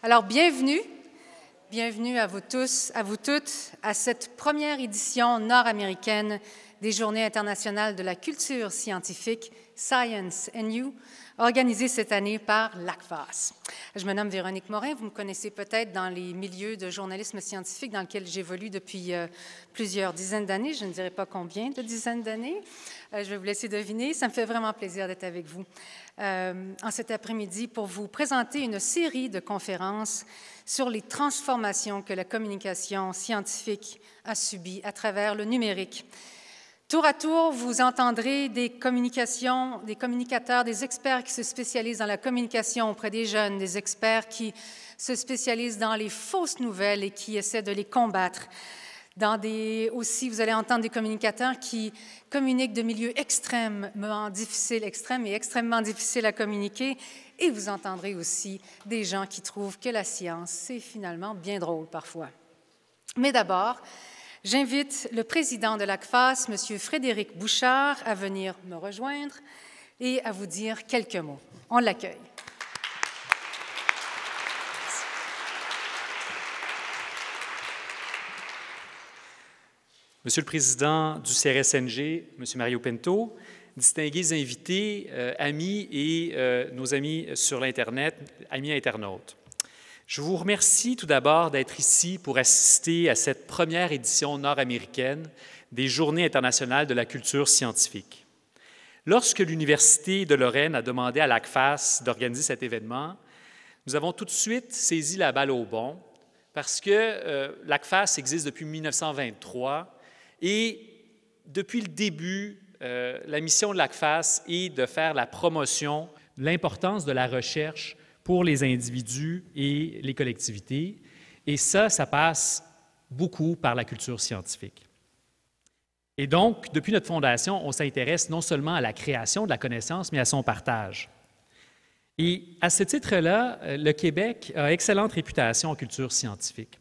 Alors, bienvenue, bienvenue à vous tous, à vous toutes, à cette première édition nord-américaine des Journées internationales de la culture scientifique, Science and You, organisée cette année par l'ACFAS. Je me nomme Véronique Morin, vous me connaissez peut-être dans les milieux de journalisme scientifique dans lesquels j'évolue depuis euh, plusieurs dizaines d'années, je ne dirais pas combien de dizaines d'années, euh, je vais vous laisser deviner, ça me fait vraiment plaisir d'être avec vous euh, en cet après-midi pour vous présenter une série de conférences sur les transformations que la communication scientifique a subies à travers le numérique. Tour à tour, vous entendrez des communications, des communicateurs, des experts qui se spécialisent dans la communication auprès des jeunes, des experts qui se spécialisent dans les fausses nouvelles et qui essaient de les combattre. Aussi, vous allez entendre des communicateurs qui communiquent de milieux extrêmement difficiles, extrêmes et extrêmement difficiles à communiquer. Et vous entendrez aussi des gens qui trouvent que la science, c'est finalement bien drôle parfois. Mais d'abord, J'invite le président de l'ACFAS, M. Frédéric Bouchard, à venir me rejoindre et à vous dire quelques mots. On l'accueille. Monsieur le Président du CRSNG, M. Mario Pinto, distingués invités, euh, amis et euh, nos amis sur l'Internet, amis internautes. Je vous remercie tout d'abord d'être ici pour assister à cette première édition nord-américaine des Journées internationales de la culture scientifique. Lorsque l'Université de Lorraine a demandé à l'ACFAS d'organiser cet événement, nous avons tout de suite saisi la balle au bon parce que euh, l'ACFAS existe depuis 1923 et depuis le début, euh, la mission de l'ACFAS est de faire la promotion, l'importance de la recherche pour les individus et les collectivités. Et ça, ça passe beaucoup par la culture scientifique. Et donc, depuis notre fondation, on s'intéresse non seulement à la création de la connaissance, mais à son partage. Et à ce titre-là, euh, le Québec a excellente réputation en culture scientifique.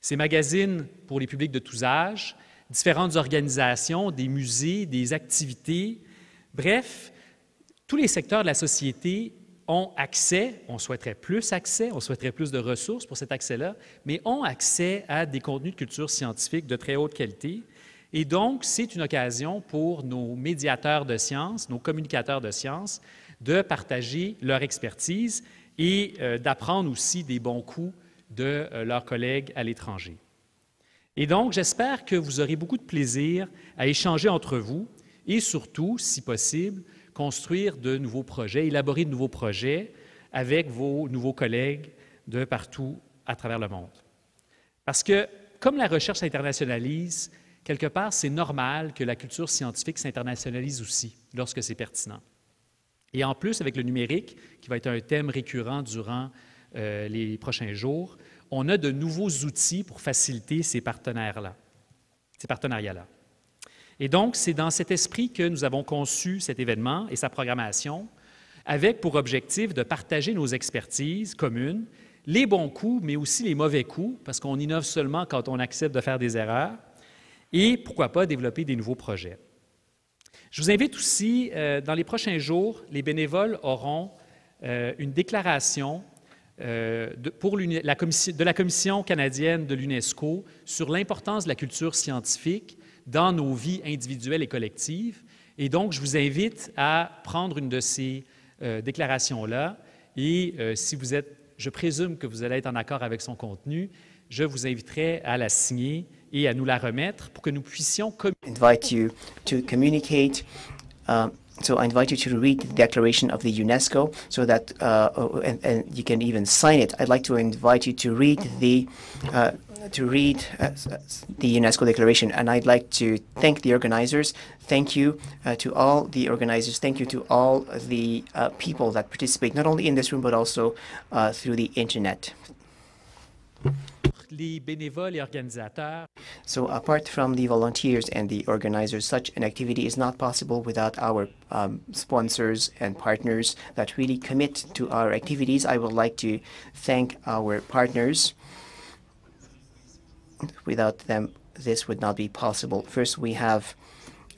Ses magazines pour les publics de tous âges, différentes organisations, des musées, des activités, bref, tous les secteurs de la société ont accès, on souhaiterait plus accès, on souhaiterait plus de ressources pour cet accès-là, mais ont accès à des contenus de culture scientifique de très haute qualité. Et donc, c'est une occasion pour nos médiateurs de sciences, nos communicateurs de sciences, de partager leur expertise et euh, d'apprendre aussi des bons coups de euh, leurs collègues à l'étranger. Et donc, j'espère que vous aurez beaucoup de plaisir à échanger entre vous et surtout, si possible, construire de nouveaux projets, élaborer de nouveaux projets avec vos nouveaux collègues de partout à travers le monde. Parce que comme la recherche s'internationalise, quelque part, c'est normal que la culture scientifique s'internationalise aussi lorsque c'est pertinent. Et en plus, avec le numérique, qui va être un thème récurrent durant euh, les prochains jours, on a de nouveaux outils pour faciliter ces partenaires-là, ces partenariats-là. Et donc, c'est dans cet esprit que nous avons conçu cet événement et sa programmation, avec pour objectif de partager nos expertises communes, les bons coups, mais aussi les mauvais coups, parce qu'on innove seulement quand on accepte de faire des erreurs, et pourquoi pas développer des nouveaux projets. Je vous invite aussi, euh, dans les prochains jours, les bénévoles auront euh, une déclaration euh, pour de la Commission canadienne de l'UNESCO sur l'importance de la culture scientifique dans nos vies individuelles et collectives. Et donc, je vous invite à prendre une de ces euh, déclarations-là. Et euh, si vous êtes, je présume que vous allez être en accord avec son contenu, je vous inviterai à la signer et à nous la remettre pour que nous puissions invite. Um, so I invite you to read the declaration of the UNESCO so that uh, and, and, you can even sign it. I'd like to invite uh, to read uh, the UNESCO Declaration, and I'd like to thank the organizers. Thank you uh, to all the organizers. Thank you to all the uh, people that participate, not only in this room, but also uh, through the internet. Les bénévoles et organisateurs. So, apart from the volunteers and the organizers, such an activity is not possible without our um, sponsors and partners that really commit to our activities. I would like to thank our partners Without them, this would not be possible. First, we have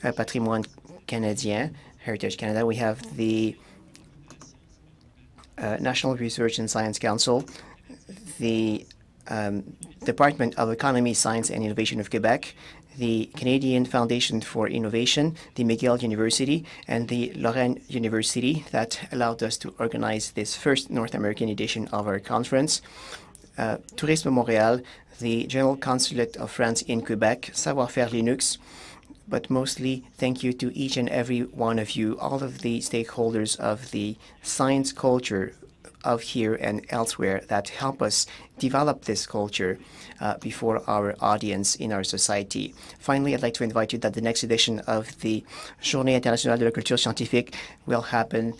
Patrimoine Canadien, Heritage Canada. We have the uh, National Research and Science Council, the um, Department of Economy, Science and Innovation of Quebec, the Canadian Foundation for Innovation, the McGill University, and the Lorraine University that allowed us to organize this first North American edition of our conference. Uh, Tourisme Montréal, the General Consulate of France in Quebec, Savoir Faire Linux, but mostly thank you to each and every one of you, all of the stakeholders of the science culture of here and elsewhere that help us develop this culture uh, before our audience in our society. Finally, I'd like to invite you that the next edition of the Journée Internationale de la Culture Scientifique will happen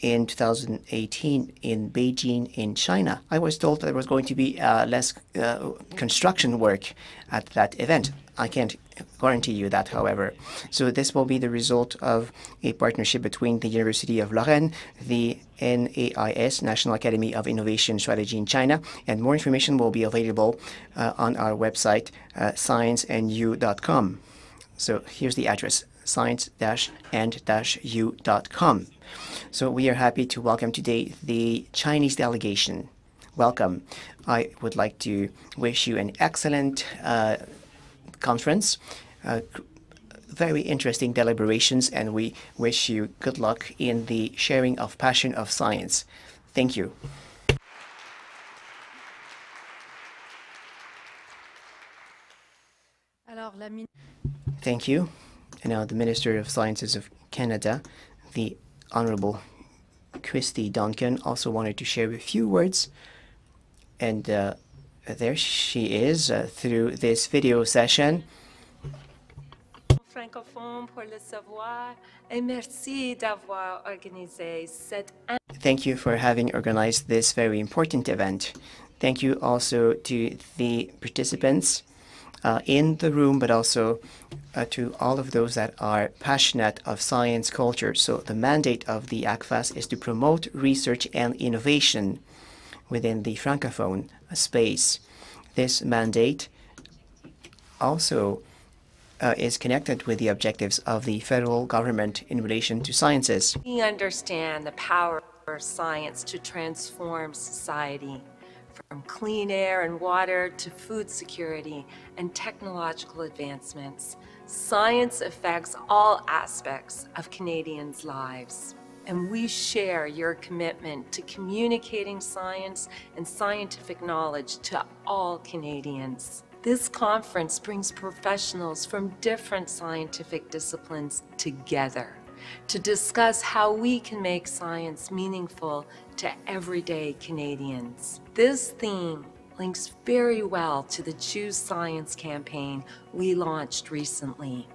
in 2018 in Beijing, in China. I was told there was going to be uh, less uh, construction work at that event. I can't guarantee you that, however. So this will be the result of a partnership between the University of Lorraine, the NAIS, National Academy of Innovation Strategy in China, and more information will be available uh, on our website, uh. So here's the address, science-and-you.com. So we are happy to welcome today the Chinese delegation. Welcome. I would like to wish you an excellent uh, conference. Uh, very interesting deliberations, and we wish you good luck in the sharing of passion of science. Thank you. Thank you. And now the Minister of Sciences of Canada, the Honorable Kirsty Duncan, also wanted to share a few words. And uh, there she is uh, through this video session. francophone pour le savoir et merci d'avoir organisé cette Thank you for having organized this very important event. Thank you also to the participants uh, in the room, but also uh, to all of those that are passionate of science culture. So the mandate of the ACFAS is to promote research and innovation within the Francophone space. This mandate also uh, is connected with the objectives of the federal government in relation to sciences. We understand the power of science to transform society from clean air and water to food security and technological advancements. Science affects all aspects of Canadians' lives and we share your commitment to communicating science and scientific knowledge to all Canadians. This conference brings professionals from different scientific disciplines together to discuss how we can make science meaningful to everyday Canadians. This theme links very well to the Choose Science campaign we launched recently.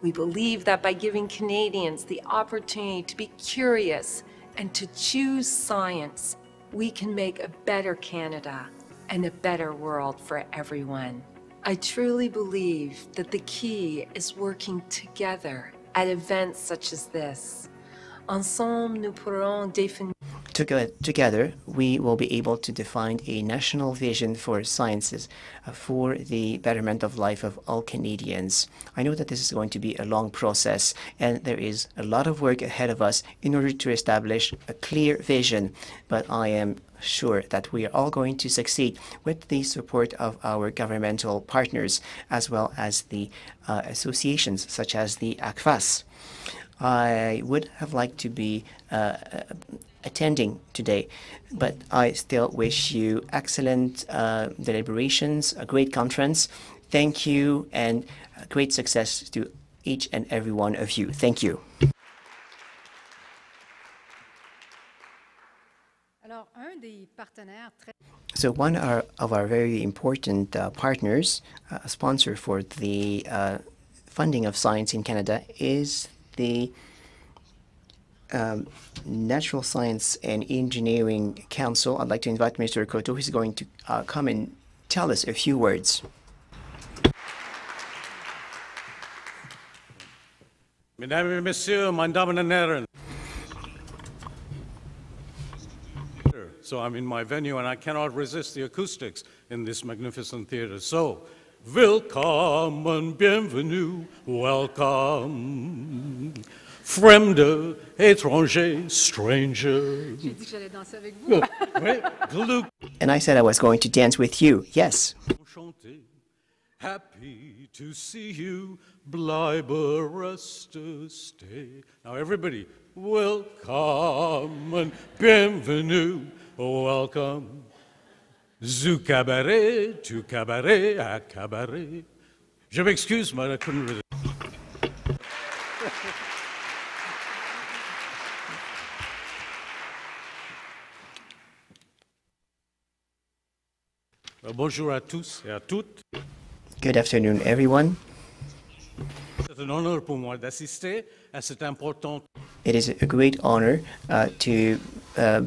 We believe that by giving Canadians the opportunity to be curious and to choose science, we can make a better Canada and a better world for everyone. I truly believe that the key is working together at events such as this. Ensemble, nous pourrons définir Together, we will be able to define a national vision for sciences uh, for the betterment of life of all Canadians. I know that this is going to be a long process, and there is a lot of work ahead of us in order to establish a clear vision, but I am sure that we are all going to succeed with the support of our governmental partners as well as the uh, associations such as the ACFAS. I would have liked to be uh, attending today. But I still wish you excellent uh, deliberations, a great conference. Thank you, and great success to each and every one of you. Thank you. So one of our very important uh, partners, a uh, sponsor for the uh, funding of science in Canada, is the um, Natural Science and Engineering Council. I'd like to invite Mr. Pinto, who's going to uh, come and tell us a few words. Mesdames et Messieurs, meine Damen und Herren. So I'm in my venue and I cannot resist the acoustics in this magnificent theater. So, welcome and bienvenue, welcome. Fremde, étranger, stranger. J'ai dit que j'allais danser avec vous. Euh, oui, Glück, And I said I was going to dance with you. Yes. enchanté. Happy to see you, bleibe, reste, stay. Now, everybody, welcome and bienvenue, welcome. Zu cabaret, to cabaret, à cabaret. Je m'excuse, mais I couldn't resist. Bonjour à tous et à toutes. Good afternoon, everyone. C'est un honneur pour moi d'assister à cette importante It is a great honor uh, to uh,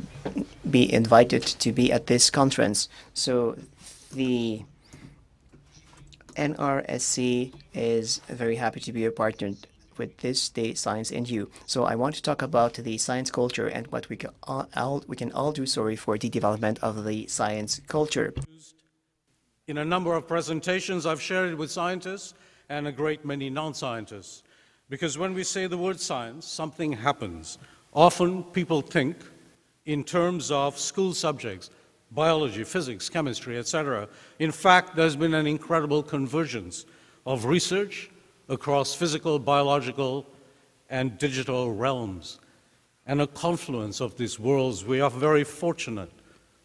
be invited to be at this conference. So, the NSERC is very happy to be a partner with this day, Science and You. So, I want to talk about the science culture and what we can all, all we can all do. Sorry for the development of the science culture. In a number of presentations, I've shared it with scientists and a great many non scientists. Because when we say the word science, something happens. Often people think in terms of school subjects biology, physics, chemistry, etc. In fact, there's been an incredible convergence of research across physical, biological, and digital realms, and a confluence of these worlds. We are very fortunate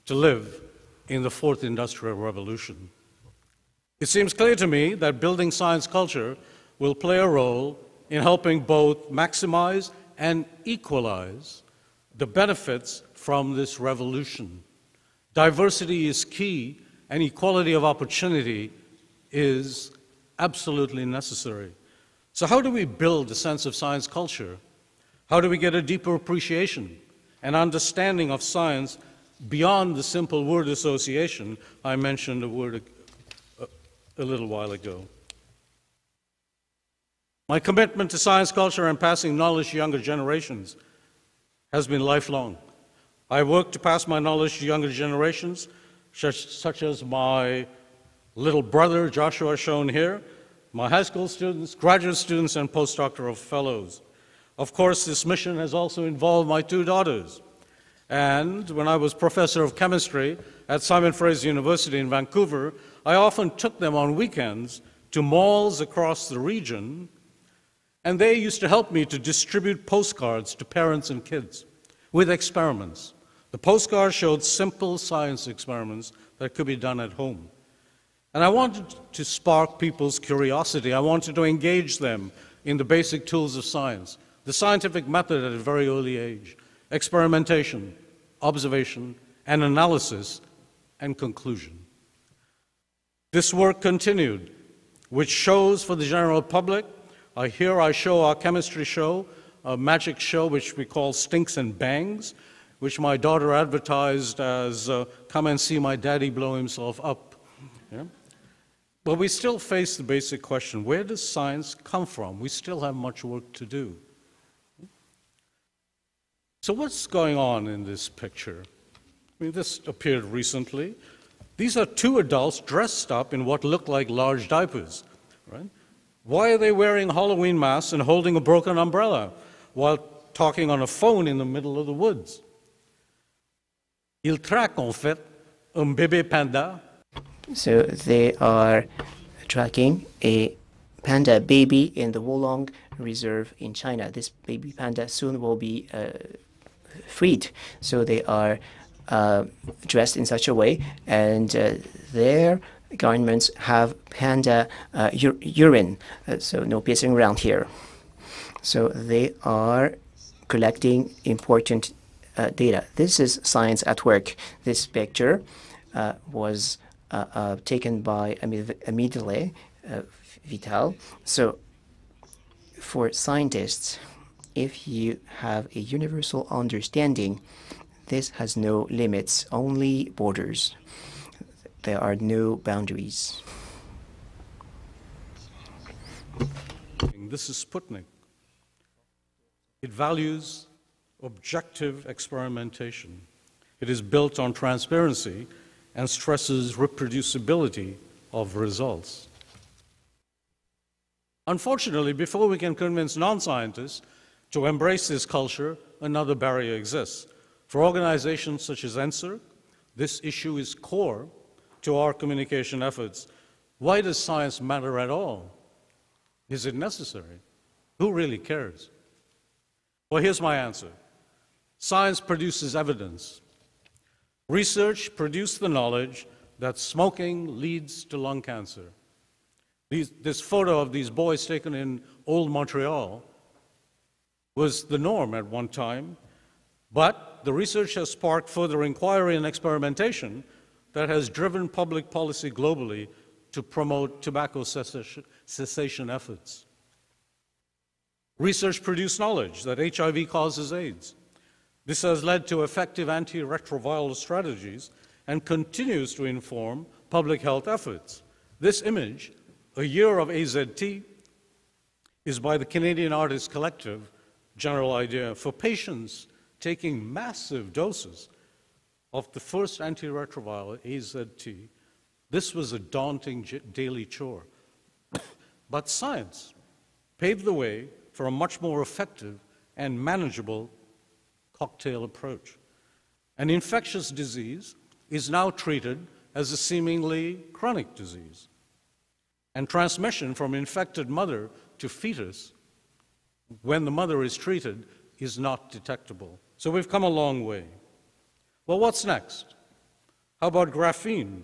to live in the fourth industrial revolution. It seems clear to me that building science culture will play a role in helping both maximize and equalize the benefits from this revolution. Diversity is key, and equality of opportunity is absolutely necessary. So, how do we build a sense of science culture? How do we get a deeper appreciation and understanding of science beyond the simple word association I mentioned a word a, a, little while ago? My commitment to science culture and passing knowledge to younger generations has been lifelong. I work to pass my knowledge to younger generations, such, such as my little brother Joshua, shown here, my high school students, graduate students, and postdoctoral fellows. Of course, this mission has also involved my two daughters. And when I was professor of chemistry at Simon Fraser University in Vancouver, I often took them on weekends to malls across the region, and they used to help me to distribute postcards to parents and kids with experiments. The postcards showed simple science experiments that could be done at home. And I wanted to spark people's curiosity. I wanted to engage them in the basic tools of science, the scientific method at a very early age, experimentation, observation, and analysis, and conclusion. This work continued, which shows for the general public. Uh, here I show our chemistry show, a magic show which we call Stinks and Bangs, which my daughter advertised as uh, come and see my daddy blow himself up. Yeah? But we still face the basic question where does science come from? We still have much work to do. So, what's going on in this picture? I mean, this appeared recently. These are two adults dressed up in what look like large diapers, right? Why are they wearing Halloween masks and holding a broken umbrella while talking on a phone in the middle of the woods? En fait un bébé panda So they are tracking a panda baby in the Wolong Reserve in China. This baby panda soon will be uh, freed. So they are uh, dressed in such a way, and uh, their garments have panda uh, ur- urine. Uh, so no pissing around here. So they are collecting important uh, data. This is science at work. This picture uh, was uh, uh, taken by Ami- Amidale uh, Vital. So, for scientists, if you have a universal understanding, this has no limits, only borders. There are no boundaries. This is Sputnik. It values objective experimentation. It is built on transparency and stresses reproducibility of results. Unfortunately, before we can convince non scientists To embrace this culture, another barrier exists. For organizations such as NSERC, this issue is core to our communication efforts. Why does science matter at all? Is it necessary? Who really cares? Well, here's my answer science produces evidence. Research produced the knowledge that smoking leads to lung cancer. These, this photo of these boys taken in Old Montreal was the norm at one time, but the research has sparked further inquiry and experimentation that has driven public policy globally to promote tobacco cessation, cessation efforts. Research produced knowledge that HIV causes AIDS. This has led to effective antiretroviral strategies and continues to inform public health efforts. This image, A Year of AZT, is by the Canadian Artists Collective, General Idea, for patients taking massive doses of the first antiretroviral, AZT. This was a daunting daily chore. but science paved the way for a much more effective and manageable cocktail approach. An infectious disease is now treated as a seemingly chronic disease. And transmission from infected mother to fetus, when the mother is treated, is not detectable. So we've come a long way. Well, what's next? How about graphene?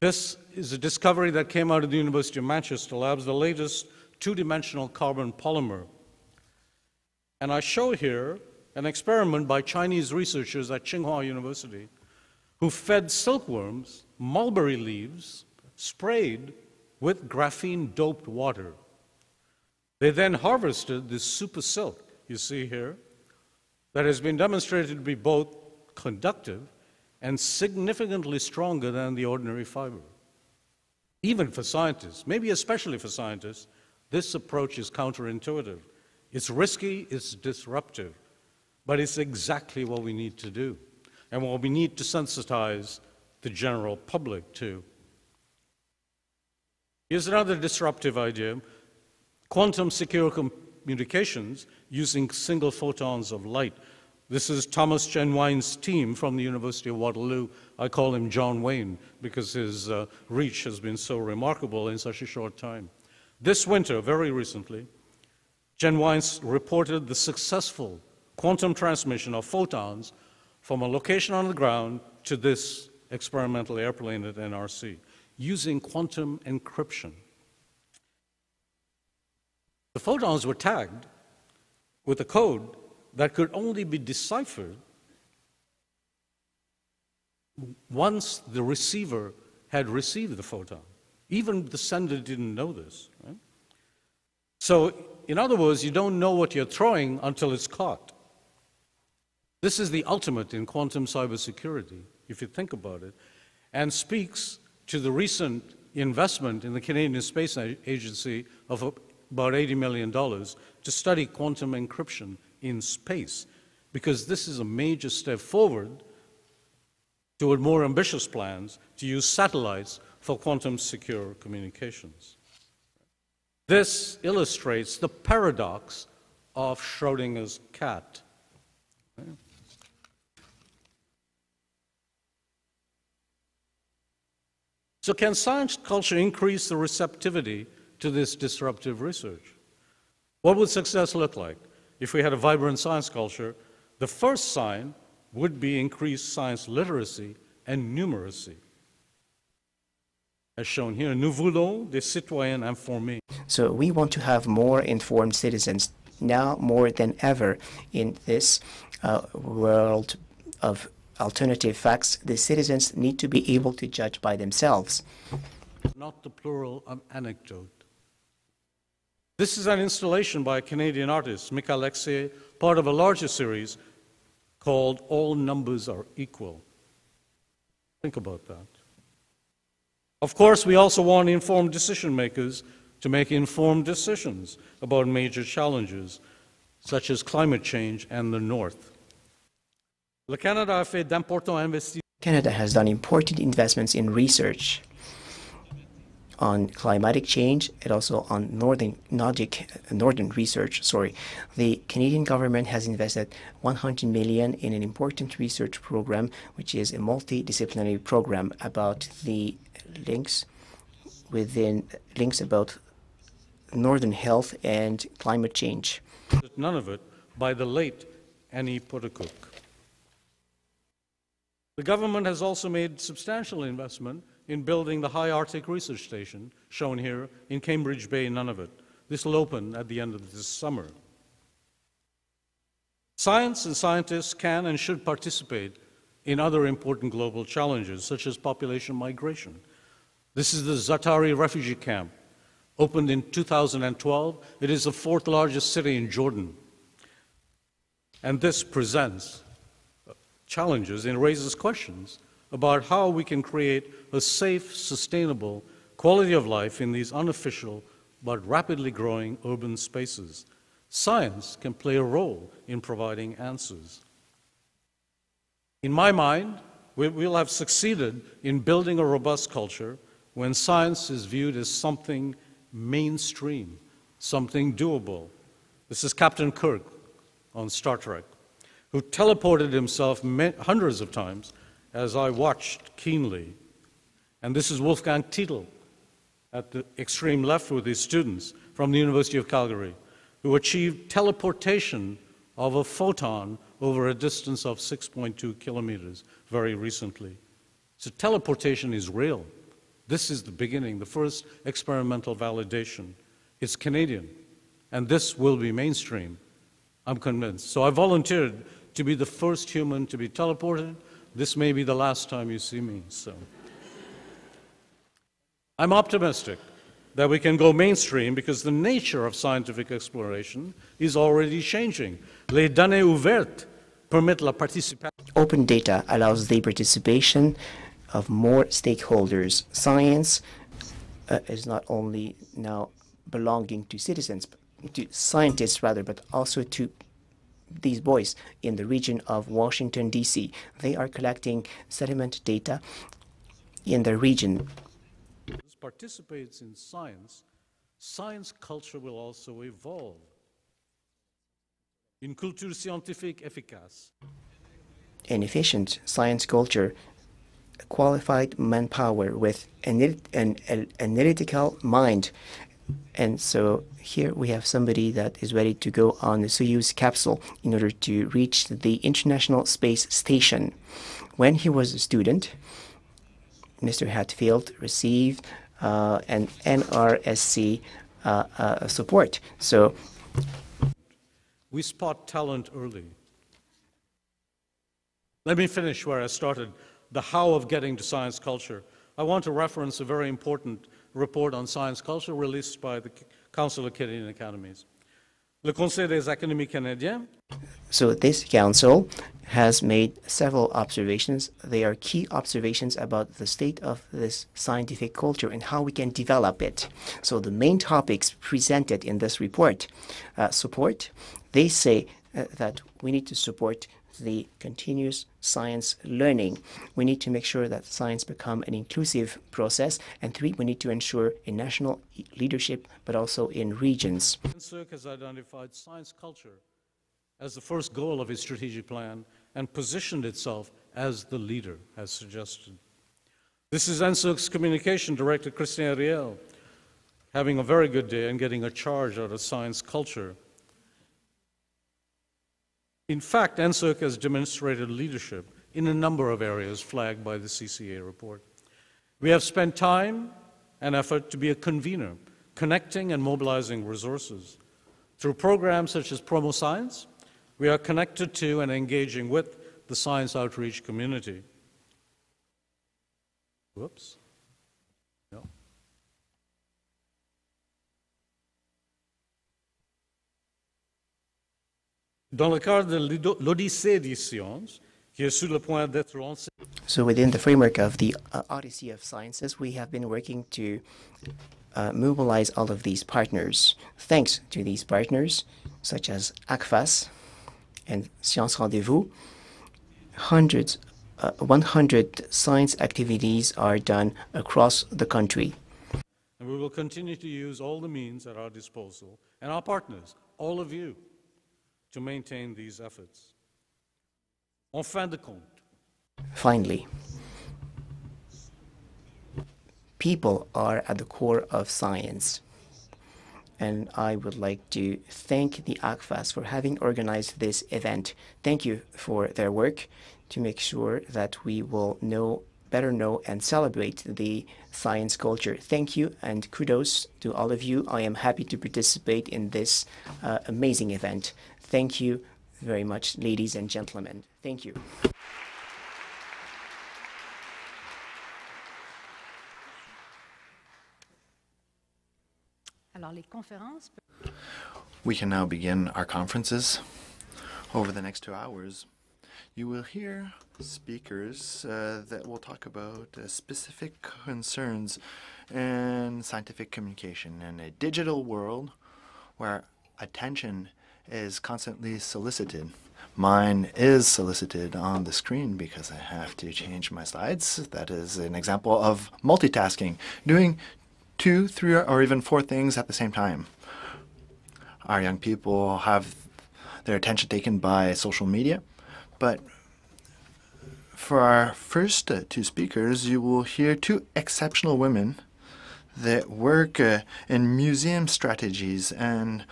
This is a discovery that came out of the University of Manchester Labs, the latest two-dimensional carbon polymer. And I show here an experiment by Chinese researchers at Tsinghua University who fed silkworms mulberry leaves sprayed with graphene-doped water. They then harvested this super silk, you see here, that has been demonstrated to be both conductive and significantly stronger than the ordinary fiber. Even for scientists, maybe especially for scientists, this approach is counterintuitive. It's risky, it's disruptive, but it's exactly what we need to do and what we need to sensitize the general public to. Here's another disruptive idea quantum secure communications using single photons of light. This is Thomas Jennewein's team from the University of Waterloo. I call him John Wayne because his uh, reach has been so remarkable in such a short time. This winter, very recently, Jennewein reported the successful quantum transmission of photons from a location on the ground to this experimental airplane at NRC using quantum encryption. The photons were tagged with a code that could only be deciphered once the receiver had received the photon. Even the sender didn't know this. Right? So, in other words, you don't know what you're throwing until it's caught. This is the ultimate in quantum cybersecurity, if you think about it, and speaks to the recent investment in the Canadian Space Agency of about $80 million to study quantum encryption in space, because this is a major step forward toward more ambitious plans to use satellites for quantum secure communications. This illustrates the paradox of Schrodinger's cat. So, can science culture increase the receptivity to this disruptive research? What would success look like if we had a vibrant science culture? The first sign would be increased science literacy and numeracy as shown here. Nous voulons des citoyens informés. So we want to have more informed citizens now more than ever in this uh, world of alternative facts. The citizens need to be able to judge by themselves. Not the plural of anecdote. This is an installation by a Canadian artist, Micah Lexier, part of a larger series called All Numbers Are Equal. Think about that. Of course, we also want informed decision makers to make informed decisions about major challenges, such as climate change and the North. Canada has done important investments in research. on climatic change and also on northern Nordic northern research. Sorry, the Canadian government has invested 100 million in an important research program, which is a multidisciplinary program about the links within links about northern health and climate change. None of it by the late Annie Pootoogook. The government has also made substantial investment in building the High Arctic Research Station, shown here in Cambridge Bay, Nunavut. This will open at the end of this summer. Science and scientists can and should participate in other important global challenges, such as population migration. This is the Zaatari refugee camp, opened in 2012. It is the fourth largest city in Jordan. And this presents uh, challenges and raises questions about how we can create a safe, sustainable quality of life in these unofficial but rapidly growing urban spaces. Science can play a role in providing answers. In my mind, we will have succeeded in building a robust culture when science is viewed as something mainstream, something doable. This is Captain Kirk on Star Trek, who teleported himself hundreds of times as I watched keenly. And this is Wolfgang Tittel at the extreme left with his students from the University of Calgary, who achieved teleportation of a photon over a distance of 6.2 kilometers very recently. So teleportation is real. This is the beginning, the first experimental validation. It's Canadian, and this will be mainstream. I'm convinced. So I volunteered to be the first human to be teleported this may be the last time you see me, so. I'm optimistic that we can go mainstream because the nature of scientific exploration is already changing. Les données ouvertes permettent la participation. Open data allows the participation of more stakeholders. Science uh, is not only now belonging to citizens, to scientists rather, but also to these boys in the region of Washington, D.C. They are collecting sediment data in the region. participates in science, science culture will also evolve. Une culture scientifique efficace. An efficient science culture, qualified manpower with an, an, an analytical mind and so here we have somebody that is ready to go on the Soyuz capsule in order to reach the International Space Station. When he was a student, Mr. Hadfield received uh, an NSERC uh, uh, support. So we spot talent early. Let me finish where I started the how of getting to science culture. I want to reference a very important report on science culture released by the Council of Canadian Academies. Le Conseil des Académies Canadiens. So this council has made several observations. They are key observations about the state of this scientific culture and how we can develop it. So the main topics presented in this report uh, support. They say uh, that we need to support the continuous science learning. We need to make sure that science become an inclusive process. And three, we need to ensure a national leadership, but also in regions. NSERC has identified science culture as the first goal of its strategic plan and positioned itself as the leader, as suggested. This is NSERC's communication director, Christian Riel, having a very good day and getting a charge out of science culture in fact, NSERC has demonstrated leadership in a number of areas flagged by the CCA report. We have spent time and effort to be a convener, connecting and mobilizing resources. Through programs such as Promo Science, we are connected to and engaging with the science outreach community. Whoops. Dans le cadre de l'Odyssée des sciences, qui est sur le point d'être lancée. So within the framework of the uh, Odyssey of Sciences, we have been working to uh, mobilize all of these partners. Thanks to these partners, such as ACFAS and Science Rendezvous, hundreds, uh, 100 science activities are done across the country. and we will continue to use all the means at our disposal and our partners, all of you, to maintain these efforts. En fin de compte, Finally, people are at the core of science. And I would like to thank the ACFAS for having organized this event. Thank you for their work to make sure that we will know better know and celebrate the science culture. Thank you and kudos to all of you. I am happy to participate in this uh, amazing event. Thank you very much, ladies and gentlemen. Thank you. Alors, les conférences. We can now begin our conferences. Over the next two hours, you will hear speakers uh, that will talk about uh, specific concerns in scientific communication in a digital world where attention is constantly solicited. Mine is solicited on the screen because I have to change my slides. That is an example of multitasking, doing two, three, or even four things at the same time. Our young people have their attention taken by social media, but for our first two speakers, you will hear two exceptional women that work uh, in museum strategies and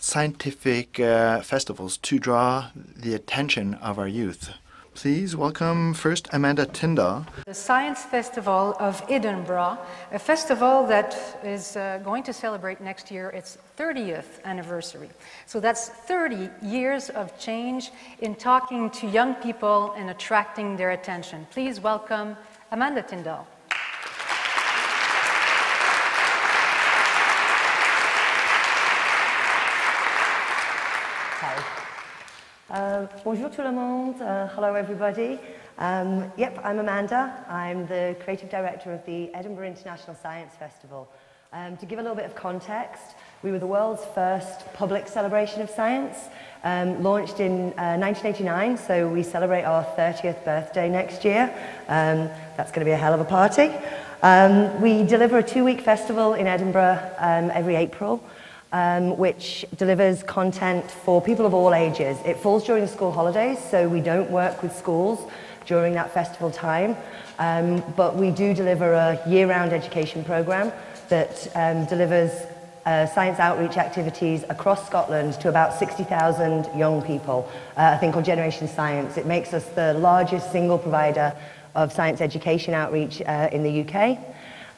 scientific uh, festivals to draw the attention of our youth. Please welcome first Amanda Tyndall. The Science Festival of Edinburgh, a festival that is uh, going to celebrate next year its 30th anniversary. So that's 30 years of change in talking to young people and attracting their attention. Please welcome Amanda Tyndall. Uh, bonjour tout le monde. Uh, hello everybody. Um, yep, I'm Amanda. I'm the creative director of the Edinburgh International Science Festival. Um, to give a little bit of context, we were the world's first public celebration of science, um, launched in uh, 1989, so we celebrate our 30th birthday next year. Um, that's going to be a hell of a party. Um, we deliver a two-week festival in Edinburgh um, every April um, which delivers content for people of all ages. It falls during school holidays, so we don't work with schools during that festival time, um, but we do deliver a year-round education program that um, delivers uh, science outreach activities across Scotland to about 60,000 young people, uh, I think on Generation Science. It makes us the largest single provider of science education outreach uh, in the UK.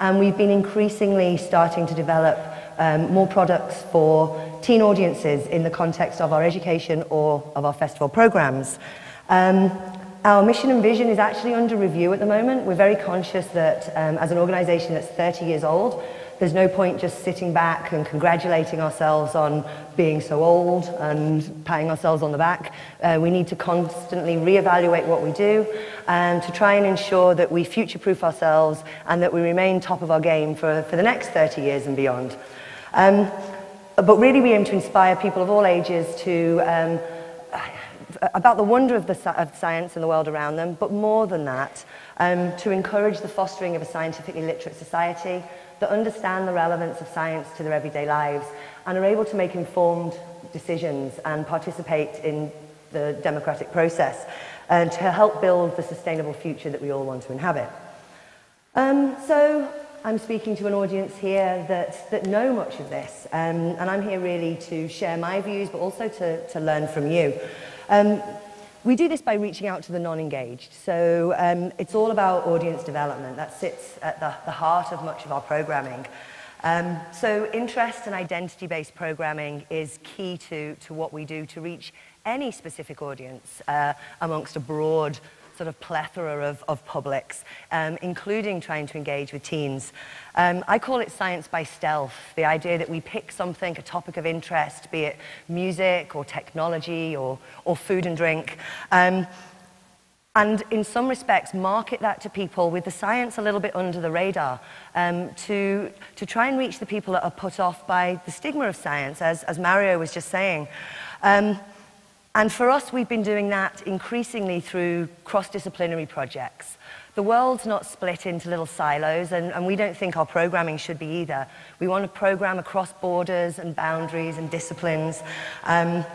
And we've been increasingly starting to develop um, more products for teen audiences in the context of our education or of our festival programs. Um, our mission and vision is actually under review at the moment. We're very conscious that um, as an organisation that's 30 years old, there's no point just sitting back and congratulating ourselves on being so old and patting ourselves on the back. Uh, we need to constantly reevaluate what we do and to try and ensure that we future-proof ourselves and that we remain top of our game for, for the next 30 years and beyond. Um, but really we aim to inspire people of all ages to um, about the wonder of, the, of science and the world around them, but more than that, um, to encourage the fostering of a scientifically literate society that understand the relevance of science to their everyday lives and are able to make informed decisions and participate in the democratic process and to help build the sustainable future that we all want to inhabit. Um, so I'm speaking to an audience here that, that know much of this, um, and I'm here really to share my views, but also to, to learn from you. Um, we do this by reaching out to the non-engaged, so um, it's all about audience development. That sits at the, the heart of much of our programming. Um, so interest and identity-based programming is key to, to what we do to reach any specific audience uh, amongst a broad sort of plethora of, of publics, um, including trying to engage with teens. Um, I call it science by stealth, the idea that we pick something, a topic of interest, be it music or technology or, or food and drink, um, and in some respects market that to people with the science a little bit under the radar um, to, to try and reach the people that are put off by the stigma of science, as, as Mario was just saying. Um, and for us, we've been doing that increasingly through cross-disciplinary projects. The world's not split into little silos, and, and we don't think our programming should be either. We want to program across borders and boundaries and disciplines. Um,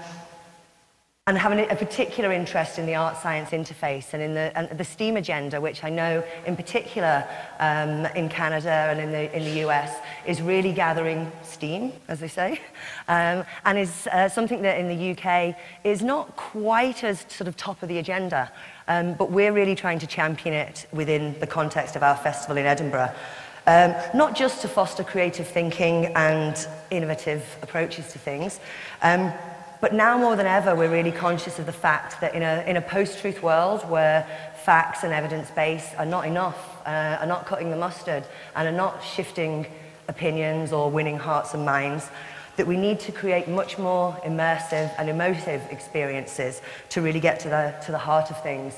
and having a particular interest in the art-science interface and in the, and the STEAM agenda, which I know in particular um, in Canada and in the, in the US is really gathering steam, as they say, um, and is uh, something that in the UK is not quite as sort of top of the agenda, um, but we're really trying to champion it within the context of our festival in Edinburgh. Um, not just to foster creative thinking and innovative approaches to things, um, but now more than ever, we're really conscious of the fact that in a, in a post-truth world where facts and evidence base are not enough, uh, are not cutting the mustard, and are not shifting opinions or winning hearts and minds, that we need to create much more immersive and emotive experiences to really get to the, to the heart of things.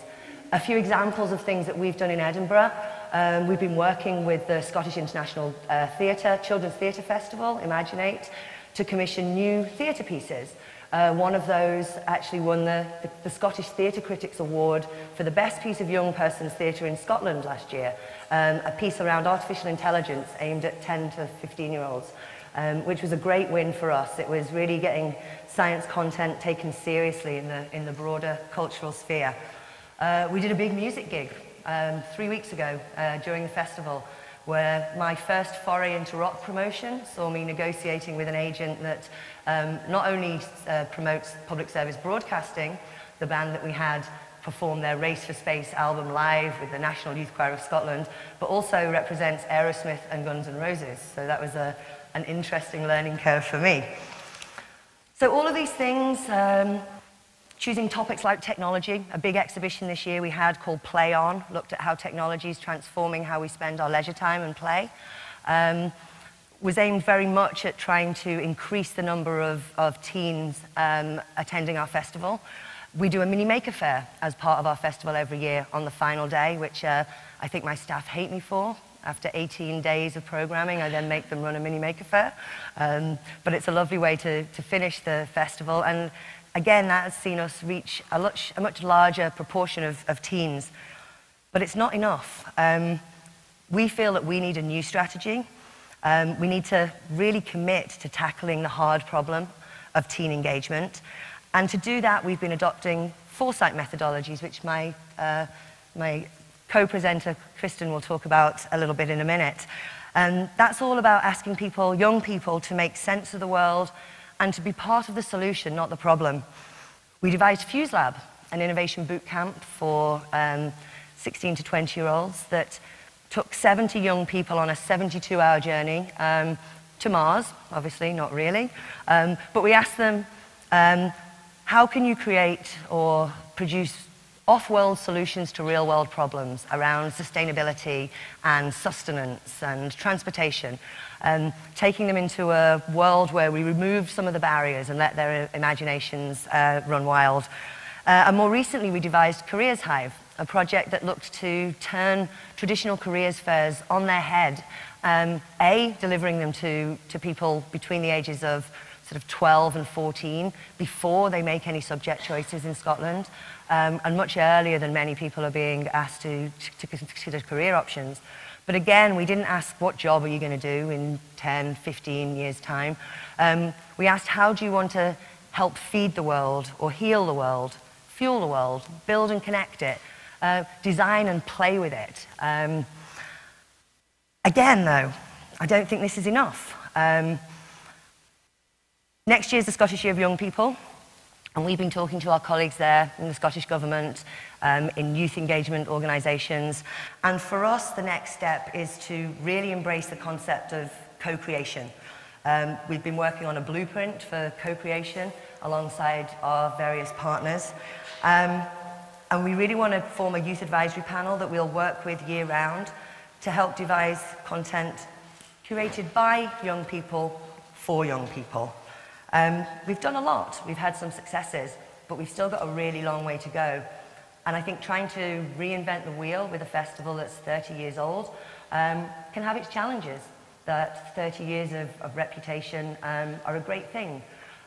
A few examples of things that we've done in Edinburgh. Um, we've been working with the Scottish International uh, Theatre, Children's Theatre Festival, Imaginate, to commission new theatre pieces. Uh, one of those actually won the, the, the Scottish Theatre Critics Award for the best piece of young person's theatre in Scotland last year, um, a piece around artificial intelligence aimed at 10 to 15 year olds, um, which was a great win for us. It was really getting science content taken seriously in the, in the broader cultural sphere. Uh, we did a big music gig um, three weeks ago uh, during the festival where my first foray into rock promotion saw me negotiating with an agent that um, not only uh, promotes public service broadcasting, the band that we had perform their Race for Space album live with the National Youth Choir of Scotland, but also represents Aerosmith and Guns N' Roses. So that was a, an interesting learning curve for me. So all of these things, um, choosing topics like technology, a big exhibition this year we had called Play On, looked at how technology is transforming how we spend our leisure time and play. Um, was aimed very much at trying to increase the number of, of teens um, attending our festival. We do a mini maker fair as part of our festival every year on the final day, which uh, I think my staff hate me for. After 18 days of programming, I then make them run a mini maker fair. Um, but it's a lovely way to, to finish the festival. And again, that has seen us reach a much, a much larger proportion of, of teens. But it's not enough. Um, we feel that we need a new strategy. Um, we need to really commit to tackling the hard problem of teen engagement. And to do that, we've been adopting foresight methodologies, which my, uh, my co-presenter, Kristin, will talk about a little bit in a minute. And that's all about asking people, young people, to make sense of the world and to be part of the solution, not the problem. We devised Fuse Lab, an innovation boot camp for um, 16 to 20 year olds that took 70 young people on a 72 hour journey um, to Mars, obviously, not really. Um, but we asked them, um, how can you create or produce off-world solutions to real-world problems around sustainability and sustenance and transportation, um, taking them into a world where we remove some of the barriers and let their imaginations uh, run wild. Uh, and more recently, we devised Careers Hive, a project that looked to turn traditional careers fairs on their head. Um, a, delivering them to, to people between the ages of sort of 12 and 14 before they make any subject choices in Scotland, um, and much earlier than many people are being asked to, to, to consider career options. But again, we didn't ask what job are you going to do in 10, 15 years' time. Um, we asked how do you want to help feed the world or heal the world, fuel the world, build and connect it, uh, design and play with it. Um, again, though, I don't think this is enough. Um, next year is the Scottish Year of Young People, and we've been talking to our colleagues there in the Scottish Government, um, in youth engagement organisations. And for us, the next step is to really embrace the concept of co-creation. Um, we've been working on a blueprint for co-creation alongside our various partners. Um, and we really want to form a youth advisory panel that we'll work with year round to help devise content curated by young people for young people. Um, we've done a lot. We've had some successes, but we've still got a really long way to go. And I think trying to reinvent the wheel with a festival that's 30 years old um, can have its challenges. That 30 years of, of reputation um, are a great thing.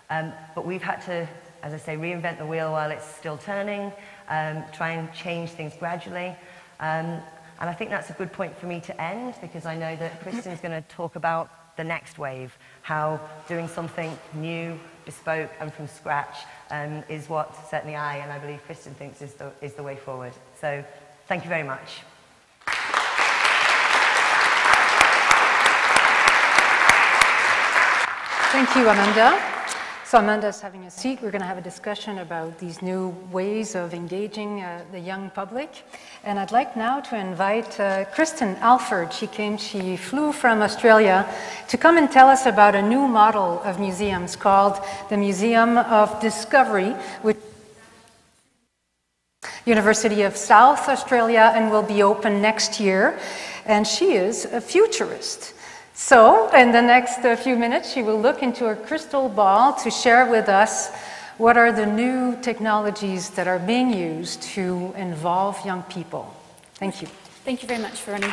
Um, but we've had to, as I say, reinvent the wheel while it's still turning, um, try and change things gradually. Um, and I think that's a good point for me to end because I know that Kristin's going to talk about the next wave, how doing something new, bespoke, and from scratch um, is what certainly I and I believe Kristin thinks is the, is the way forward. So thank you very much. Thank you, Amanda. So Amanda's having a seat. We're going to have a discussion about these new ways of engaging uh, the young public. And I'd like now to invite uh, Kristin Alford. She came, she flew from Australia to come and tell us about a new model of museums called the Museum of Discovery, which University of South Australia and will be open next year. And she is a futurist. So, in the next uh, few minutes, she will look into her crystal ball to share with us what are the new technologies that are being used to involve young people. Thank you. Thank you very much, Veronique.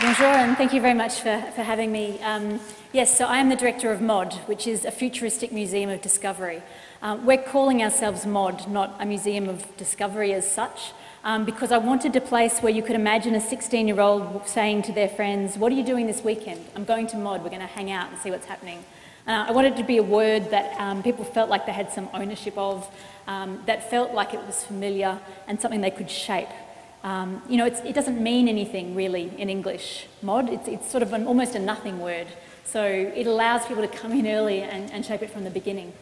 Bonjour, and thank you very much for, for having me. Um, yes, so I am the director of MOD, which is a futuristic museum of discovery. Uh, we're calling ourselves MOD, not a museum of discovery as such um, because I wanted a place where you could imagine a 16 year old saying to their friends, What are you doing this weekend? I'm going to Mod, we're going to hang out and see what's happening. Uh, I wanted to be a word that um, people felt like they had some ownership of, um, that felt like it was familiar and something they could shape. Um, you know, it doesn't mean anything really in English, mod. It's, it's sort of an, almost a nothing word. So it allows people to come in early and, and shape it from the beginning.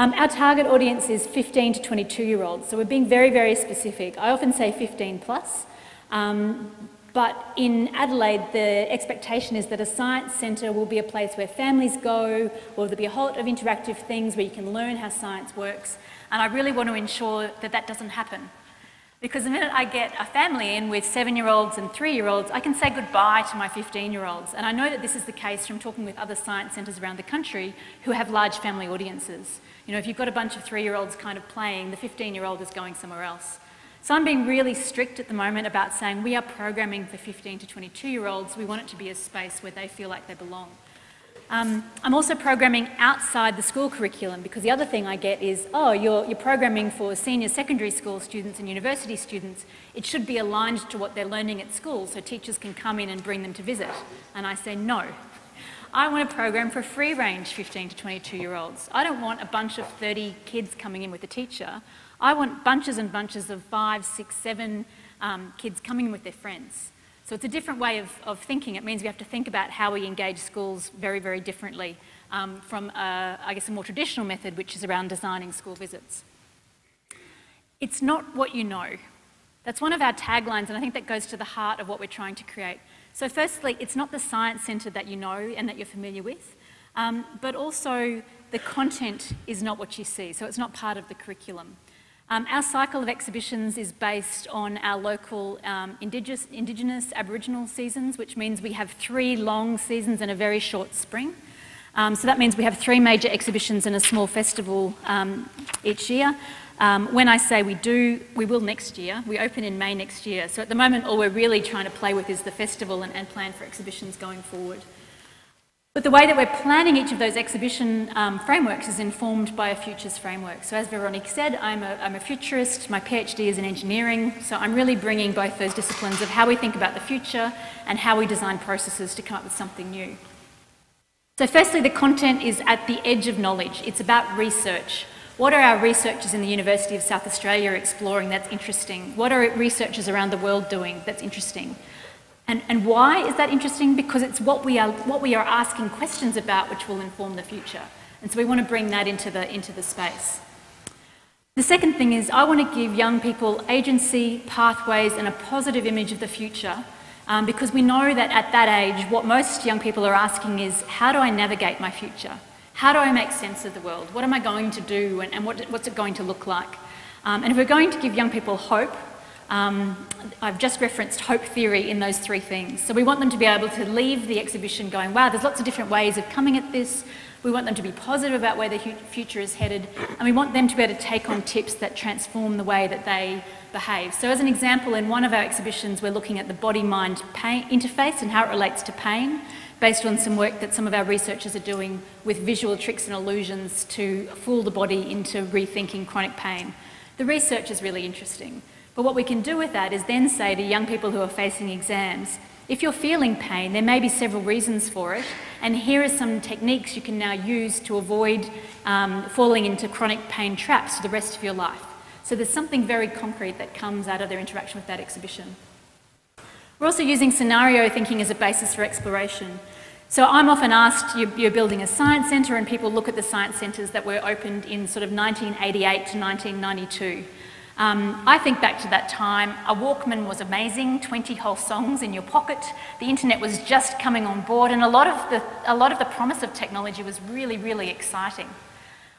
Um, our target audience is 15 to 22 year olds, so we're being very, very specific. I often say 15 plus, um, but in Adelaide, the expectation is that a science centre will be a place where families go, or there'll be a whole lot of interactive things where you can learn how science works, and I really want to ensure that that doesn't happen. Because the minute I get a family in with seven year olds and three year olds, I can say goodbye to my 15 year olds. And I know that this is the case from talking with other science centres around the country who have large family audiences. You know, if you've got a bunch of three year olds kind of playing, the 15 year old is going somewhere else. So I'm being really strict at the moment about saying we are programming for 15 to 22 year olds. We want it to be a space where they feel like they belong. Um, I'm also programming outside the school curriculum because the other thing I get is, oh, you're, you're programming for senior secondary school students and university students. It should be aligned to what they're learning at school so teachers can come in and bring them to visit. And I say, no, I want a program for free range 15 to 22 year olds. I don't want a bunch of 30 kids coming in with a teacher. I want bunches and bunches of five, six, seven um, kids coming in with their friends. So it's a different way of, of thinking. It means we have to think about how we engage schools very, very differently um, from, a, I guess, a more traditional method, which is around designing school visits. It's not what you know. That's one of our taglines, and I think that goes to the heart of what we're trying to create. So firstly, it's not the science centre that you know and that you're familiar with, um, but also the content is not what you see, so it's not part of the curriculum. Um, our cycle of exhibitions is based on our local um, indigenous, indigenous, Aboriginal seasons, which means we have three long seasons and a very short spring. Um, so that means we have three major exhibitions and a small festival um, each year. Um, when I say we do, we will next year. We open in May next year. So at the moment, all we're really trying to play with is the festival and, and plan for exhibitions going forward. But the way that we're planning each of those exhibition um, frameworks is informed by a futures framework. So as Veronique said, I'm a, I'm a futurist. My PhD is in engineering. So I'm really bringing both those disciplines of how we think about the future and how we design processes to come up with something new. So firstly, the content is at the edge of knowledge. It's about research. What are our researchers in the University of South Australia exploring that's interesting? What are researchers around the world doing that's interesting? And, and why is that interesting? Because it's what we, are, what we are asking questions about which will inform the future. And so we want to bring that into the, into the space. The second thing is I want to give young people agency, pathways, and a positive image of the future um, because we know that at that age, what most young people are asking is, how do I navigate my future? How do I make sense of the world? What am I going to do and, and what, what's it going to look like? Um, and if we're going to give young people hope, um, I've just referenced hope theory in those three things. So we want them to be able to leave the exhibition going, wow, there's lots of different ways of coming at this. We want them to be positive about where the future is headed, and we want them to be able to take on tips that transform the way that they behave. So, as an example, in one of our exhibitions, we're looking at the body mind interface and how it relates to pain based on some work that some of our researchers are doing with visual tricks and illusions to fool the body into rethinking chronic pain. The research is really interesting. But what we can do with that is then say to young people who are facing exams, if you're feeling pain, there may be several reasons for it, and here are some techniques you can now use to avoid um, falling into chronic pain traps for the rest of your life. So there's something very concrete that comes out of their interaction with that exhibition. We're also using scenario thinking as a basis for exploration. So I'm often asked, you're building a science centre, and people look at the science centres that were opened in sort of 1988 to 1992. Um, I think back to that time, a Walkman was amazing, 20 whole songs in your pocket. The internet was just coming on board, and a lot of the, a lot of the promise of technology was really, really exciting.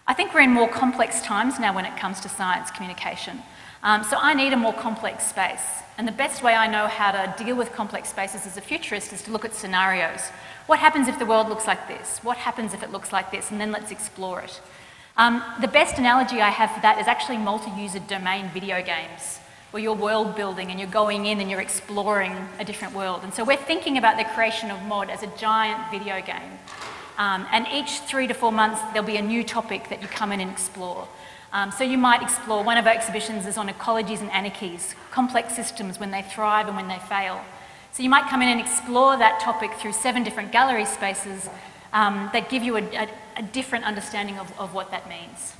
I think we're in more complex times now when it comes to science communication. Um, so I need a more complex space. And the best way I know how to deal with complex spaces as a futurist is to look at scenarios. What happens if the world looks like this? What happens if it looks like this? And then let's explore it. Um, the best analogy I have for that is actually multi-user domain video games, where you're world building and you're going in and you're exploring a different world. And so we're thinking about the creation of mod as a giant video game. Um, and each three to four months, there'll be a new topic that you come in and explore. Um, so you might explore, one of our exhibitions is on ecologies and anarchies, complex systems when they thrive and when they fail. So you might come in and explore that topic through seven different gallery spaces um, that give you a, a, a different understanding of, of, what that means.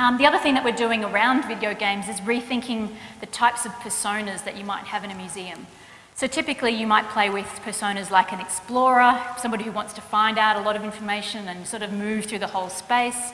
Um, the other thing that we're doing around video games is rethinking the types of personas that you might have in a museum. So typically you might play with personas like an explorer, somebody who wants to find out a lot of information and sort of move through the whole space,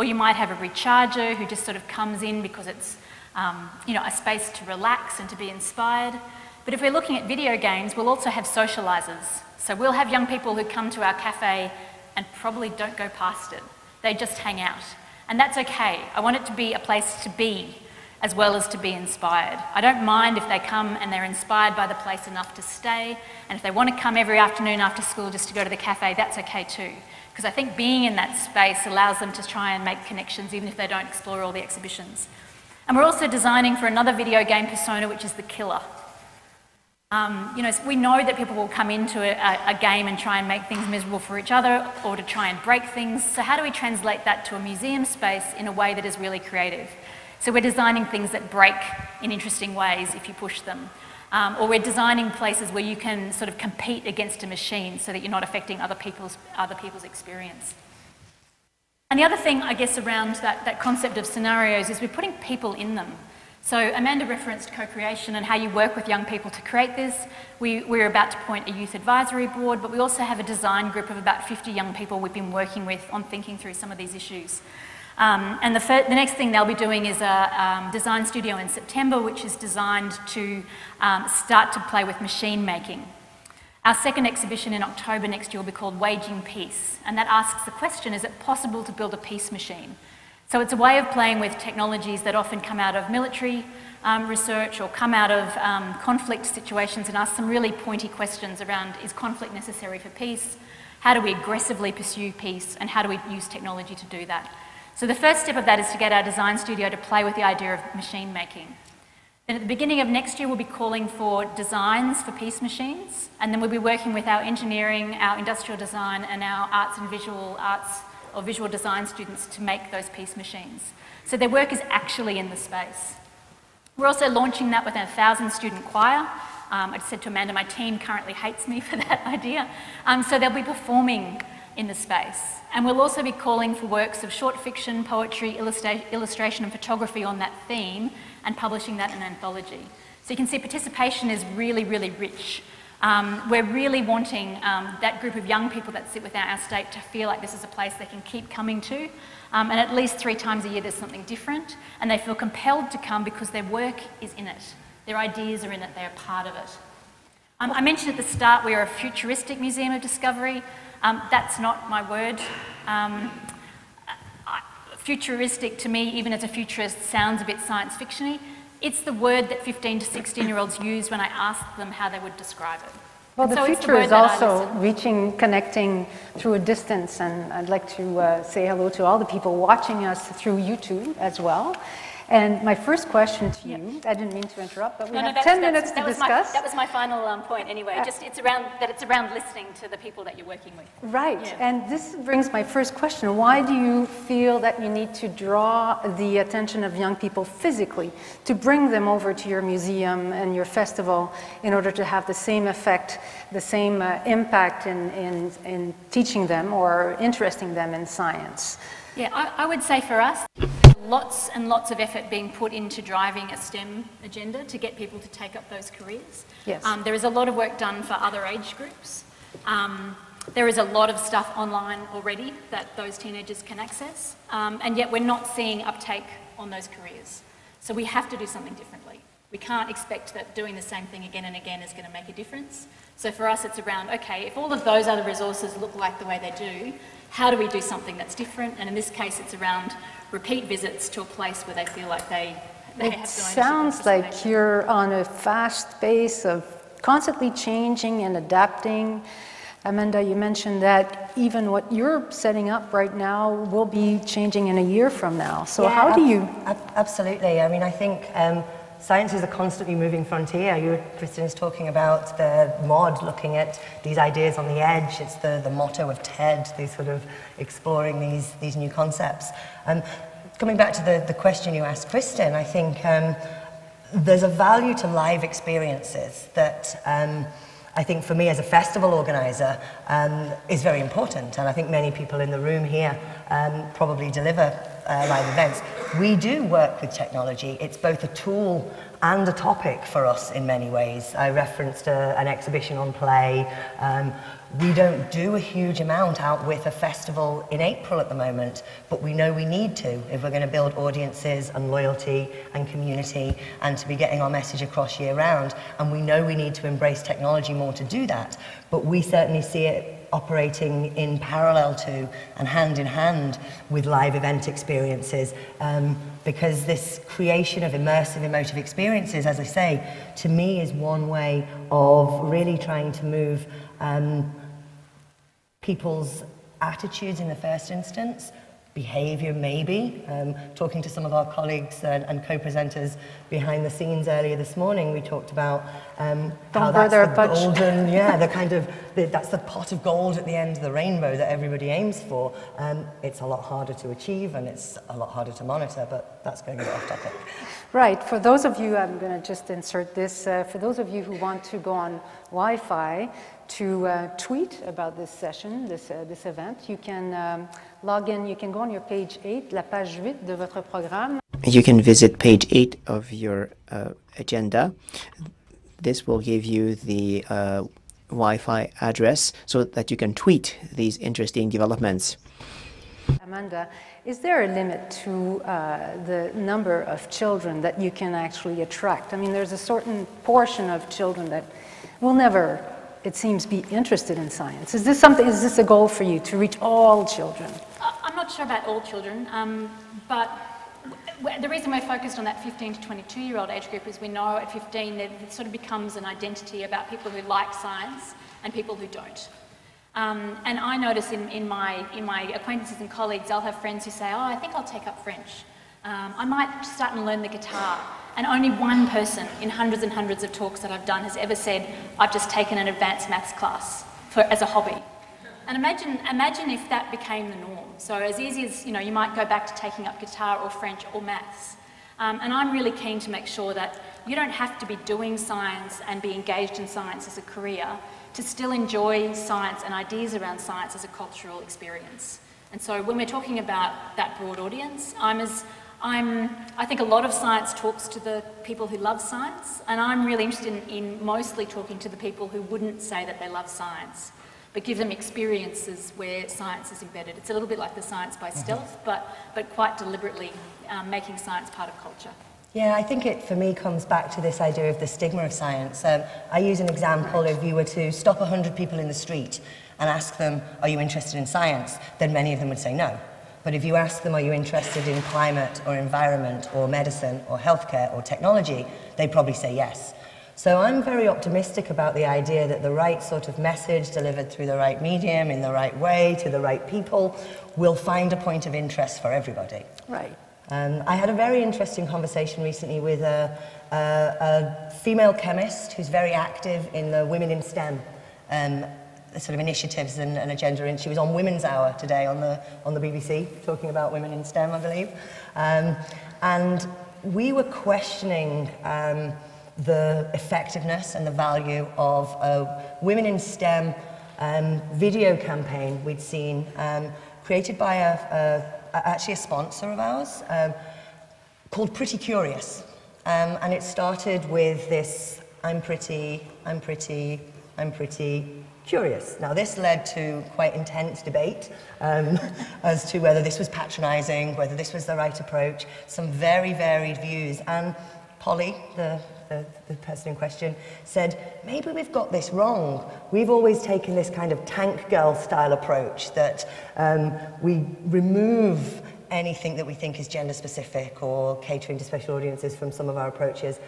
or you might have a recharger who just sort of comes in because it's um, you know, a space to relax and to be inspired. But if we're looking at video games, we'll also have socializers. So we'll have young people who come to our cafe and probably don't go past it. They just hang out. And that's okay. I want it to be a place to be as well as to be inspired. I don't mind if they come and they're inspired by the place enough to stay. And if they want to come every afternoon after school just to go to the cafe, that's okay too. Because I think being in that space allows them to try and make connections even if they don't explore all the exhibitions. And we're also designing for another video game persona, which is the killer. Um, you know, we know that people will come into a, a, game and try and make things miserable for each other or to try and break things. So how do we translate that to a museum space in a way that is really creative? So we're designing things that break in interesting ways if you push them. Um, or we're designing places where you can sort of compete against a machine so that you're not affecting other people's, other people's experience. And the other thing, I guess, around that, that concept of scenarios is we're putting people in them. So Amanda referenced co-creation and how you work with young people to create this. We, we're about to appoint a youth advisory board, but we also have a design group of about 50 young people we've been working with on thinking through some of these issues. Um, and the, the, next thing they'll be doing is a um, design studio in September, which is designed to um, start to play with machine making. Our second exhibition in October next year will be called Waging Peace, and that asks the question, is it possible to build a peace machine? So it's a way of playing with technologies that often come out of military um, research or come out of um, conflict situations and ask some really pointy questions around is conflict necessary for peace? How do we aggressively pursue peace? And how do we use technology to do that? So the first step of that is to get our design studio to play with the idea of machine making. Then at the beginning of next year, we'll be calling for designs for peace machines, and then we'll be working with our engineering, our industrial design, and our arts and visual arts or visual design students to make those peace machines. So their work is actually in the space. We're also launching that with a 1,000 student choir. Um, I said to Amanda, my team currently hates me for that idea. Um, so they'll be performing in the space. And we'll also be calling for works of short fiction, poetry, illustra illustration and photography on that theme and publishing that in an anthology. So you can see participation is really, really rich. Um, we're really wanting um, that group of young people that sit within our state to feel like this is a place they can keep coming to. Um, and at least three times a year there's something different. And they feel compelled to come because their work is in it. Their ideas are in it, they're part of it. Um, I mentioned at the start we are a futuristic museum of discovery. Um, that's not my word. Um, futuristic to me, even as a futurist, sounds a bit science fictiony. It's the word that 15 to 16 year olds use when I ask them how they would describe it. Well, the so future the is also reaching, connecting through a distance, and I'd like to uh, say hello to all the people watching us through YouTube as well. And my first question to you, I didn't mean to interrupt, but we No, no, have that's- 10 that's- minutes to that was my- discuss. That was my final um, point anyway, Uh, just it's around, that it's around listening to the people that you're working with. Right, Yeah. and this brings my first question. Why do you feel that you need to draw the attention of young people physically to bring them over to your museum and your festival in order to have the same effect, the same uh, impact in, in, in teaching them or interesting them in science? Yeah, I, I would say for us, lots and lots of effort being put into driving a STEM agenda to get people to take up those careers. Yes. Um, there is a lot of work done for other age groups. Um, there is a lot of stuff online already that those teenagers can access, um, and yet we're not seeing uptake on those careers. So we have to do something differently. We can't expect that doing the same thing again and again is going to make a difference. So for us, it's around okay, if all of those other resources look like the way they do, how do we do something that's different? And in this case, it's around repeat visits to a place where they feel like they, they It have the ownership and sounds like you're on a fast pace of constantly changing and adapting. Amanda, you mentioned that even what you're setting up right now will be changing in a year from now. So Yeah, how do you ab- absolutely. I mean, I think um, science is a constantly moving frontier. You, were- talking about the mod, looking at these ideas on the edge. It's the, the motto of TED, these sort of exploring these, these new concepts. Um, coming back to the, the question you asked Kristin, I think um, there's a value to live experiences that um, I think for me as a festival organizer um, is very important. And I think many people in the room here um, probably deliver uh, live events. We do work with technology. It's both a tool and a topic for us in many ways. I referenced a, an exhibition on play. Um, we don't do a huge amount out with a festival in April at the moment, but we know we need to if we're going to build audiences and loyalty and community and to be getting our message across year round. And we know we need to embrace technology more to do that, but we certainly see it operating in parallel to and hand in hand with live event experiences um, because this creation of immersive emotive experiences as i say to me is one way of really trying to move um, people's attitudes in the first instance, behavior maybe. Um, talking to some of our colleagues and, and co-presenters behind the scenes earlier this morning, we talked about um, Don't how that's the golden, yeah, the kind of, the, that's the pot of gold at the end of the rainbow that everybody aims for. Um, it's a lot harder to achieve and it's a lot harder to monitor, but that's going a bit off topic. Right. For those of you, I'm going to just insert this. Uh, for those of you who want to go on Wi-Fi to uh, tweet about this session, this, uh, this event, you can um, log in. You can go on your page 8, la page 8 de votre programme. You can visit page 8 of your uh, agenda. This will give you the uh, Wi Fi address so that you can tweet these interesting developments. Amanda, is there a limit to uh, the number of children that you can actually attract? I mean, there's a certain portion of children that will never, it seems, be interested in science. Is this something? Is this a goal for you to reach all children? I- I'm not sure about all children, um, but the reason we're focused on that 15 to 22 year old age group is we know at 15 that it sort of becomes an identity about people who like science and people who don't. Um, and I notice in, in, my, in my acquaintances and colleagues, I'll have friends who say, Oh, I think I'll take up French. Um, I might start and learn the guitar. And only one person in hundreds and hundreds of talks that I've done has ever said, I've just taken an advanced maths class for, as a hobby. And imagine, imagine if that became the norm. So as easy as, you know, you might go back to taking up guitar or French or maths. Um, and I'm really keen to make sure that you don't have to be doing science and be engaged in science as a career to still enjoy science and ideas around science as a cultural experience. And so when we're talking about that broad audience, I'm as I'm, I think a lot of science talks to the people who love science, and I'm really interested in, in mostly talking to the people who wouldn't say that they love science, but give them experiences where science is embedded. It's a little bit like the science by stealth, but, but quite deliberately um, making science part of culture. Yeah, I think it for me comes back to this idea of the stigma of science. Um, I use an example if you were to stop 100 people in the street and ask them, Are you interested in science? then many of them would say no. But if you ask them, Are you interested in climate or environment or medicine or healthcare or technology? they'd probably say yes. So I'm very optimistic about the idea that the right sort of message delivered through the right medium, in the right way, to the right people, will find a point of interest for everybody. Right. Um, I had a very interesting conversation recently with a, a, a female chemist who's very active in the Women in STEM um, sort of initiatives and, and agenda. And she was on Women's Hour today on the, on the BBC, talking about women in STEM, I believe. Um, and we were questioning um, the effectiveness and the value of a Women in STEM um, video campaign we'd seen um, created by a, a, actually a sponsor of ours um, called Pretty Curious. Um, and it started with this I'm pretty, I'm pretty, I'm pretty curious. Now, this led to quite intense debate um, as to whether this was patronizing, whether this was the right approach, some very varied views. And Polly, the, the, the person in question, said, maybe we've got this wrong. We've always taken this kind of tank girl style approach that um, we remove anything that we think is gender specific or catering to special audiences from some of our approaches.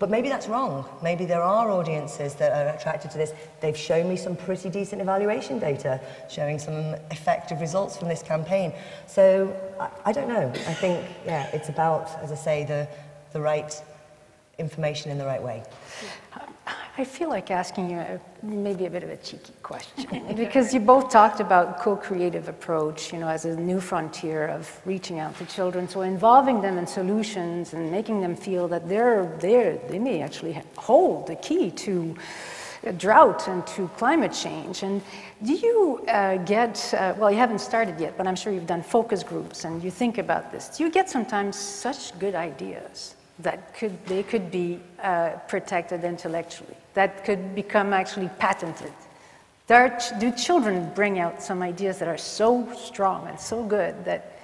But maybe that's wrong. Maybe there are audiences that are attracted to this. They've shown me some pretty decent evaluation data showing some effective results from this campaign. So I, I don't know. I think, yeah, it's about, as I say, the, the right information in the right way. I feel like asking you a, maybe a bit of a cheeky question because you both talked about co-creative approach, you know, as a new frontier of reaching out to children. So involving them in solutions and making them feel that they're there, they may actually hold the key to drought and to climate change. And do you uh, get, uh, well, you haven't started yet, but I'm sure you've done focus groups and you think about this. Do you get sometimes such good ideas that could, they could be uh, protected intellectually, that could become actually patented. There do children bring out some ideas that are so strong and so good that?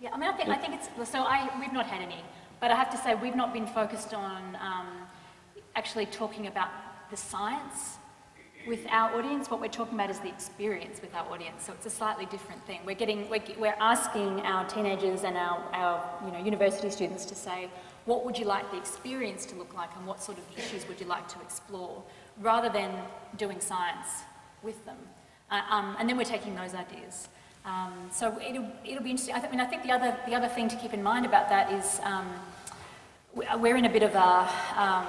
Yeah, I mean, I think, I think it's, so I, we've not had any, but I have to say we've not been focused on um, actually talking about the science with our audience, what we're talking about is the experience with our audience. So it's a slightly different thing. We're getting, we're, we're asking our teenagers and our, our you know, university students to say, what would you like the experience to look like and what sort of issues would you like to explore, rather than doing science with them. Uh, um, and then we're taking those ideas. Um, so it'll, it'll be interesting. I, th I, mean, I think the other, the other thing to keep in mind about that is um, we're in a bit of a, um,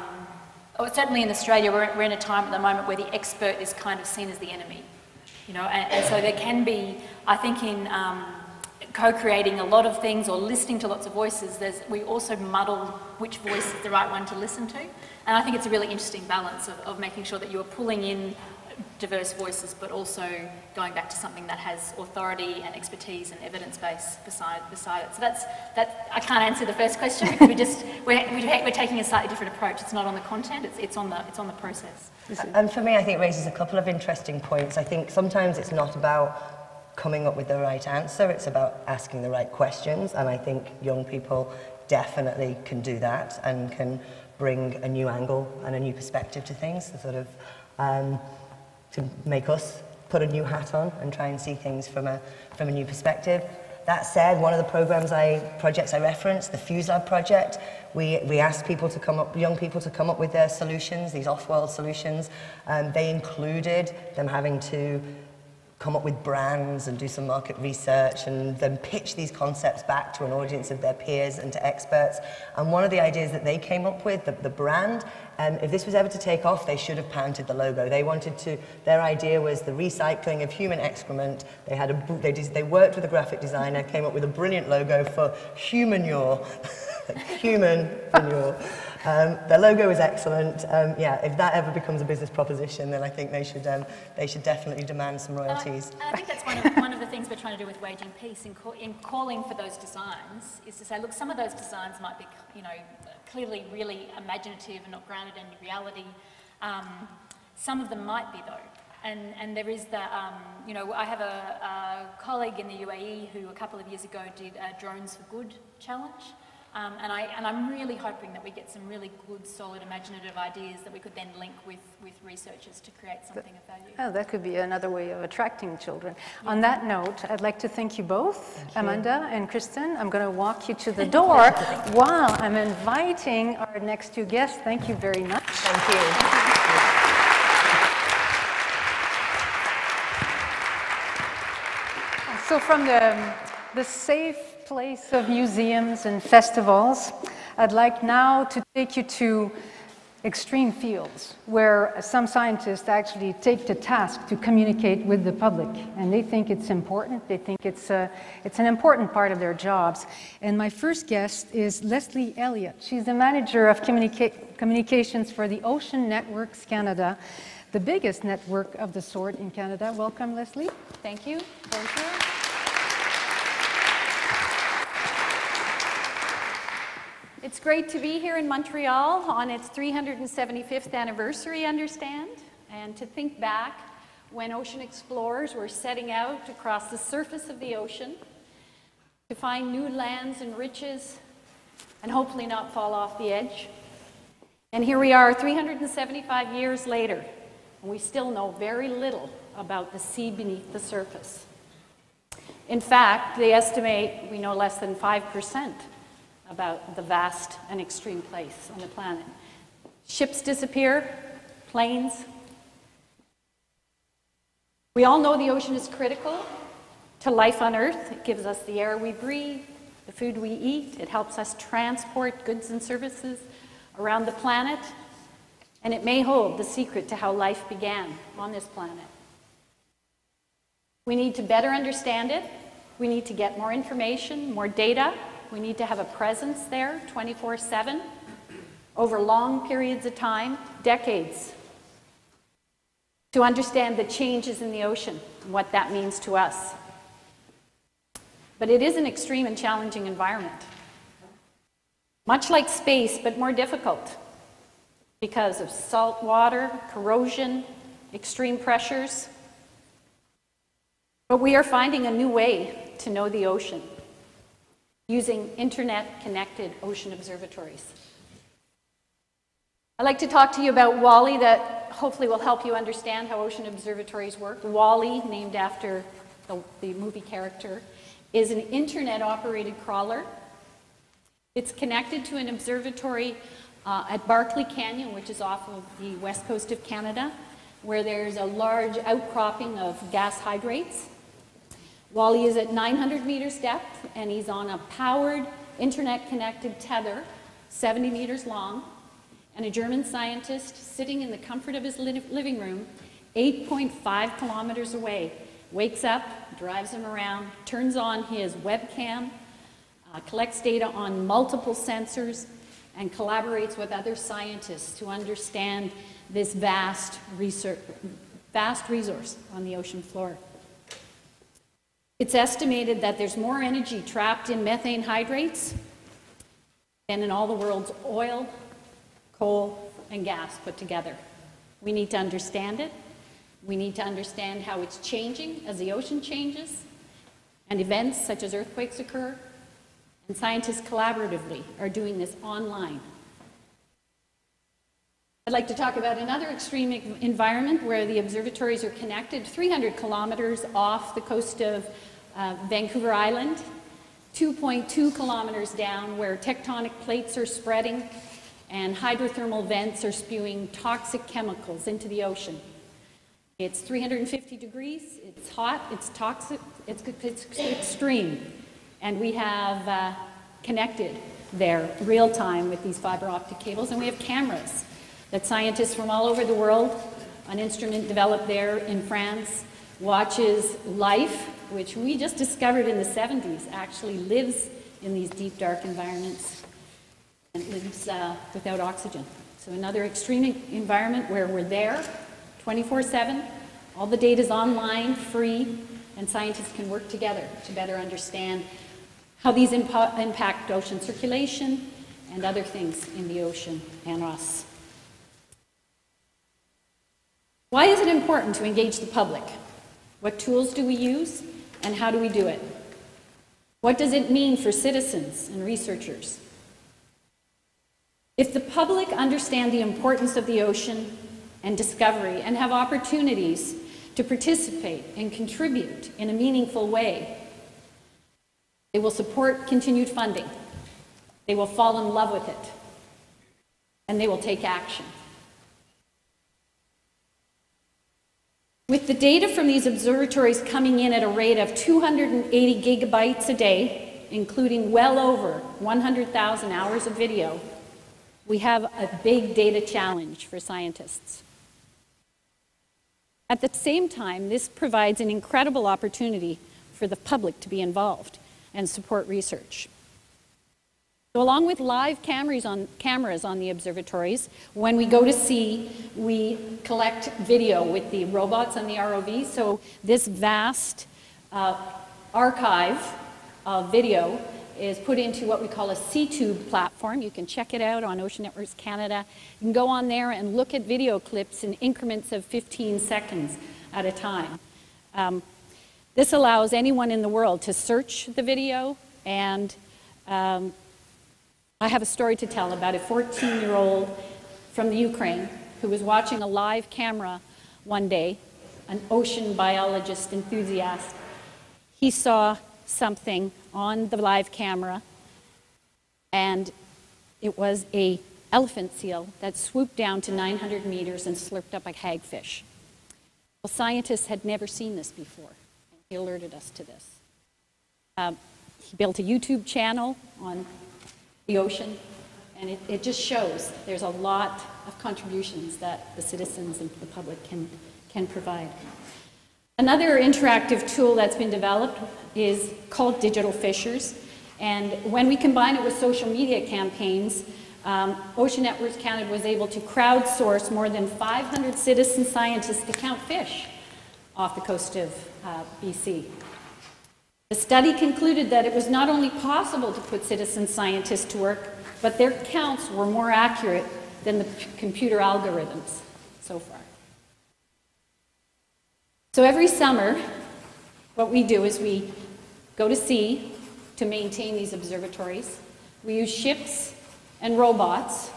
or certainly in Australia, we're, we're in a time at the moment where the expert is kind of seen as the enemy. You know, and, and so there can be, I think in um, co-creating a lot of things or listening to lots of voices, we also muddle which voice is the right one to listen to. And I think it's a really interesting balance of, of making sure that you are pulling in diverse voices, but also going back to something that has authority and expertise and evidence base beside, beside it. So that's, that, I can't answer the first question because we just, we're, we're taking a slightly different approach. It's not on the content, it's, it's, on, the, it's on the process. And for me, I think it raises a couple of interesting points. I think sometimes it's not about coming up with the right answer. It's about asking the right questions. And I think young people definitely can do that and can bring a new angle and a new perspective to things to sort of um, to make us put a new hat on and try and see things from a, from a new perspective. That said, one of the programs I, projects I referenced, the Fuse Lab project, we, we asked people to come up, young people to come up with their solutions, these off-world solutions. Um, they included them having to come up with brands and do some market research and then pitch these concepts back to an audience of their peers and to experts. And one of the ideas that they came up with, the, the brand, um, if this was ever to take off, they should have patented the logo. They wanted to, their idea was the recycling of human excrement. They, had a, they, they worked with a graphic designer, came up with a brilliant logo for Humanure. human manure. Um, their logo is excellent. Um, yeah, if that ever becomes a business proposition, then I think they should, um, they should definitely demand some royalties. Uh, I think that's one of, one of the things we're trying to do with Waging Peace in, call, in calling for those designs is to say, look, some of those designs might be, you know, clearly really imaginative and not grounded in reality. Um, some of them might be, though. And, and there is the, um, you know, I have a, a colleague in the UAE who a couple of years ago did a Drones for Good challenge. Um, and, I, and I'm really hoping that we get some really good, solid, imaginative ideas that we could then link with, with researchers to create something of value. Oh, that could be another way of attracting children. Yeah. On that note, I'd like to thank you both, thank Amanda you. and Kristin. I'm going to walk you to the door while I'm inviting our next two guests. Thank you very much. Thank you. So from the, the safe place of museums and festivals, I'd like now to take you to extreme fields where some scientists actually take the task to communicate with the public. And they think it's important. They think it's, a, it's an important part of their jobs. And my first guest is leslie elliott. She's the manager of communica communications for the ocean networks canada the biggest network of the sort in canada. Welcome leslie. Thank you. Thank you It's great to be here in Montreal on its 375th anniversary, understand, and to think back when ocean explorers were setting out across the surface of the ocean to find new lands and riches and hopefully not fall off the edge. And here we are 375 years later, and we still know very little about the sea beneath the surface. In fact, they estimate we know less than 5% about the vast and extreme place on the planet. Ships disappear, planes. We all know the ocean is critical to life on Earth. It gives us the air we breathe, the food we eat. It helps us transport goods and services around the planet. And it may hold the secret to how life began on this planet. We need to better understand it. We need to get more information, more data, we need to have a presence there 24 7 over long periods of time, decades, to understand the changes in the ocean and what that means to us. But it is an extreme and challenging environment. Much like space, but more difficult because of salt water, corrosion, extreme pressures. But we are finding a new way to know the ocean using internet-connected ocean observatories. I'd like to talk to you about Wally that hopefully will help you understand how ocean observatories work. Wally, named after the, the movie character, is an internet-operated crawler. It's connected to an observatory uh, at Barkley Canyon, which is off of the west coast of Canada, where there's a large outcropping of gas hydrates. Wally is at 900 meters depth and he's on a powered internet-connected tether, 70 meters long, and a German scientist sitting in the comfort of his living room, 8.5 kilometers away, wakes up, drives him around, turns on his webcam, uh, collects data on multiple sensors, and collaborates with other scientists to understand this vast, research, vast resource on the ocean floor. It's estimated that there's more energy trapped in methane hydrates than in all the world's oil, coal, and gas put together. We need to understand it. We need to understand how it's changing as the ocean changes, and events such as earthquakes occur. And scientists collaboratively are doing this online. I'd like to talk about another extreme environment where the observatories are connected 300 kilometers off the coast of uh, Vancouver Island, 2.2 kilometers down where tectonic plates are spreading and hydrothermal vents are spewing toxic chemicals into the ocean. It's 350 degrees, it's hot, it's toxic, it's, it's extreme. And we have uh, connected there real time with these fiber optic cables, and we have cameras that scientists from all over the world, an instrument developed there in France, watches life, which we just discovered in the 70s, actually lives in these deep, dark environments and lives uh, without oxygen. So another extreme environment where we're there 24-7, all the data is online, free, and scientists can work together to better understand how these impa impact ocean circulation and other things in the ocean and us. Why is it important to engage the public? What tools do we use and how do we do it? What does it mean for citizens and researchers? If the public understand the importance of the ocean and discovery and have opportunities to participate and contribute in a meaningful way, they will support continued funding. They will fall in love with it. And they will take action. With the data from these observatories coming in at a rate of 280 gigabytes a day, including well over 100,000 hours of video, we have a big data challenge for scientists. At the same time, this provides an incredible opportunity for the public to be involved and support research. So along with live cameras on, cameras on the observatories, when we go to sea, we collect video with the robots on the ROV. So this vast uh, archive of video is put into what we call a SeaTube platform. You can check it out on Ocean Networks Canada. You can go on there and look at video clips in increments of 15 seconds at a time. Um, this allows anyone in the world to search the video and um, I have a story to tell about a 14 year old from the Ukraine who was watching a live camera one day, an ocean biologist enthusiast. He saw something on the live camera, and it was a elephant seal that swooped down to 900 meters and slurped up a hagfish. Well, scientists had never seen this before, and he alerted us to this. Um, he built a YouTube channel on the ocean. And it, it just shows there's a lot of contributions that the citizens and the public can, can provide. Another interactive tool that's been developed is called Digital Fishers. And when we combine it with social media campaigns, um, Ocean Networks Canada was able to crowdsource more than 500 citizen scientists to count fish off the coast of uh, BC. The study concluded that it was not only possible to put citizen scientists to work, but their counts were more accurate than the computer algorithms so far. So every summer, what we do is we go to sea to maintain these observatories. We use ships and robots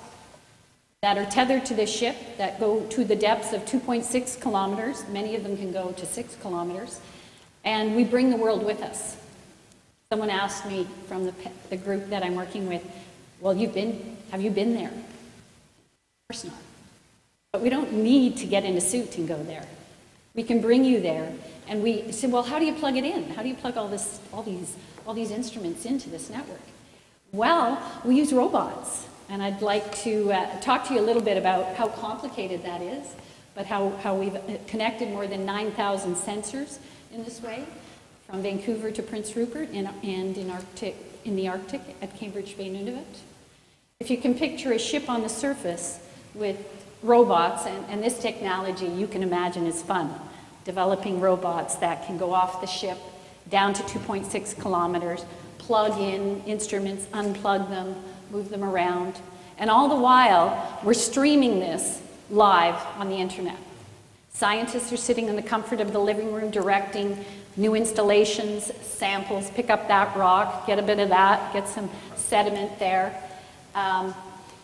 that are tethered to the ship that go to the depths of 2.6 kilometers. Many of them can go to 6 kilometers and we bring the world with us. Someone asked me from the, the group that I'm working with, well, you've been, have you been there? Of course not. But we don't need to get in a suit and go there. We can bring you there. And we said, well, how do you plug it in? How do you plug all, this, all, these, all these instruments into this network? Well, we use robots. And I'd like to uh, talk to you a little bit about how complicated that is, but how, how we've connected more than 9,000 sensors in this way, from Vancouver to Prince Rupert and, and in, Arctic, in the Arctic at Cambridge Bay Nunavut. If you can picture a ship on the surface with robots, and, and this technology you can imagine is fun, developing robots that can go off the ship down to 2.6 kilometers, plug in instruments, unplug them, move them around. And all the while, we're streaming this live on the internet. Scientists are sitting in the comfort of the living room directing new installations, samples, pick up that rock, get a bit of that, get some sediment there. Um,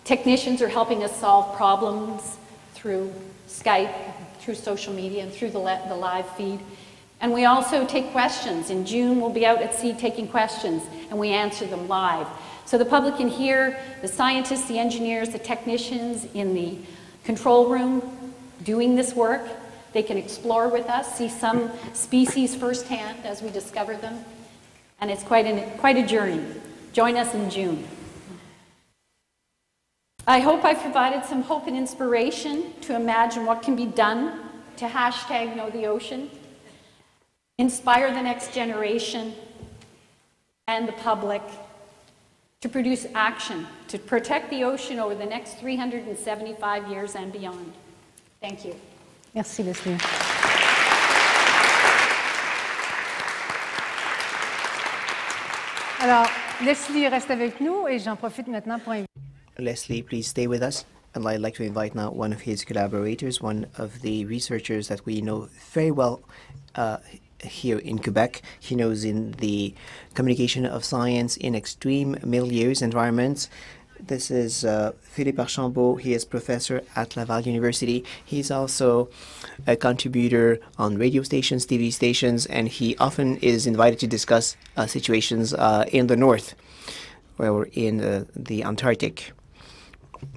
technicians are helping us solve problems through Skype, through social media, and through the, the live feed. And we also take questions. In June, we'll be out at sea taking questions, and we answer them live. So the public can hear the scientists, the engineers, the technicians in the control room doing this work. They can explore with us, see some species firsthand as we discover them. And it's quite, an, quite a journey. Join us in June. I hope I've provided some hope and inspiration to imagine what can be done to hashtag Know the Ocean, inspire the next generation and the public to produce action to protect the ocean over the next 375 years and beyond. Thank you. Merci, Leslie. Alors, Leslie reste avec nous et j'en profite maintenant pour inviter. Leslie, please stay with us. And I'd like to invite now one of his collaborators, one of the researchers that we know very well uh, here in Quebec. He knows in the communication of science in extreme milieus, environments, this is uh, Philippe Archambault. He is professor at Laval University. He's also a contributor on radio stations, TV stations, and he often is invited to discuss uh, situations uh, in the north or in the Antarctic.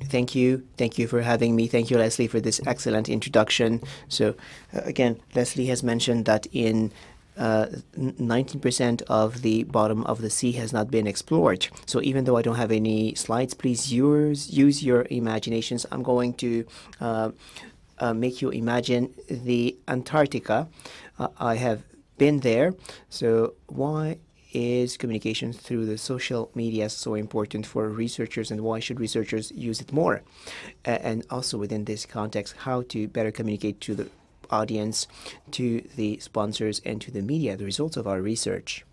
Thank you. Thank you for having me. Thank you, Leslie, for this excellent introduction. So, uh, again, Leslie has mentioned that in 19% of the bottom of the sea has not been explored. So even though I don't have any slides, please use, use your imaginations. I'm going to uh, uh, make you imagine the Antarctica. Uh, I have been there. So why is communication through the social media so important for researchers and why should researchers use it more? and also within this context, how to better communicate to the audience, to the sponsors, and to the media the results of our research.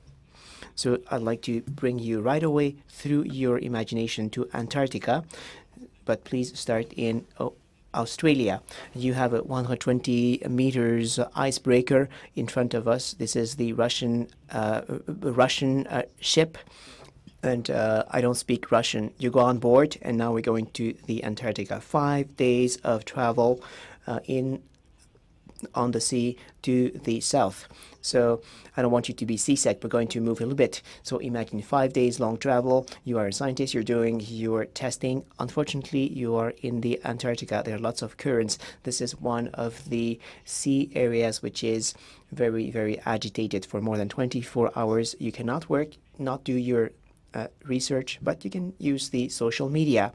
So I'd like to bring you right away through your imagination to Antarctica, but please start in oh, Australia. You have a 120 meters icebreaker in front of us. This is the Russian uh, Russian uh, ship and uh, I don't speak Russian. You go on board, and now we're going to the Antarctica. Five days of travel uh, in on the sea to the south. So I don't want you to be seasick. We're going to move a little bit. So imagine five days long travel. You are a scientist. You're doing your testing. Unfortunately, you are in the Antarctica. There are lots of currents. This is one of the sea areas which is very, very agitated for more than 24 hours. You cannot work, not do your uh, research, but you can use the social media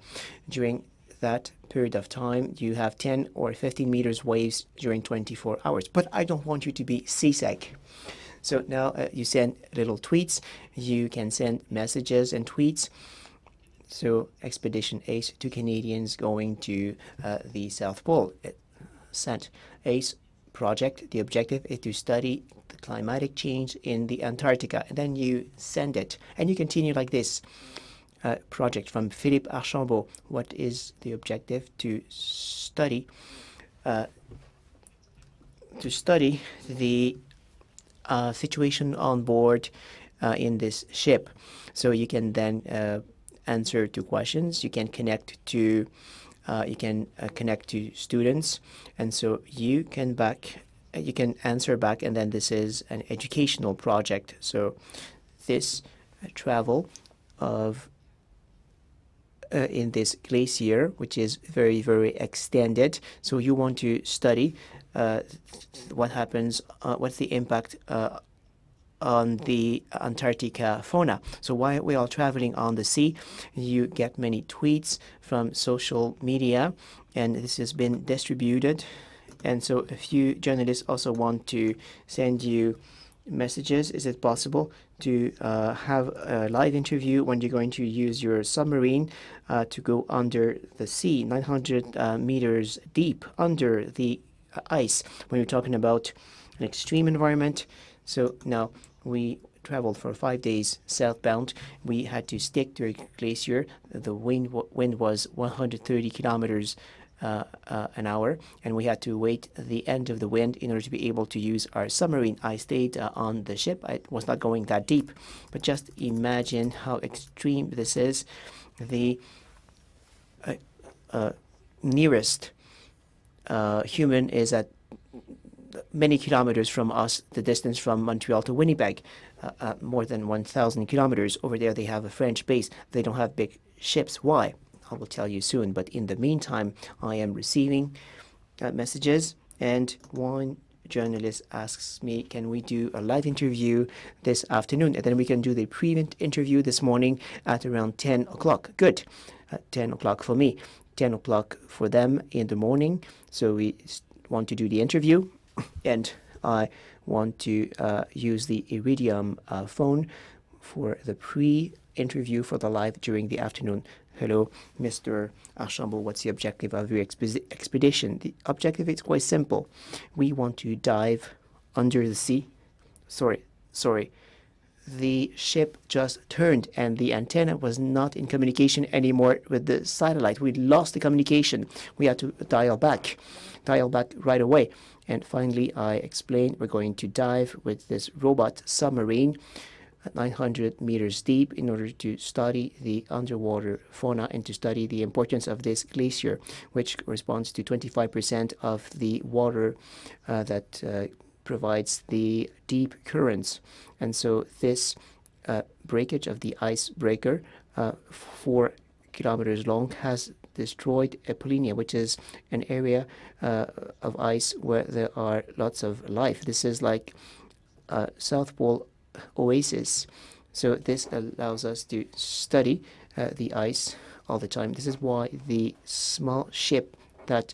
during that period of time, you have 10 or 15 meters waves during 24 hours. But I don't want you to be seasick. So now uh, you send little tweets, you can send messages and tweets. So Expedition ACE to Canadians going to uh, the South Pole. It sent ACE project. The objective is to study the climatic change in the Antarctica. And then you send it. And you continue like this uh, project from Philippe Archambault. What is the objective? To study uh, to study the uh, situation on board uh, in this ship. So you can then uh, answer to questions. You can connect to uh, you can connect to students, and so you can back you can answer back, and then this is an educational project. So this travel of uh, in this glacier, which is very, very extended. So you want to study uh, what happens, uh, what's the impact uh, on the Antarctica fauna. So while we are traveling on the sea, you get many tweets from social media, and this has been distributed. And so a few journalists also want to send you messages. Is it possible to uh, have a live interview when you're going to use your submarine uh, to go under the sea, 900 uh, meters deep under the uh, ice when you're talking about an extreme environment. So now we traveled for five days southbound. We had to stick to a glacier. The wind, wind was 130 kilometers uh, uh, an hour, and we had to wait the end of the wind in order to be able to use our submarine. I stayed uh, on the ship. I was not going that deep, but just imagine how extreme this is. The uh, uh, nearest uh, human is at many kilometers from us, the distance from Montreal to Winnipeg, more than 1,000 kilometers. Over there, they have a French base. They don't have big ships. Why? I will tell you soon. But in the meantime, I am receiving uh, messages, and one journalist asks me, can we do a live interview this afternoon? And then we can do the pre-event interview this morning at around 10 o'clock. Good. Uh, 10 o'clock for me, 10 o'clock for them in the morning. So we want to do the interview, and I want to uh, use the Iridium uh, phone for the pre-interview for the live during the afternoon. Hello, Mr. Archambault, what's the objective of your expedition? The objective is quite simple. We want to dive under the sea. Sorry, sorry. The ship just turned and the antenna was not in communication anymore with the satellite. We lost the communication. We had to dial back, dial back right away. And finally, I explained we're going to dive with this robot submarine 900 meters deep in order to study the underwater fauna and to study the importance of this glacier, which corresponds to 25% of the water uh, that uh, provides the deep currents. And so this uh, breakage of the icebreaker, uh, four kilometers long, has destroyed a polynya, which is an area uh, of ice where there are lots of life. This is like uh, South Pole oasis. So this allows us to study uh, the ice all the time. This is why the small ship that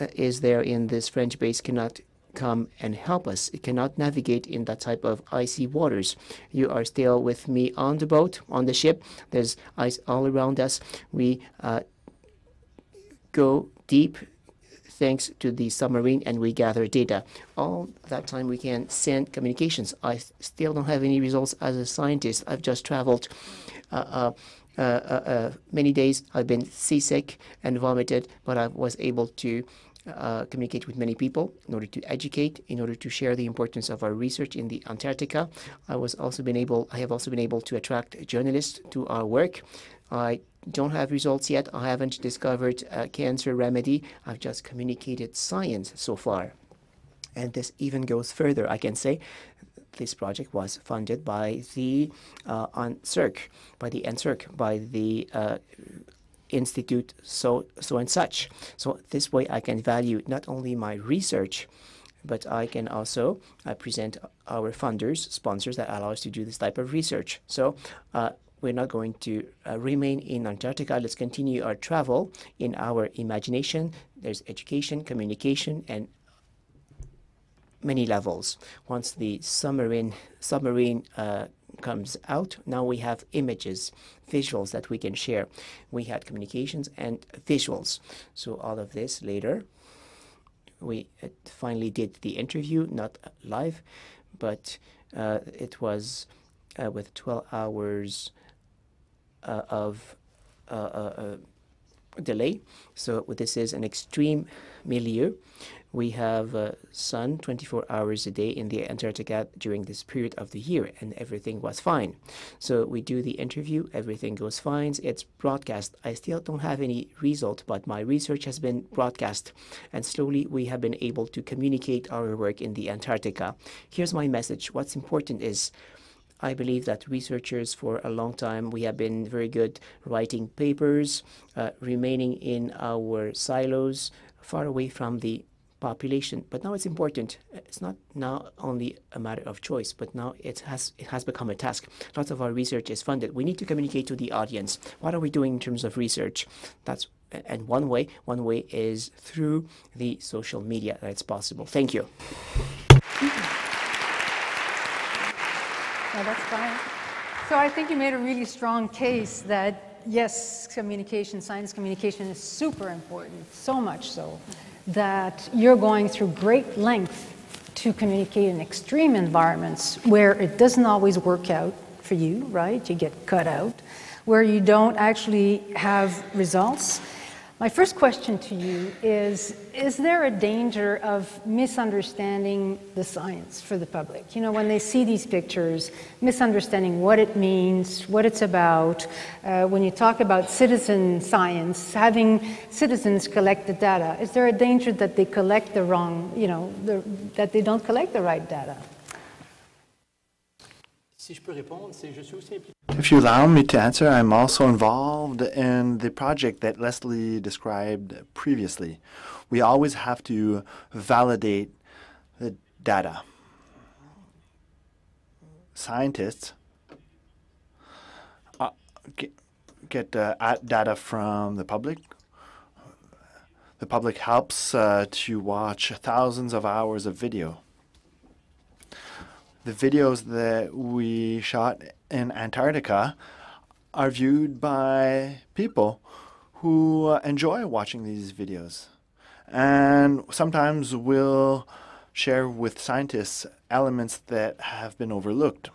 uh, is there in this French base cannot come and help us. It cannot navigate in that type of icy waters. You are still with me on the boat, on the ship. There's ice all around us. We uh, go deep thanks to the submarine and we gather data. All that time we can send communications. I still don't have any results as a scientist. I've just traveled uh, uh, uh, uh, uh many days. I've been seasick and vomited, but I was able to uh, communicate with many people in order to educate, in order to share the importance of our research in the Antarctica. I was also been able, I have also been able to attract journalists to our work. I don't have results yet. I haven't discovered a cancer remedy. I've just communicated science so far. And this even goes further. I can say this project was funded by the uh, NSERC, by the NSERC, by the uh, institute so so and such. So this way I can value not only my research, but I can also uh, present our funders, sponsors that allow us to do this type of research. So uh, we're not going to uh, remain in Antarctica. Let's continue our travel in our imagination. There's education, communication, and many levels. Once the submarine submarine uh, comes out, now we have images, visuals that we can share. We had communications and visuals. So all of this later, we uh, finally did the interview, not live, but uh, it was uh, with 12 hours of uh, uh, delay. So this is an extreme milieu. We have uh, sun 24 hours a day in the Antarctica during this period of the year, and everything was fine. So we do the interview, everything goes fine, it's broadcast. I still don't have any result, but my research has been broadcast, and slowly we have been able to communicate our work in the Antarctica. Here's my message. What's important is I believe that researchers for a long time, we have been very good writing papers, uh, remaining in our silos, far away from the population. But now it's important. It's not now only a matter of choice, but now it has it has become a task. Lots of our research is funded. We need to communicate to the audience. What are we doing in terms of research? That's and one way one way is through the social media that it's possible. Thank you. No, that's fine. So I think you made a really strong case that yes, communication, science communication is super important, so much so that you're going through great length to communicate in extreme environments where it doesn't always work out for you, right? You get cut out, where you don't actually have results. My first question to you is Is there a danger of misunderstanding the science for the public? You know, when they see these pictures, misunderstanding what it means, what it's about. Uh, when you talk about citizen science, having citizens collect the data, is there a danger that they collect the wrong, you know, the, that they don't collect the right data? If you allow me to answer, I'm also involved in the project that Leslie described previously. We always have to validate the data. Scientists uh, get, get uh, data from the public. The public helps uh, to watch thousands of hours of video the videos that we shot in Antarctica are viewed by people who uh, enjoy watching these videos. And sometimes we'll share with scientists elements that have been overlooked.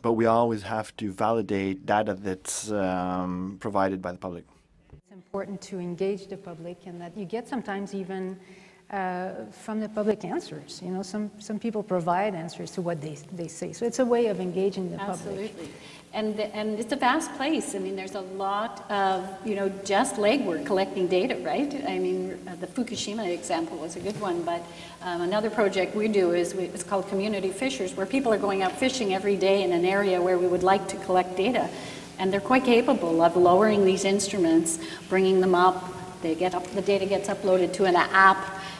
But we always have to validate data that's um, provided by the public. It's important to engage the public and that you get sometimes even uh, from the public answers. You know, some, some people provide answers to what they, they say. So it's a way of engaging the Absolutely. public. Absolutely. And, and it's a vast place. I mean, there's a lot of, you know, just legwork collecting data, right? I mean, uh, the Fukushima example was a good one, but um, another project we do is we, it's called Community Fishers, where people are going out fishing every day in an area where we would like to collect data. And they're quite capable of lowering these instruments, bringing them up, They get up, the data gets uploaded to an app,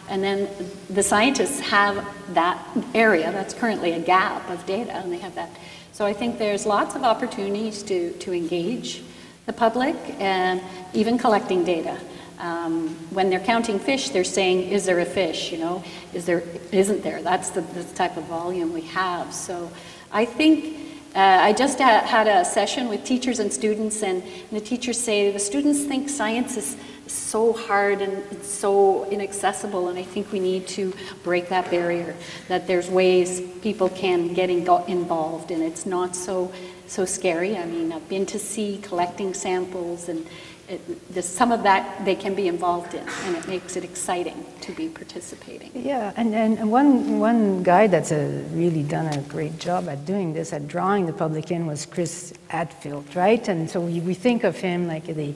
and then the scientists have that area that's currently a gap of data, and they have that. So I think there's lots of opportunities to, to engage the public and even collecting data. Um, when they're counting fish, they're saying, is there a fish, you know? Is there, isn't there? That's the, the type of volume we have. So I think uh, I just had a session with teachers and students, and, and, the teachers say the students think science is so hard and so inaccessible, and I think we need to break that barrier. That there's ways people can get involved, and it's not so so scary. I mean, I've been to sea collecting samples and it, some of that they can be involved in, and it makes it exciting to be participating. Yeah, and, and one, one guy that's a, really done a great job at doing this, at drawing the public in, was Chris Hadfield, right? And so we, we think of him like the,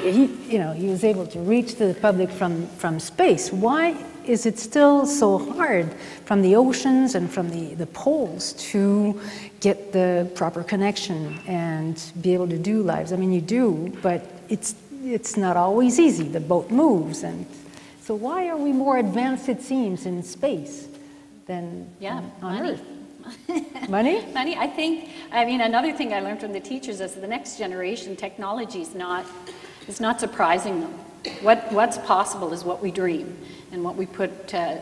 he, you know, he was able to reach the public from, from space. Why is it still so hard from the oceans and from the, the poles to get the proper connection and be able to do lives? I mean, you do, but it's, it's not always easy. The boat moves. And so why are we more advanced, it seems, in space than yeah, on, on money. Earth? money? Money. I think, I mean, another thing I learned from the teachers is the next generation, technology is not, is not surprising them. What, what's possible is what we dream and what we put, uh,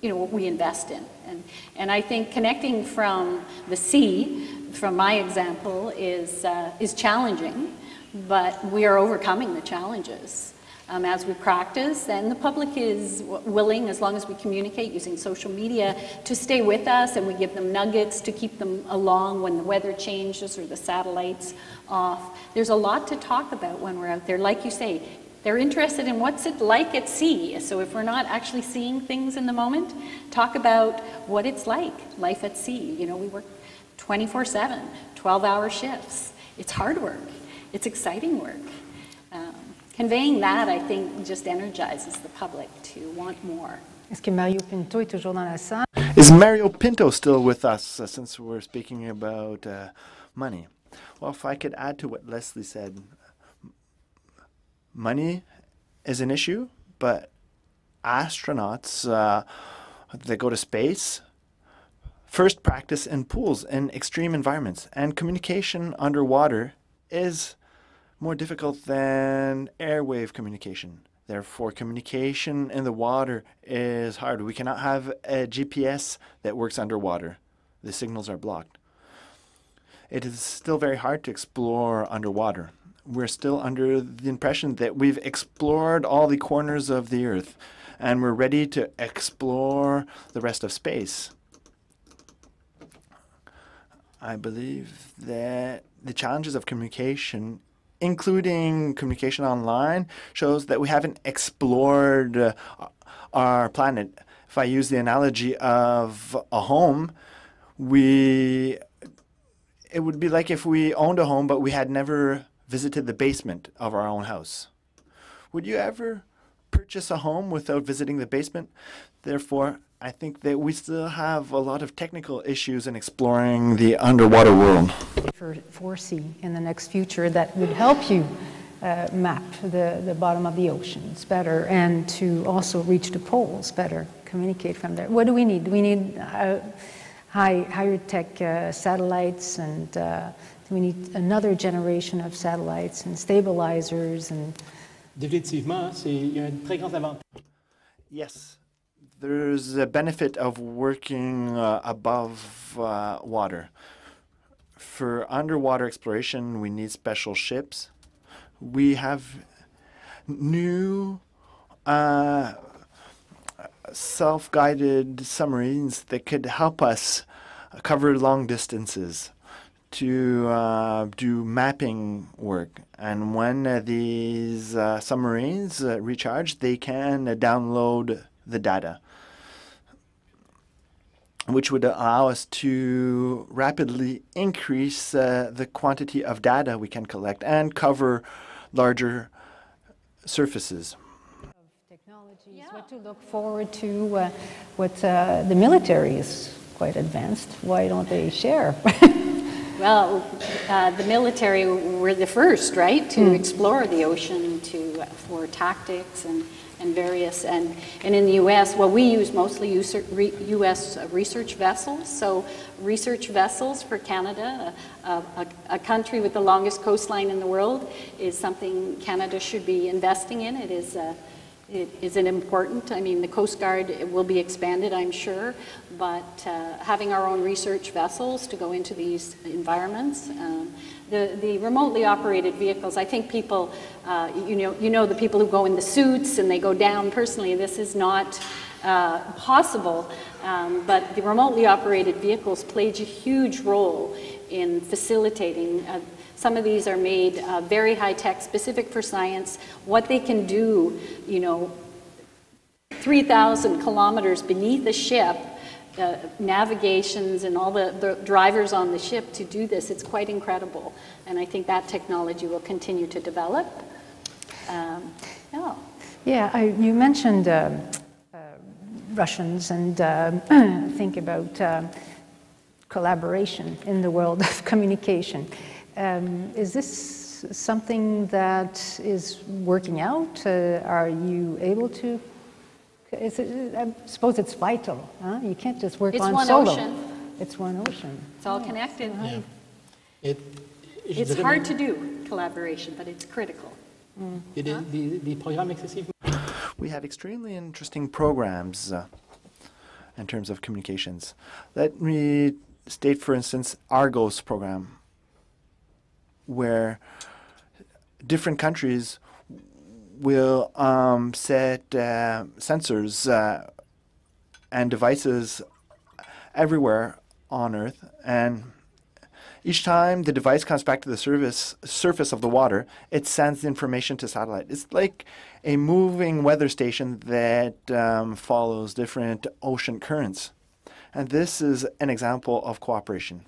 you know, what we invest in. And, and I think connecting from the sea, from my example, is, uh, is challenging but we are overcoming the challenges um, as we practice, and the public is willing, as long as we communicate using social media, to stay with us, and we give them nuggets to keep them along when the weather changes or the satellite's off. There's a lot to talk about when we're out there. Like you say, they're interested in what's it like at sea. So if we're not actually seeing things in the moment, talk about what it's like, life at sea. You know, we work 24-7, 12-hour shifts. It's hard work. It's exciting work. Um, conveying that, I think, just energizes the public to want more. Est-ce que Mario Pinto est toujours dans la salle? Is Mario Pinto still with us uh, since we're speaking about uh, money? Well, if I could add to what Leslie said, money is an issue, but astronauts uh, that go to space first practice in pools in extreme environments, and communication underwater is more difficult than airwave communication. Therefore, communication in the water is hard. We cannot have a GPS that works underwater. The signals are blocked. It is still very hard to explore underwater. We're still under the impression that we've explored all the corners of the Earth and we're ready to explore the rest of space. I believe that the challenges of communication including communication online, shows that we haven't explored uh, our planet. If I use the analogy of a home, we it would be like if we owned a home but we had never visited the basement of our own house. Would you ever purchase a home without visiting the basement? Therefore, I think that we still have a lot of technical issues in exploring the underwater world. For foresee in the next future that would help you uh, map the, the bottom of the oceans better and to also reach the poles better, communicate from there. What do we need? Do we need uh, high, higher tech uh, satellites and uh, do we need another generation of satellites and stabilizers and Définitivement, il y a un très grand avantage. Yes, there's a benefit of working uh, above uh, water. For underwater exploration, we need special ships. We have new uh, self-guided submarines that could help us cover long distances to uh, do mapping work. And when uh, these uh, submarines recharge, they can download the data which would allow us to rapidly increase uh, the quantity of data we can collect and cover larger surfaces. Technologies, yeah. what to look forward to, uh, what uh, the military is quite advanced. Why don't they share? Well, uh, the military were the first, right, to mm. explore the ocean to for tactics and and various and and in the U.S. Well, we use mostly U.S. research vessels. So research vessels for Canada, a, a, a, country with the longest coastline in the world, is something Canada should be investing in. It is. Uh, it is an important, I mean, the Coast Guard will be expanded, I'm sure, but uh, having our own research vessels to go into these environments, um, the, the remotely operated vehicles, I think people, uh, you, know, you know the people who go in the suits and they go down personally, this is not uh, possible, um, but the remotely operated vehicles played a huge role in facilitating uh, some of these are made uh, very high tech, specific for science. What they can do, you know, 3,000 kilometers beneath a ship, uh, navigations and all the, the, drivers on the ship to do this, it's quite incredible. And I think that technology will continue to develop. Um, yeah. Yeah, I, you mentioned uh, uh Russians and uh, think about uh, collaboration in the world of communication. Um, is this something that is working out? Uh, are you able to? It, I suppose it's vital. Huh? You can't just work it's on one solo. Ocean. It's one ocean. It's all connected. Yeah. It, it's hard to do collaboration, but it's critical. Mm. Huh? We have extremely interesting programs uh, in terms of communications. Let me state, for instance, Argos program where different countries will um, set uh, sensors uh, and devices everywhere on Earth, and each time the device comes back to the surface surface of the water, it sends information to satellite. It's like a moving weather station that um, follows different ocean currents, and this is an example of cooperation.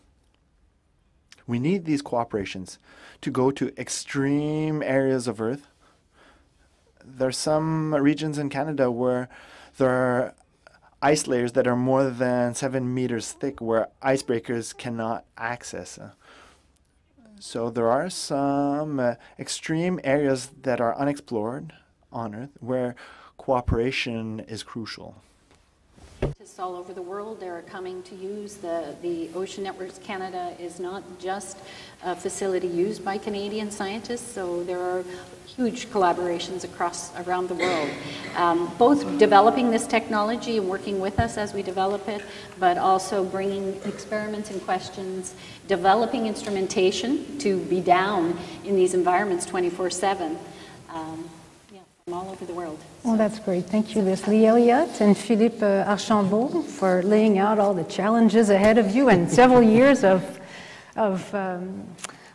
We need these cooperations to go to extreme areas of Earth. There are some regions in Canada where there are ice layers that are more than seven meters thick where icebreakers cannot access. So there are some uh, extreme areas that are unexplored on Earth where cooperation is crucial. Scientists all over the world are coming to use the, the Ocean Networks Canada is not just a facility used by Canadian scientists, so there are huge collaborations across around the world, um, both developing this technology and working with us as we develop it, but also bringing experiments and questions, developing instrumentation to be down in these environments 24/7. Um, from all over the world. Well, that's great. Thank you, Leslie Elliott and Philippe uh, Archambault, for laying out all the challenges ahead of you and several years of, of um,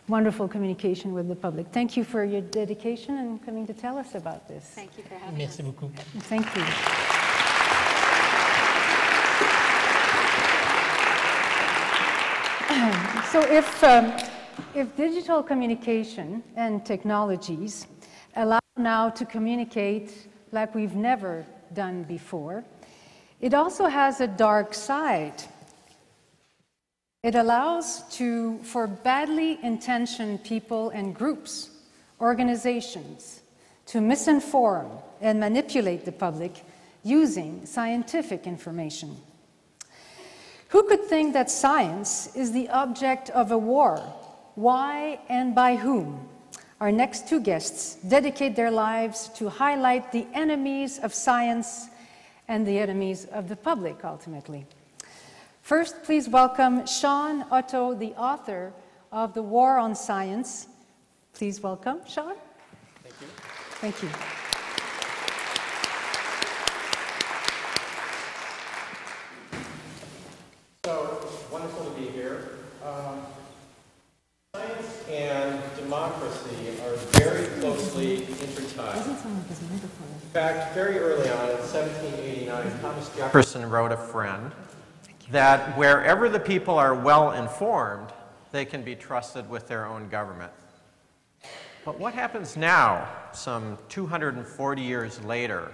wonderful communication with the public. Thank you for your dedication and coming to tell us about this. Thank you for having Merci us. beaucoup. Thank you. so if, um, if digital communication and technologies allow now to communicate like we've never done before. It also has a dark side. It allows to, for badly intentioned people and groups, organizations, to misinform and manipulate the public using scientific information. Who could think that science is the object of a war? Why and by whom? Our next two guests dedicate their lives to highlight the enemies of science and the enemies of the public, ultimately. First, please welcome Shawn Otto, the author of The War on Science. Please welcome Shawn. Thank you. Thank you. So, wonderful to be here. Um, science and democracy are very closely intertwined. In fact, very early on in 1789, Thomas Jefferson wrote a friend that wherever the people are well informed, they can be trusted with their own government. But what happens now, some 240 years later,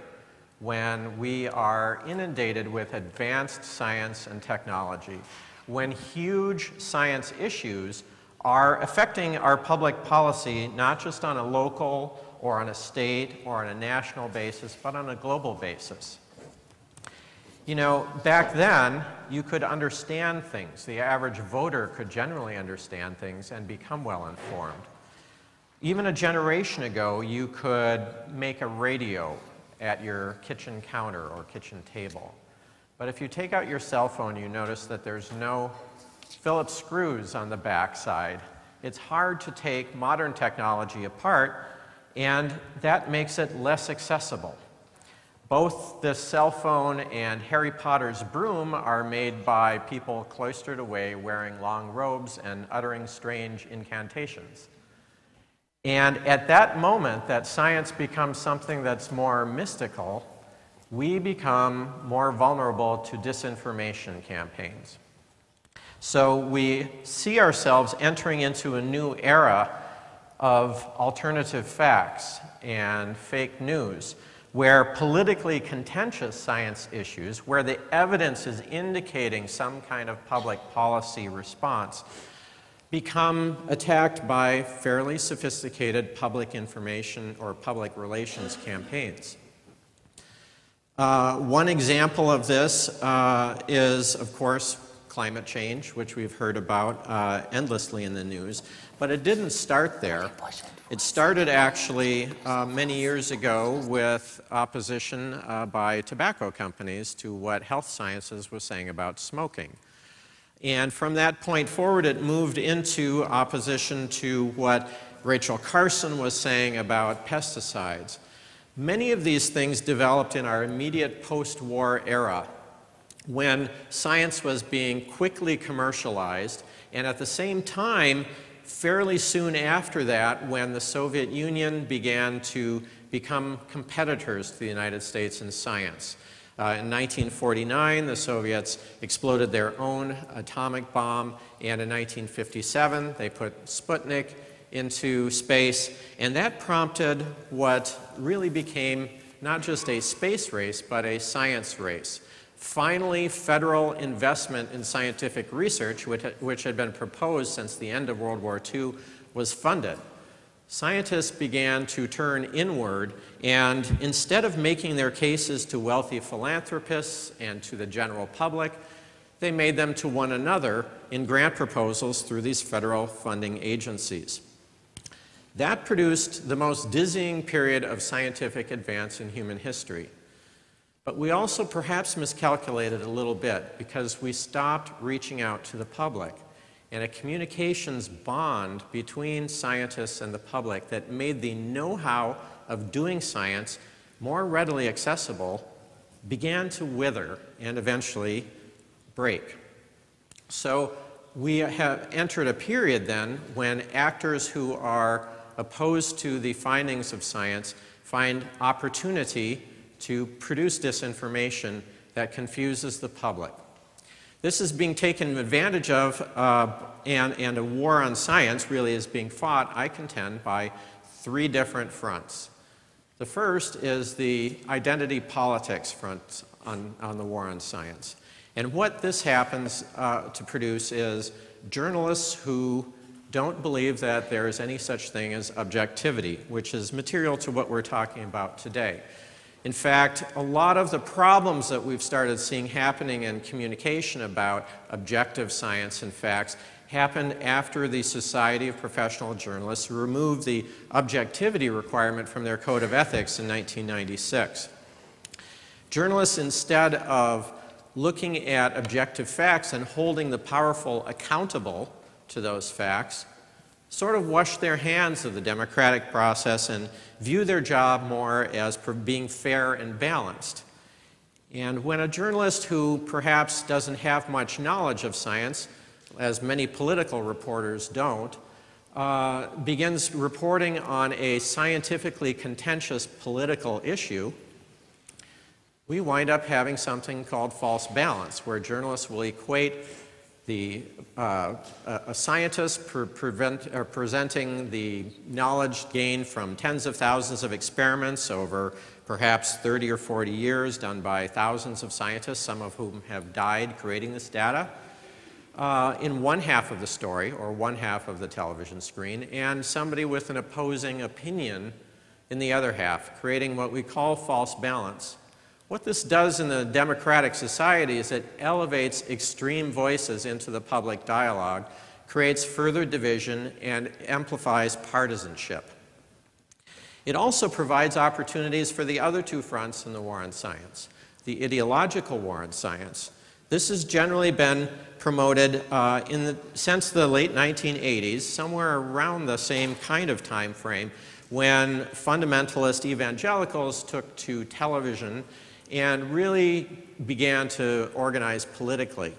when we are inundated with advanced science and technology, when huge science issues are affecting our public policy not just on a local or on a state or on a national basis, but on a global basis. You know, back then, you could understand things. The average voter could generally understand things and become well informed. Even a generation ago, you could make a radio at your kitchen counter or kitchen table. But if you take out your cell phone, you notice that there's no Phillips screws on the back side. It's hard to take modern technology apart, and that makes it less accessible. Both the cell phone and Harry Potter's broom are made by people cloistered away wearing long robes and uttering strange incantations. And at that moment that science becomes something that's more mystical, we become more vulnerable to disinformation campaigns. So we see ourselves entering into a new era of alternative facts and fake news where politically contentious science issues, where the evidence is indicating some kind of public policy response, become attacked by fairly sophisticated public information or public relations campaigns. Uh, one example of this uh, is, of course, climate change, which we've heard about uh, endlessly in the news. But it didn't start there. It started actually uh, many years ago with opposition uh, by tobacco companies to what health sciences was saying about smoking. And from that point forward, it moved into opposition to what Rachel Carson was saying about pesticides. Many of these things developed in our immediate post-war era when science was being quickly commercialized and at the same time fairly soon after that, when the Soviet Union began to become competitors to the United States in science. Uh, in 1949, the Soviets exploded their own atomic bomb, and in 1957, they put Sputnik into space, and that prompted what really became not just a space race, but a science race. Finally, federal investment in scientific research, which, which had been proposed since the end of World War II, was funded. Scientists began to turn inward, and instead of making their cases to wealthy philanthropists and to the general public, they made them to one another in grant proposals through these federal funding agencies. That produced the most dizzying period of scientific advance in human history. But we also perhaps miscalculated a little bit because we stopped reaching out to the public. And a communications bond between scientists and the public that made the know-how of doing science more readily accessible began to wither and eventually break. So we have entered a period then when actors who are opposed to the findings of science find opportunity to produce disinformation that confuses the public. This is being taken advantage of, uh, and, and a war on science really is being fought, I contend, by three different fronts. The first is the identity politics front on, on the war on science. And what this happens uh, to produce is journalists who don't believe that there is any such thing as objectivity, which is material to what we're talking about today. In fact, a lot of the problems that we've started seeing happening in communication about objective science and facts happened after the Society of Professional Journalists removed the objectivity requirement from their code of ethics in 1996. Journalists, instead of looking at objective facts and holding the powerful accountable to those facts, sort of wash their hands of the democratic process and view their job more as being fair and balanced. And when a journalist who perhaps doesn't have much knowledge of science, as many political reporters don't, uh, begins reporting on a scientifically contentious political issue, we wind up having something called false balance, where journalists will equate the, uh, a scientist pre prevent, uh, presenting the knowledge gained from tens of thousands of experiments over perhaps 30 or 40 years done by thousands of scientists, some of whom have died creating this data. uh, in one half of the story or one half of the television screen and somebody with an opposing opinion in the other half, creating what we call false balance. What this does in a democratic society is it elevates extreme voices into the public dialogue, creates further division, and amplifies partisanship. It also provides opportunities for the other two fronts in the war on science the ideological war on science. This has generally been promoted uh, in the, since the late 1980s, somewhere around the same kind of time frame, when fundamentalist evangelicals took to television and really began to organize politically.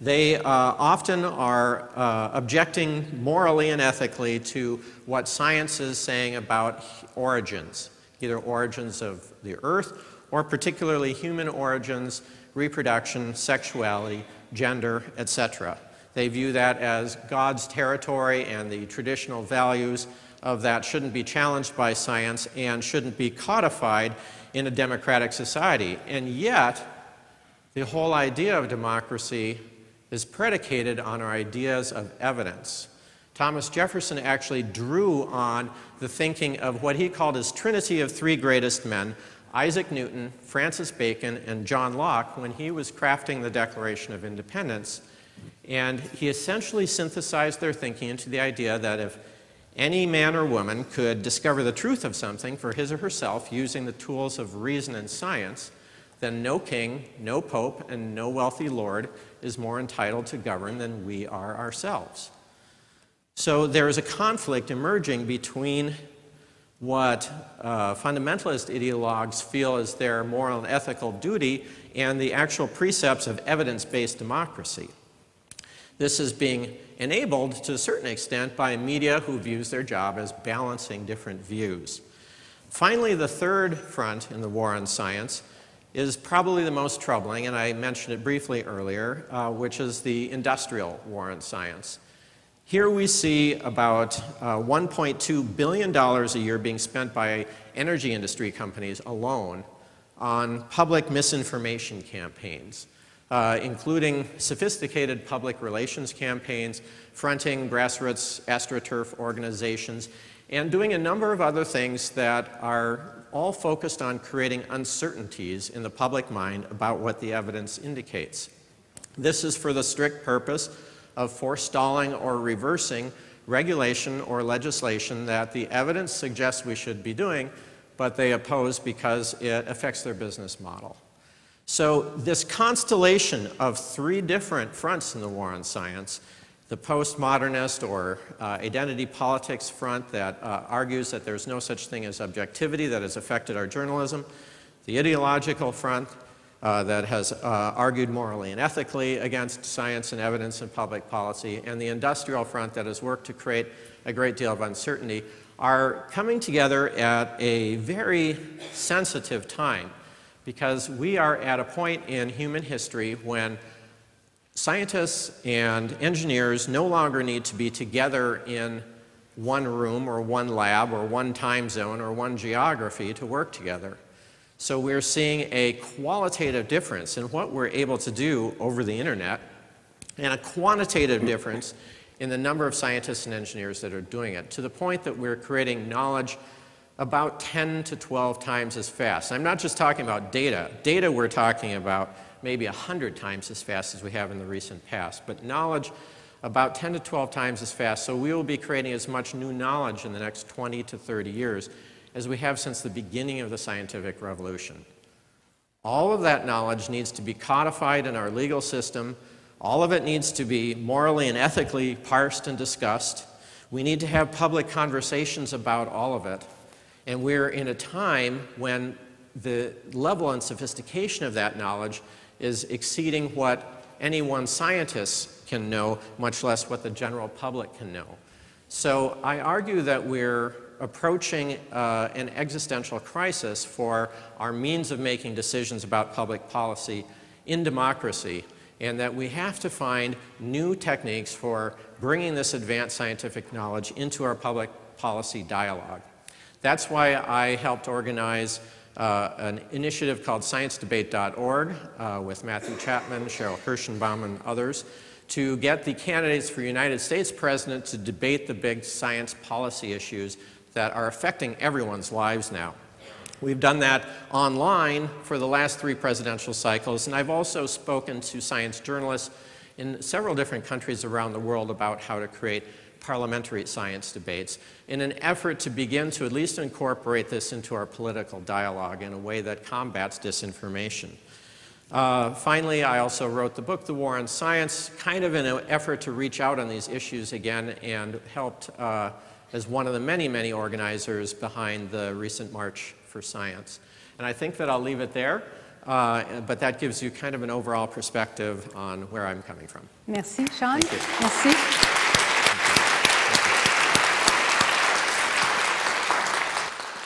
They uh, often are uh, objecting morally and ethically to what science is saying about origins, either origins of the earth or particularly human origins, reproduction, sexuality, gender, etc. They view that as God's territory and the traditional values of that shouldn't be challenged by science and shouldn't be codified in a democratic society. And yet, the whole idea of democracy is predicated on our ideas of evidence. Thomas Jefferson actually drew on the thinking of what he called his trinity of three greatest men Isaac Newton, Francis Bacon, and John Locke when he was crafting the Declaration of Independence. And he essentially synthesized their thinking into the idea that if any man or woman could discover the truth of something for his or herself using the tools of reason and science, then no king, no pope, and no wealthy lord is more entitled to govern than we are ourselves. So there is a conflict emerging between what uh, fundamentalist ideologues feel is their moral and ethical duty and the actual precepts of evidence based democracy. This is being enabled to a certain extent by media who views their job as balancing different views. Finally, the third front in the war on science is probably the most troubling, and I mentioned it briefly earlier, uh, which is the industrial war on science. Here we see about uh, $1.2 billion a year being spent by energy industry companies alone on public misinformation campaigns uh, including sophisticated public relations campaigns, fronting grassroots astroturf organizations, and doing a number of other things that are all focused on creating uncertainties in the public mind about what the evidence indicates. This is for the strict purpose of forestalling or reversing regulation or legislation that the evidence suggests we should be doing, but they oppose because it affects their business model. So this constellation of three different fronts in the war on science, the postmodernist or uh, identity politics front that uh, argues that there's no such thing as objectivity that has affected our journalism, the ideological front uh, that has uh, argued morally and ethically against science and evidence and public policy, and the industrial front that has worked to create a great deal of uncertainty, are coming together at a very sensitive time because we are at a point in human history when scientists and engineers no longer need to be together in one room or one lab or one time zone or one geography to work together. So we're seeing a qualitative difference in what we're able to do over the internet and a quantitative difference in the number of scientists and engineers that are doing it to the point that we're creating knowledge about 10 to 12 times as fast. I'm not just talking about data. Data we're talking about maybe 100 times as fast as we have in the recent past, but knowledge about 10 to 12 times as fast. So we will be creating as much new knowledge in the next 20 to 30 years as we have since the beginning of the scientific revolution. All of that knowledge needs to be codified in our legal system. All of it needs to be morally and ethically parsed and discussed. We need to have public conversations about all of it. And we're in a time when the level and sophistication of that knowledge is exceeding what any one scientist can know, much less what the general public can know. So I argue that we're approaching uh, an existential crisis for our means of making decisions about public policy in democracy, and that we have to find new techniques for bringing this advanced scientific knowledge into our public policy dialogue. That's why I helped organize uh, an initiative called sciencedebate.org uh, with Matthew Chapman, Sheril Kirshenbaum, and others to get the candidates for United States president to debate the big science policy issues that are affecting everyone's lives now. We've done that online for the last three presidential cycles, and I've also spoken to science journalists in several different countries around the world about how to create parliamentary science debates in an effort to begin to at least incorporate this into our political dialogue in a way that combats disinformation. Uh, finally, I also wrote the book, The War on Science, kind of in an effort to reach out on these issues again and helped uh, as one of the many, many organizers behind the recent March for Science. And I think that I'll leave it there. Uh, but that gives you kind of an overall perspective on where I'm coming from. Merci, Shawn. Merci. Alors, ça met bien la table pour notre prochain.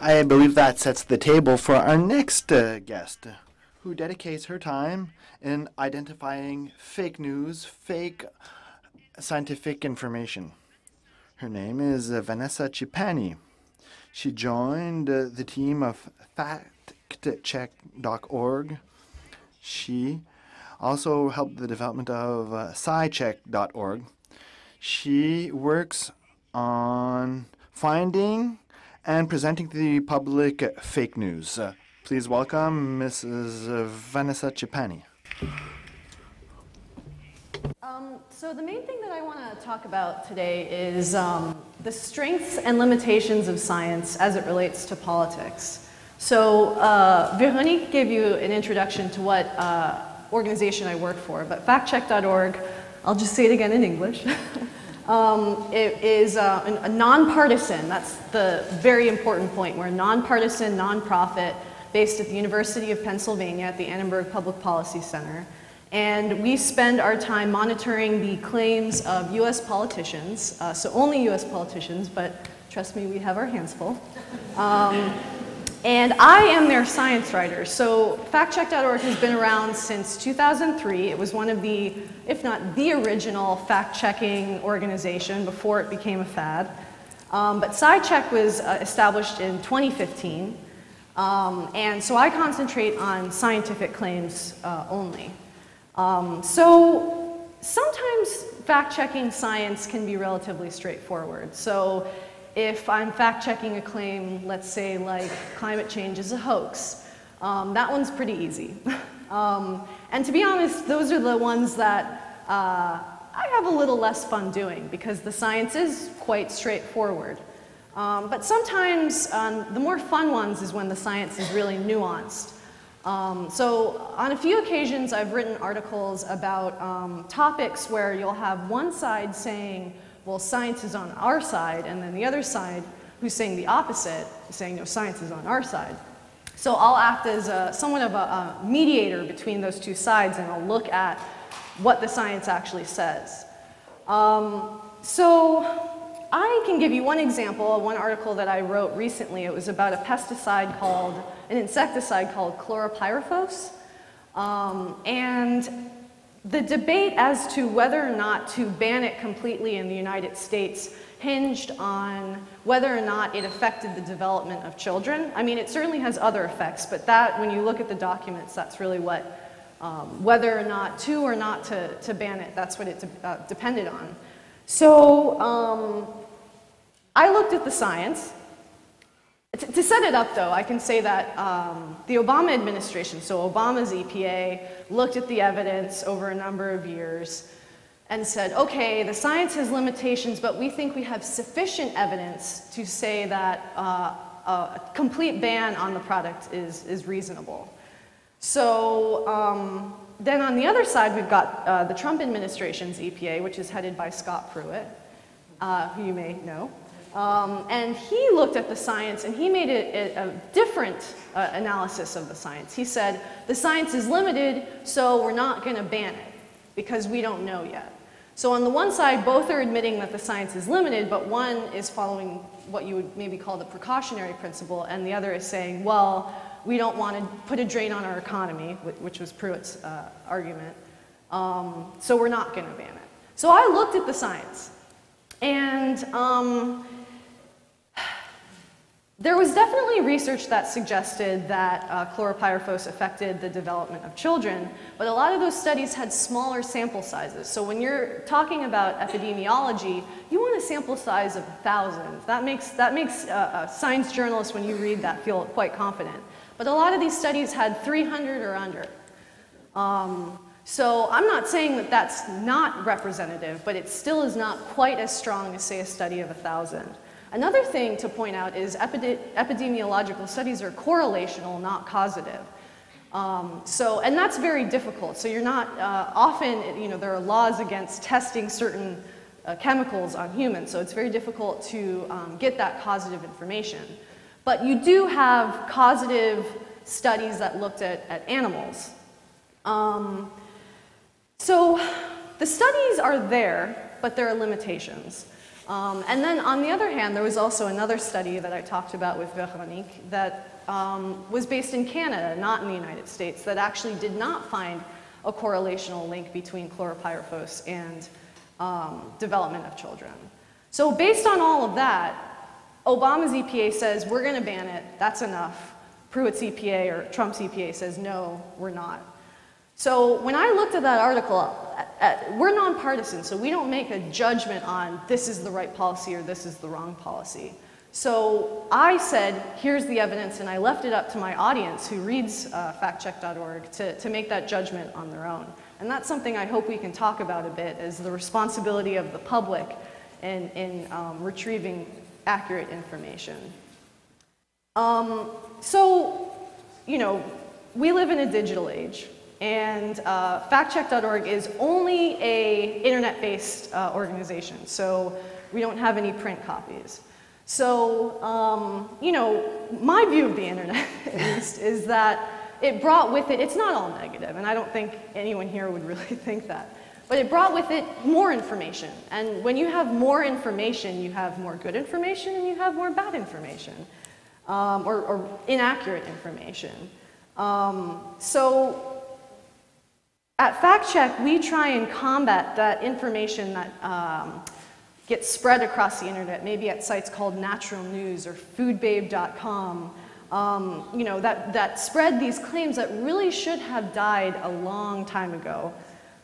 I believe that sets the table for our next uh, guest, who dedicates her time in identifying fake news, fake scientific information. Her name is uh, Vanessa Schipani. She joined uh, the team of factcheck.org. She also helped the development of uh, scicheck.org. She works on finding and presenting to the public fake news. Uh, please welcome Mrs. Vanessa Schipani. Um, so the main thing that I want to talk about today is um, the strengths and limitations of science as it relates to politics. So uh, Veronique gave you an introduction to what uh, organization I work for, but factcheck.org, I'll just say it again in English. um, it is uh, a nonpartisan, that's the very important point. We're a nonpartisan nonprofit based at the University of Pennsylvania at the Annenberg Public Policy Center. And we spend our time monitoring the claims of US politicians, uh, so only US politicians, but trust me, we have our hands full. Um, and I am their science writer. So factcheck.org has been around since 2003. It was one of the, if not the original fact-checking organization before it became a fad. Um, but SciCheck was uh, established in 2015. Um, and so I concentrate on scientific claims uh, only. Um, so sometimes fact-checking science can be relatively straightforward. So if I'm fact-checking a claim, let's say like climate change is a hoax, um, that one's pretty easy. um, and to be honest, those are the ones that uh, I have a little less fun doing because the science is quite straightforward. Um, but sometimes um, the more fun ones is when the science is really nuanced. Um, so on a few occasions, I've written articles about um, topics where you'll have one side saying, well, science is on our side, and then the other side, who's saying the opposite, is saying, no, science is on our side. So I'll act as a, somewhat of a, a mediator between those two sides, and I'll look at what the science actually says. Um, so I can give you one example, one article that I wrote recently. It was about a pesticide called, an insecticide called chlorpyrifos. Um, and the debate as to whether or not to ban it completely in the United States hinged on whether or not it affected the development of children. I mean, it certainly has other effects, but that, when you look at the documents, that's really what, um, whether or not to or not to, to ban it, that's what it de uh, depended on. So, um, I looked at the science. To, set it up, though, I can say that um, the Obama administration, so Obama's EPA, looked at the evidence over a number of years and said, okay, the science has limitations, but we think we have sufficient evidence to say that uh, a complete ban on the product is, is reasonable. So um, then on the other side, we've got uh, the Trump administration's EPA, which is headed by Scott Pruitt, uh, who you may know. Um, and he looked at the science and he made a, a, a different uh, analysis of the science. He said, the science is limited, so we're not going to ban it because we don't know yet. So on the one side, both are admitting that the science is limited, but one is following what you would maybe call the precautionary principle, and the other is saying, well, we don't want to put a drain on our economy, which was Pruitt's uh, argument, um, so we're not going to ban it. So I looked at the science, and um, there was definitely research that suggested that uh, chlorpyrifos affected the development of children, but a lot of those studies had smaller sample sizes. So when you're talking about epidemiology, you want a sample size of thousands. That makes, that makes uh, a science journalists, when you read that, feel quite confident. But a lot of these studies had 300 or under. Um, so I'm not saying that that's not representative, but it still is not quite as strong as, say, a study of 1,000. Another thing to point out is epide epidemiological studies are correlational, not causative. Um, so, and that's very difficult. So you're not, uh, often, you know, there are laws against testing certain uh, chemicals on humans, so it's very difficult to um, get that causative information. But you do have causative studies that looked at, at animals. Um, so the studies are there, but there are limitations. Um, and then on the other hand, there was also another study that I talked about with Veronique that um, was based in Canada, not in the United States, that actually did not find a correlational link between chlorpyrifos and um, development of children. So based on all of that, Obama's EPA says, we're going to ban it, that's enough. Pruitt's EPA or Trump's EPA says, no, we're not. So when I looked at that article, at, we're nonpartisan, so we don't make a judgment on this is the right policy or this is the wrong policy. So I said, here's the evidence, and I left it up to my audience who reads uh, factcheck.org to, to make that judgment on their own. And that's something I hope we can talk about a bit, is the responsibility of the public in, in um, retrieving accurate information. Um, so, you know, we live in a digital age. And uh, factcheck.org is only a internet-based uh, organization, so we don't have any print copies. So, um, you know, my view of the internet, least, is that it brought with it, it's not all negative, and I don't think anyone here would really think that, but it brought with it more information. And when you have more information, you have more good information and you have more bad information, um, or, or, inaccurate information. Um, so at FactCheck, we try and combat that information that um, gets spread across the internet, maybe at sites called Natural News or foodbabe.com, um, you know, that, that spread these claims that really should have died a long time ago.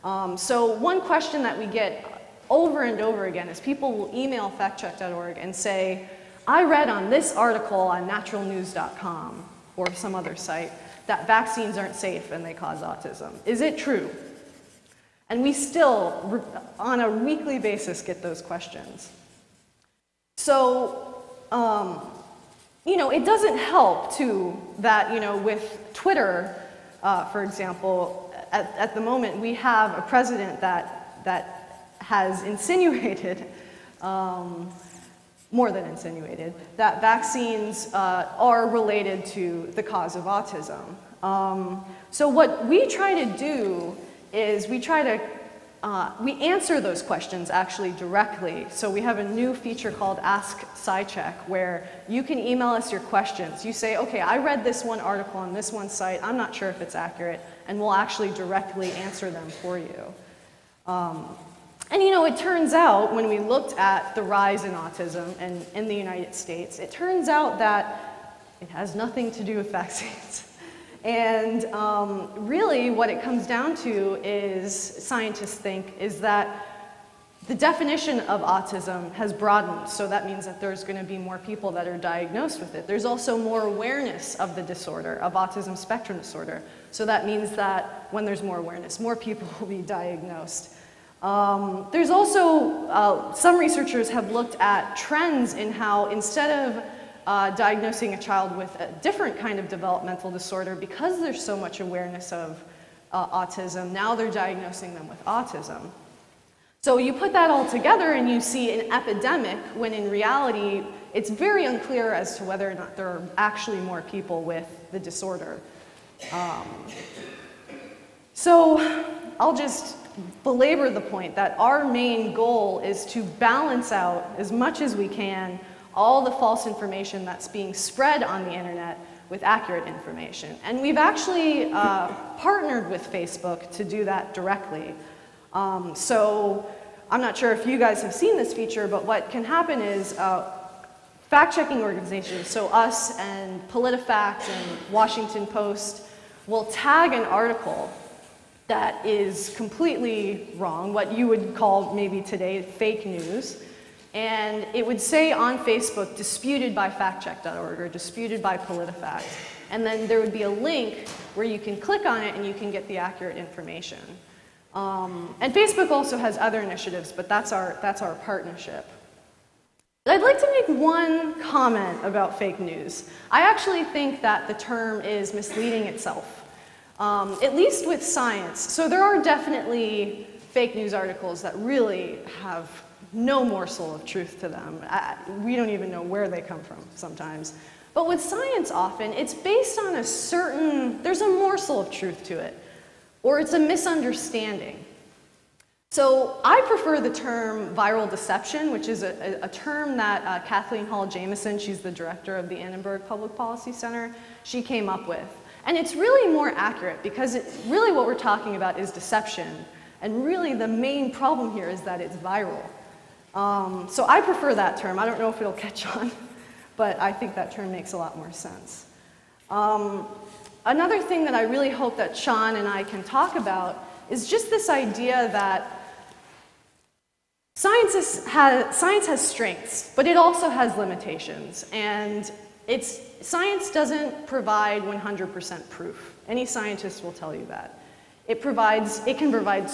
Um, so one question that we get over and over again is people will email factcheck.org and say, I read on this article on naturalnews.com or some other site that vaccines aren't safe and they cause autism. Is it true? And we still, on a weekly basis, get those questions. So, um, you know, it doesn't help, too, that, you know, with Twitter, uh, for example, at, at the moment, we have a president that, that has insinuated um, more than insinuated, that vaccines uh, are related to the cause of autism. Um, so what we try to do is we try to, uh, we answer those questions actually directly. So we have a new feature called Ask SciCheck where you can email us your questions. You say, okay, I read this one article on this one site, I'm not sure if it's accurate, and we'll actually directly answer them for you. Um, and you know, it turns out when we looked at the rise in autism in, in the United States, it turns out that it has nothing to do with vaccines. And um, really what it comes down to is, scientists think, is that the definition of autism has broadened, so that means that there's going to be more people that are diagnosed with it. There's also more awareness of the disorder, of autism spectrum disorder. So that means that when there's more awareness, more people will be diagnosed. Um, there's also, uh, some researchers have looked at trends in how instead of uh, diagnosing a child with a different kind of developmental disorder, because there's so much awareness of uh, autism, now they're diagnosing them with autism. So you put that all together and you see an epidemic when in reality it's very unclear as to whether or not there are actually more people with the disorder. Um, so I'll just belabor the point that our main goal is to balance out as much as we can all the false information that's being spread on the internet with accurate information. And we've actually uh, partnered with Facebook to do that directly. Um, so I'm not sure if you guys have seen this feature, but what can happen is uh, fact-checking organizations, so us and PolitiFact and Washington Post, will tag an article that is completely wrong, what you would call maybe today fake news, and it would say on Facebook, disputed by factcheck.org or disputed by PolitiFact. And then there would be a link where you can click on it and you can get the accurate information. Um, and Facebook also has other initiatives, but that's our, that's our partnership. I'd like to make one comment about fake news. I actually think that the term is misleading itself, um, at least with science. So there are definitely fake news articles that really have no morsel of truth to them. I, we don't even know where they come from sometimes. But with science, often, it's based on a certain, there's a morsel of truth to it, or it's a misunderstanding. So I prefer the term viral deception, which is a, a, term that uh, Kathleen Hall Jamieson, she's the director of the Annenberg Public Policy Center, she came up with. And it's really more accurate because really what we're talking about is deception. And really the main problem here is that it's viral. Um, so I prefer that term. I don't know if it'll catch on, but I think that term makes a lot more sense. Um, another thing that I really hope that Shawn and I can talk about is just this idea that Science, has, science has strengths, but it also has limitations. And it's, science doesn't provide 100% proof. Any scientist will tell you that. It, provides, it can provide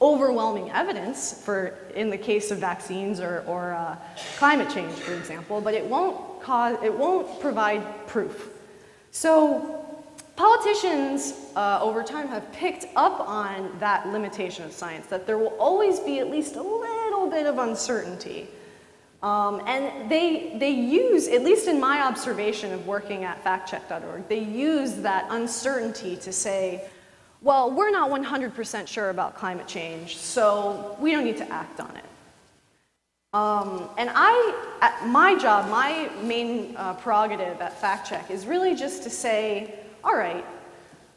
overwhelming evidence for, in the case of vaccines or, or uh, climate change, for example, but it won't, cause, it won't provide proof. So Politicians uh, over time have picked up on that limitation of science, that there will always be at least a little bit of uncertainty. Um, and they, they use, at least in my observation of working at factcheck.org, they use that uncertainty to say, well, we're not 100% sure about climate change, so we don't need to act on it. Um, and I, my job, my main uh, prerogative at FactCheck is really just to say, all right,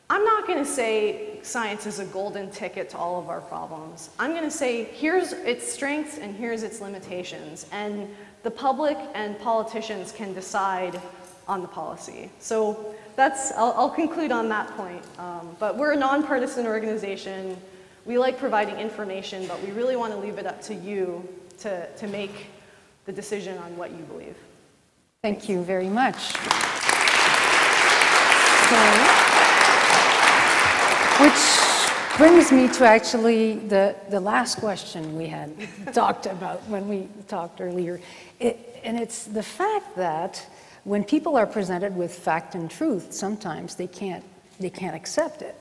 I'm not going to say science is a golden ticket to all of our problems. I'm going to say here's its strengths and here's its limitations. And the public and politicians can decide on the policy. So that's, I'll, I'll conclude on that point. Um, but we're a nonpartisan organization. We like providing information, but we really want to leave it up to you to, to make the decision on what you believe. Thank you very much. Which brings me to actually the, the last question we had talked about when we talked earlier. It, and it's the fact that when people are presented with fact and truth, sometimes they can't, they can't accept it.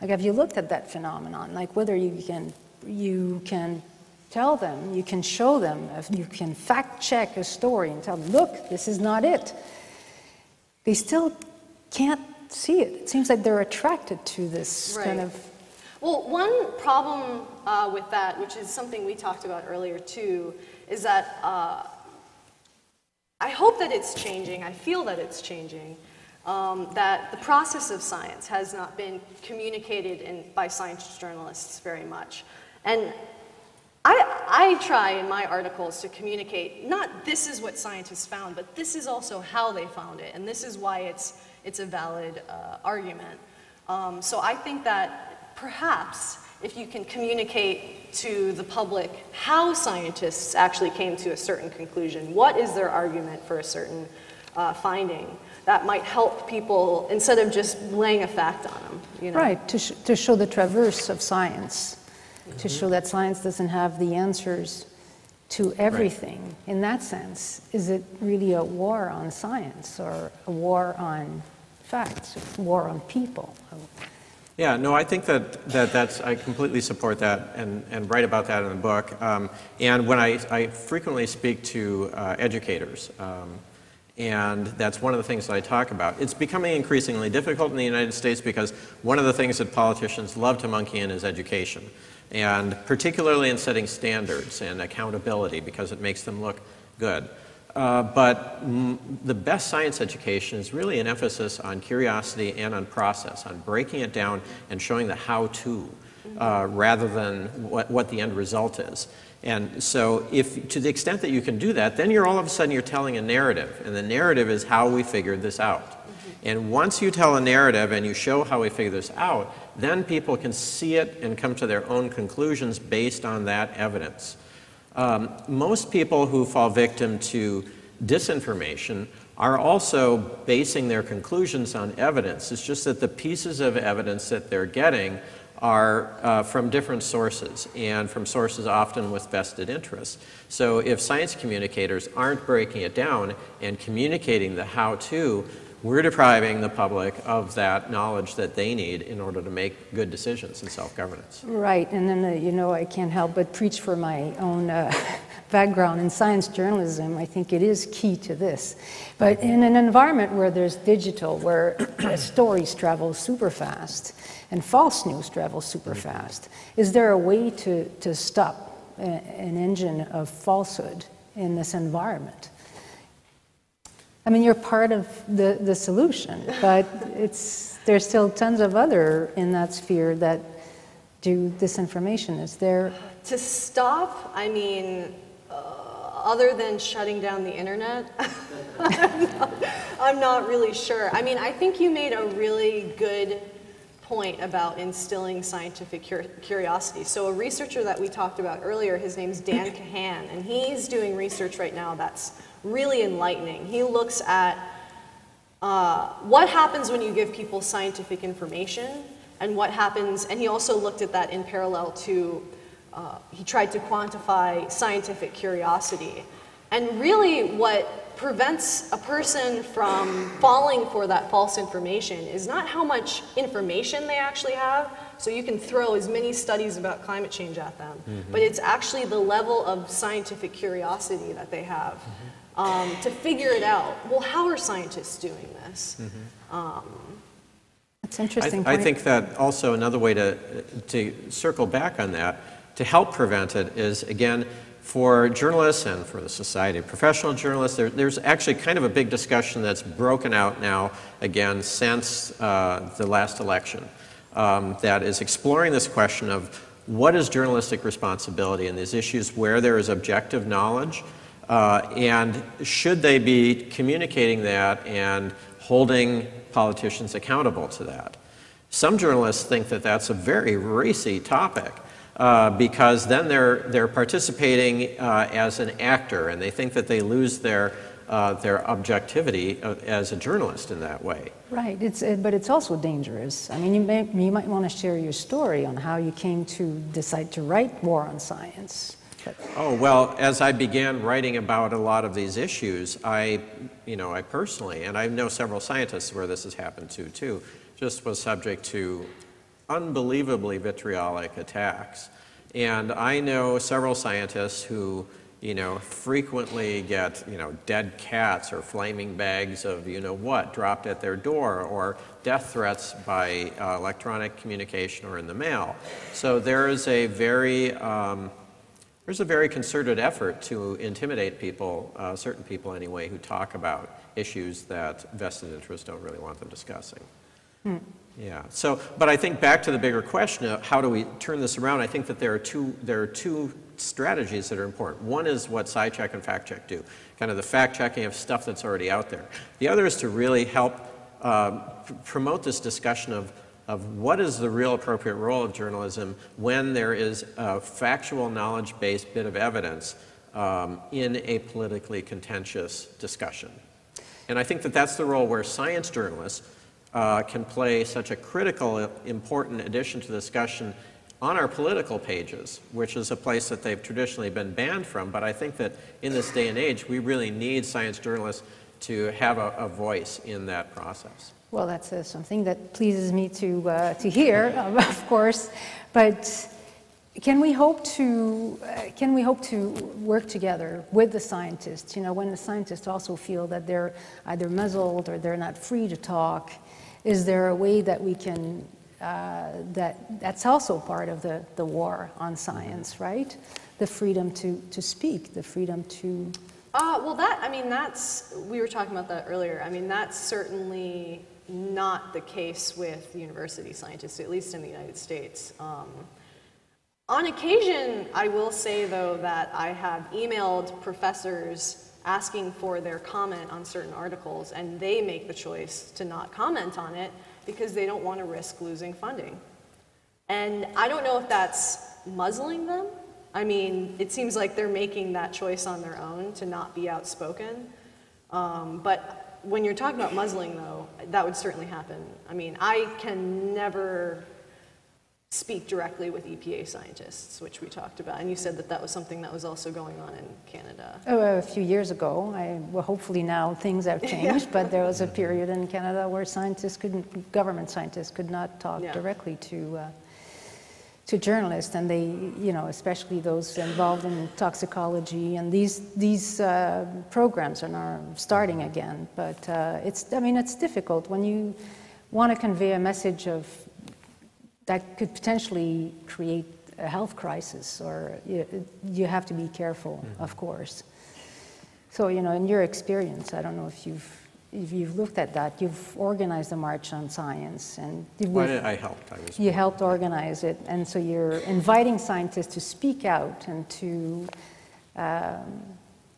Like, have you looked at that phenomenon? Like, whether you can, you can tell them, you can show them, you can fact check a story and tell them, look, this is not it. They still can't see it. It seems like they're attracted to this right. kind of. Well, one problem uh, with that, which is something we talked about earlier too, is that uh, I hope that it's changing. I feel that it's changing. Um, that the process of science has not been communicated in, by science journalists very much. And I, I, try in my articles to communicate not this is what scientists found, but this is also how they found it, and this is why it's it's a valid uh, argument. Um, so I think that perhaps if you can communicate to the public how scientists actually came to a certain conclusion, what is their argument for a certain uh, finding, that might help people instead of just laying a fact on them. You know? Right, to, sh to show the traverse of science, mm -hmm. to show that science doesn't have the answers to everything. Right. In that sense, is it really a war on science or a war on facts, war on people. Yeah, no, I think that, that that's, I completely support that and, and write about that in the book. Um, and when I, I frequently speak to uh, educators, um, and that's one of the things that I talk about. It's becoming increasingly difficult in the United States because one of the things that politicians love to monkey in is education. And particularly in setting standards and accountability because it makes them look good. Uh, but the best science education is really an emphasis on curiosity and on process, on breaking it down and showing the how-to. uh, rather than what, what the end result is. And so if, to the extent that you can do that, then you're all of a sudden you're telling a narrative, and the narrative is how we figured this out. And once you tell a narrative and you show how we figure this out, then people can see it and come to their own conclusions based on that evidence. Um, most people who fall victim to disinformation are also basing their conclusions on evidence. It's just that the pieces of evidence that they're getting are uh, from different sources and from sources often with vested interests. So if science communicators aren't breaking it down and communicating the how-to, we're depriving the public of that knowledge that they need in order to make good decisions in self-governance. Right, and then, uh, you know, I can't help but preach for my own uh, background in science journalism. I think it is key to this. But in an environment where there's digital, where stories travel super fast, and false news travels super fast. Is there a way to, to stop a, an engine of falsehood in this environment? I mean, you're part of the, the solution, but it's, there's still tons of other in that sphere that do disinformation. Is there? To stop, I mean, uh, other than shutting down the internet, I'm, not, I'm not really sure. I mean, I think you made a really good point about instilling scientific cur curiosity. So a researcher that we talked about earlier, his name's Dan Kahan, and he's doing research right now that's really enlightening. He looks at uh, what happens when you give people scientific information and what happens, and he also looked at that in parallel to, uh, he tried to quantify scientific curiosity. And really what prevents a person from falling for that false information is not how much information they actually have, so you can throw as many studies about climate change at them, mm -hmm. but it's actually the level of scientific curiosity that they have mm -hmm. Um, to figure it out. Well, how are scientists doing this? Mm -hmm. um, That's interesting. I, I, think that also another way to, to circle back on that, to help prevent it, is again, for journalists and for the Society of Professional Journalists, there, there's actually kind of a big discussion that's broken out now again since uh, the last election um, that is exploring this question of what is journalistic responsibility in these issues where there is objective knowledge uh, and should they be communicating that and holding politicians accountable to that. Some journalists think that that's a very racy topic uh, because then they're, they're participating uh, as an actor and they think that they lose their, uh, their objectivity uh, as a journalist in that way. Right, it's, but it's also dangerous. I mean, you, may, you might want to share your story on how you came to decide to write War on Science. Oh, well, as I began writing about a lot of these issues, I, you know, I personally, and I know several scientists where this has happened to too, just was subject to unbelievably vitriolic attacks. And I know several scientists who, you know, frequently get, you know, dead cats or flaming bags of, you know what, dropped at their door or death threats by uh, electronic communication or in the mail. So there is a very, um, there's a very concerted effort to intimidate people, uh, certain people anyway, who talk about issues that vested interests don't really want them discussing. Hmm. Yeah. So, but I think back to the bigger question of how do we turn this around? I think that there are two there are two strategies that are important. One is what SciCheck and FactCheck do, kind of the fact checking of stuff that's already out there. The other is to really help uh, promote this discussion of of what is the real appropriate role of journalism when there is a factual knowledge-based bit of evidence um, in a politically contentious discussion. And I think that that's the role where science journalists uh, can play such a critical, important addition to the discussion on our political pages, which is a place that they've traditionally been banned from. But I think that in this day and age, we really need science journalists to have a, a voice in that process. Well, that's uh, something that pleases me to, uh, to hear, of course. But can we hope to uh, can we hope to work together with the scientists? You know, when the scientists also feel that they're either muzzled or they're not free to talk, is there a way that we can, uh, that, that's also part of the, the war on science, right? The freedom to, to speak, the freedom to Uh, well, that, I mean, that's, we were talking about that earlier. I mean, that's certainly not the case with university scientists, at least in the United States. Um, on occasion, I will say, though, that I have emailed professors asking for their comment on certain articles, and they make the choice to not comment on it because they don't want to risk losing funding. And I don't know if that's muzzling them. I mean, it seems like they're making that choice on their own to not be outspoken. Um, but when you're talking about muzzling, though, that would certainly happen. I mean, I can never speak directly with EPA scientists, which we talked about. And you said that that was something that was also going on in Canada. Oh, a few years ago. I, well, hopefully now things have changed, yeah. but there was a period in Canada where scientists couldn't, government scientists could not talk yeah. directly to uh, to journalists, and they, you know, especially those involved in toxicology, and these these uh, programs are now starting again. But uh, it's, I mean, it's difficult when you want to convey a message of that could potentially create a health crisis, or you, you have to be careful, mm-hmm. of course. So, you know, in your experience, I don't know if you've if you've looked at that, you've organized the March on Science, and well, I helped. I was you helped organize it, and so you're inviting scientists to speak out and to um,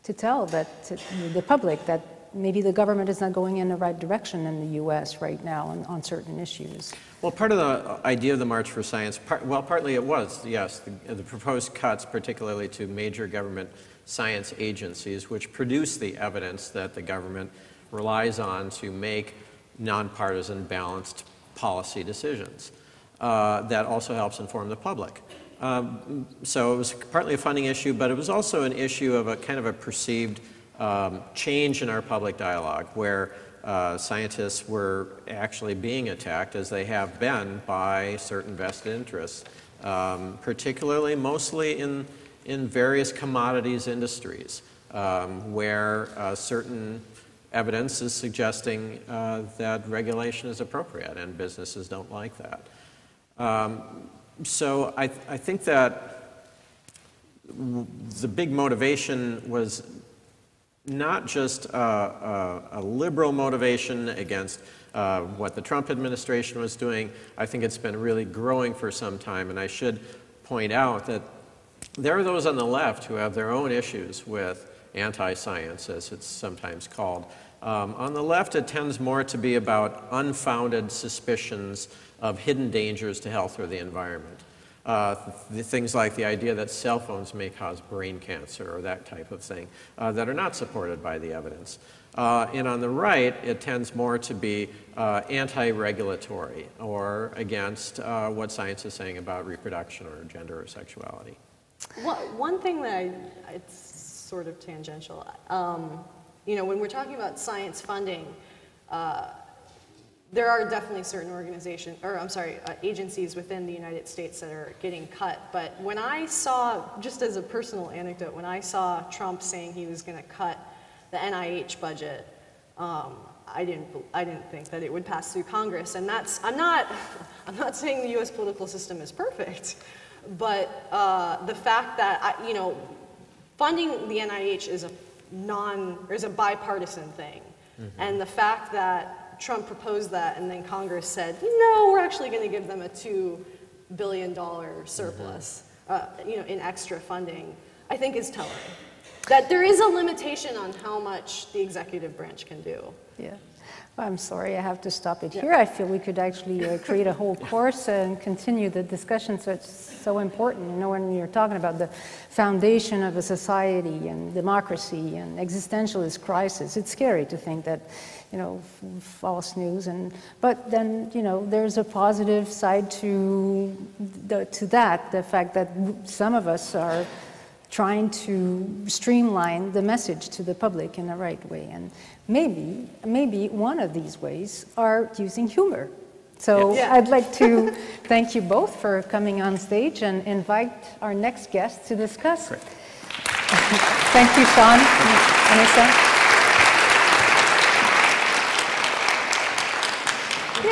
to tell that to the public that maybe the government is not going in the right direction in the U.S. right now on, on certain issues. Well, part of the idea of the March for Science, part, well, partly it was yes, the, the proposed cuts, particularly to major government science agencies, which produce the evidence that the government relies on to make nonpartisan, balanced policy decisions. Uh, that also helps inform the public. Um, so it was partly a funding issue, but it was also an issue of a kind of a perceived um, change in our public dialogue where uh, scientists were actually being attacked, as they have been, by certain vested interests, um, particularly mostly in, in various commodities industries, um, where uh, certain evidence is suggesting uh, that regulation is appropriate and businesses don't like that. Um, so I, th I think that the big motivation was not just a, a, a liberal motivation against uh, what the Trump administration was doing. I think it's been really growing for some time, and I should point out that there are those on the left who have their own issues with anti-science, as it's sometimes called. Um, on the left, it tends more to be about unfounded suspicions of hidden dangers to health or the environment. Uh, th things like the idea that cell phones may cause brain cancer or that type of thing uh, that are not supported by the evidence. Uh, and on the right, it tends more to be uh, anti-regulatory or against uh, what science is saying about reproduction or gender or sexuality. One, one thing that I, it's sort of tangential. Um, you know, when we're talking about science funding, uh, there are definitely certain organizations, or I'm sorry, uh, agencies within the United States that are getting cut. But when I saw, just as a personal anecdote, when I saw Trump saying he was going to cut the NIH budget, um, I didn't, I didn't think that it would pass through Congress. And that's, I'm not, I'm not saying the U.S. political system is perfect, but uh, the fact that, I, you know, funding the NIH is a non, or is a bipartisan thing. Mm -hmm. And the fact that Trump proposed that and then Congress said, no, we're actually going to give them a $2 billion surplus, mm-hmm. uh, you know, in extra funding, I think is telling. That there is a limitation on how much the executive branch can do. Yeah. I'm sorry, I have to stop it here. I feel we could actually uh, create a whole course and continue the discussion. So it's so important, you know, when you're talking about the foundation of a society and democracy and existentialist crisis. It's scary to think that, you know, false news and, but then, you know, there's a positive side to, the, to that, the fact that some of us are trying to streamline the message to the public in the right way. And maybe, maybe one of these ways are using humor. So yeah. I'd like to thank you both for coming on stage and invite our next guest to discuss. Thank you, Shawn. Vanessa.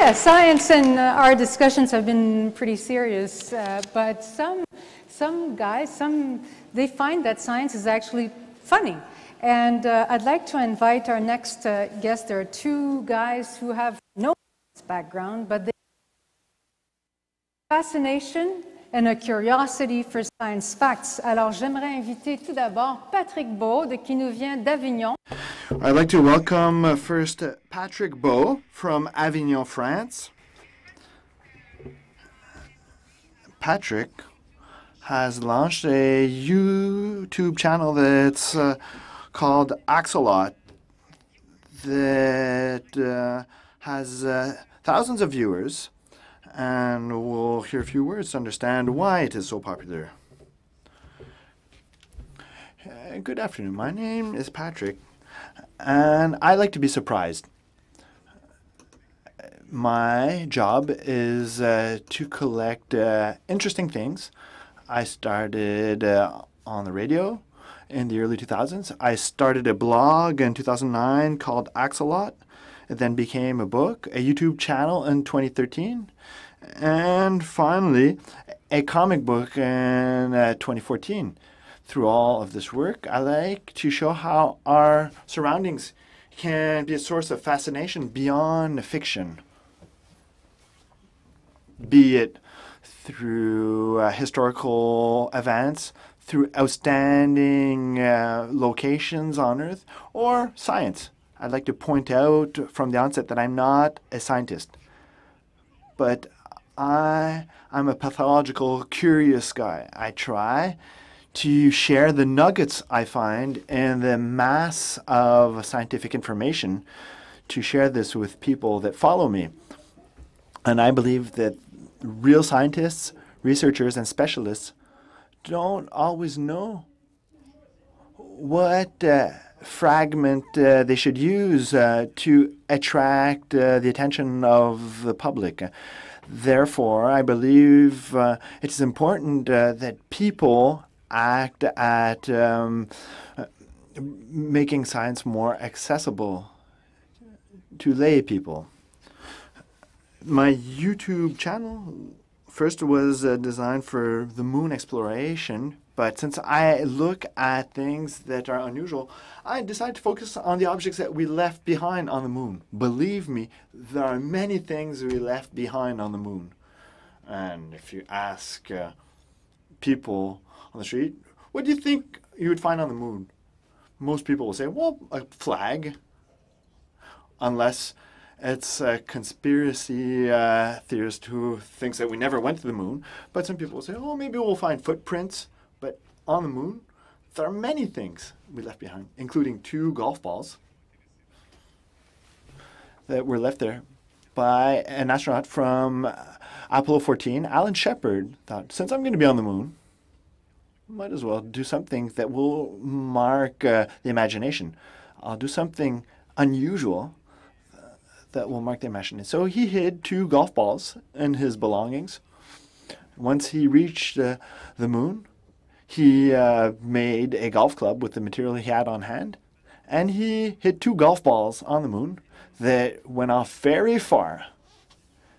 Yeah, science and uh, our discussions have been pretty serious, uh, but some, some guys, some they find that science is actually funny. And uh, I'd like to invite our next uh, guest. There are two guys who have no background, but they fascination and a curiosity for science facts. Alors, j'aimerais inviter tout d'abord Patrick Baud, qui nous vient d'Avignon. I'd like to welcome uh, first uh, Patrick Baud from Avignon, France. Patrick has launched a YouTube channel that's uh, called Axolot that uh, has uh, thousands of viewers, and we'll hear a few words to understand why it is so popular. Good afternoon. My name is Patrick, and I like to be surprised. My job is uh, to collect uh, interesting things. I started uh, on the radio in the early 2000s. I started a blog in 2009 called Axolot. It then became a book, a YouTube channel in 2013, and finally a comic book in uh, 2014 through all of this work, I like to show how our surroundings can be a source of fascination beyond fiction. Be it through uh, historical events, through outstanding uh, locations on Earth, or science. I'd like to point out from the onset that I'm not a scientist, but I, I'm a pathological, curious guy. I try to share the nuggets I find and the mass of scientific information, to share this with people that follow me. And I believe that real scientists, researchers, and specialists don't always know what uh, fragment uh, they should use uh, to attract uh, the attention of the public. Therefore, I believe uh, it is important uh, that people act at um, uh, making science more accessible to lay people. My YouTube channel first was uh, designed for the moon exploration, but since I look at things that are unusual, I decided to focus on the objects that we left behind on the moon. Believe me, there are many things we left behind on the moon. And if you ask uh, people on the street, what do you think you would find on the moon? Most people will say, well, a flag. Unless it's a conspiracy uh, theorist who thinks that we never went to the moon. But some people will say, oh, maybe we'll find footprints. On the moon, there are many things we left behind, including two golf balls that were left there by an astronaut from uh, Apollo 14, Alan Shepard, thought, since I'm going to be on the moon, might as well do something that will mark uh, the imagination. I'll do something unusual uh, that will mark the imagination. So he hid two golf balls in his belongings. Once he reached uh, the moon, he uh, made a golf club with the material he had on hand, and he hit two golf balls on the moon that went off very far.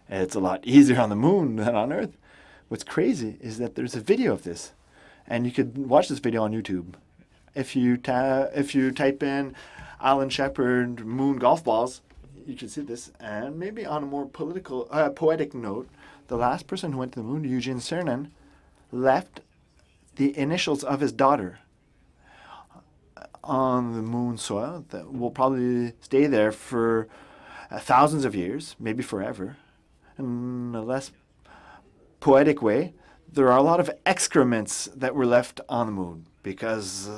It's a lot easier on the moon than on Earth. What's crazy is that there's a video of this, and you could watch this video on YouTube. If you if you type in Alan Shepard moon golf balls, you can see this. And maybe on a more political, uh, poetic note, the last person who went to the moon, Eugene Cernan, left the initials of his daughter on the moon soil that will probably stay there for uh, thousands of years, maybe forever. In a less poetic way, there are a lot of excrements that were left on the moon because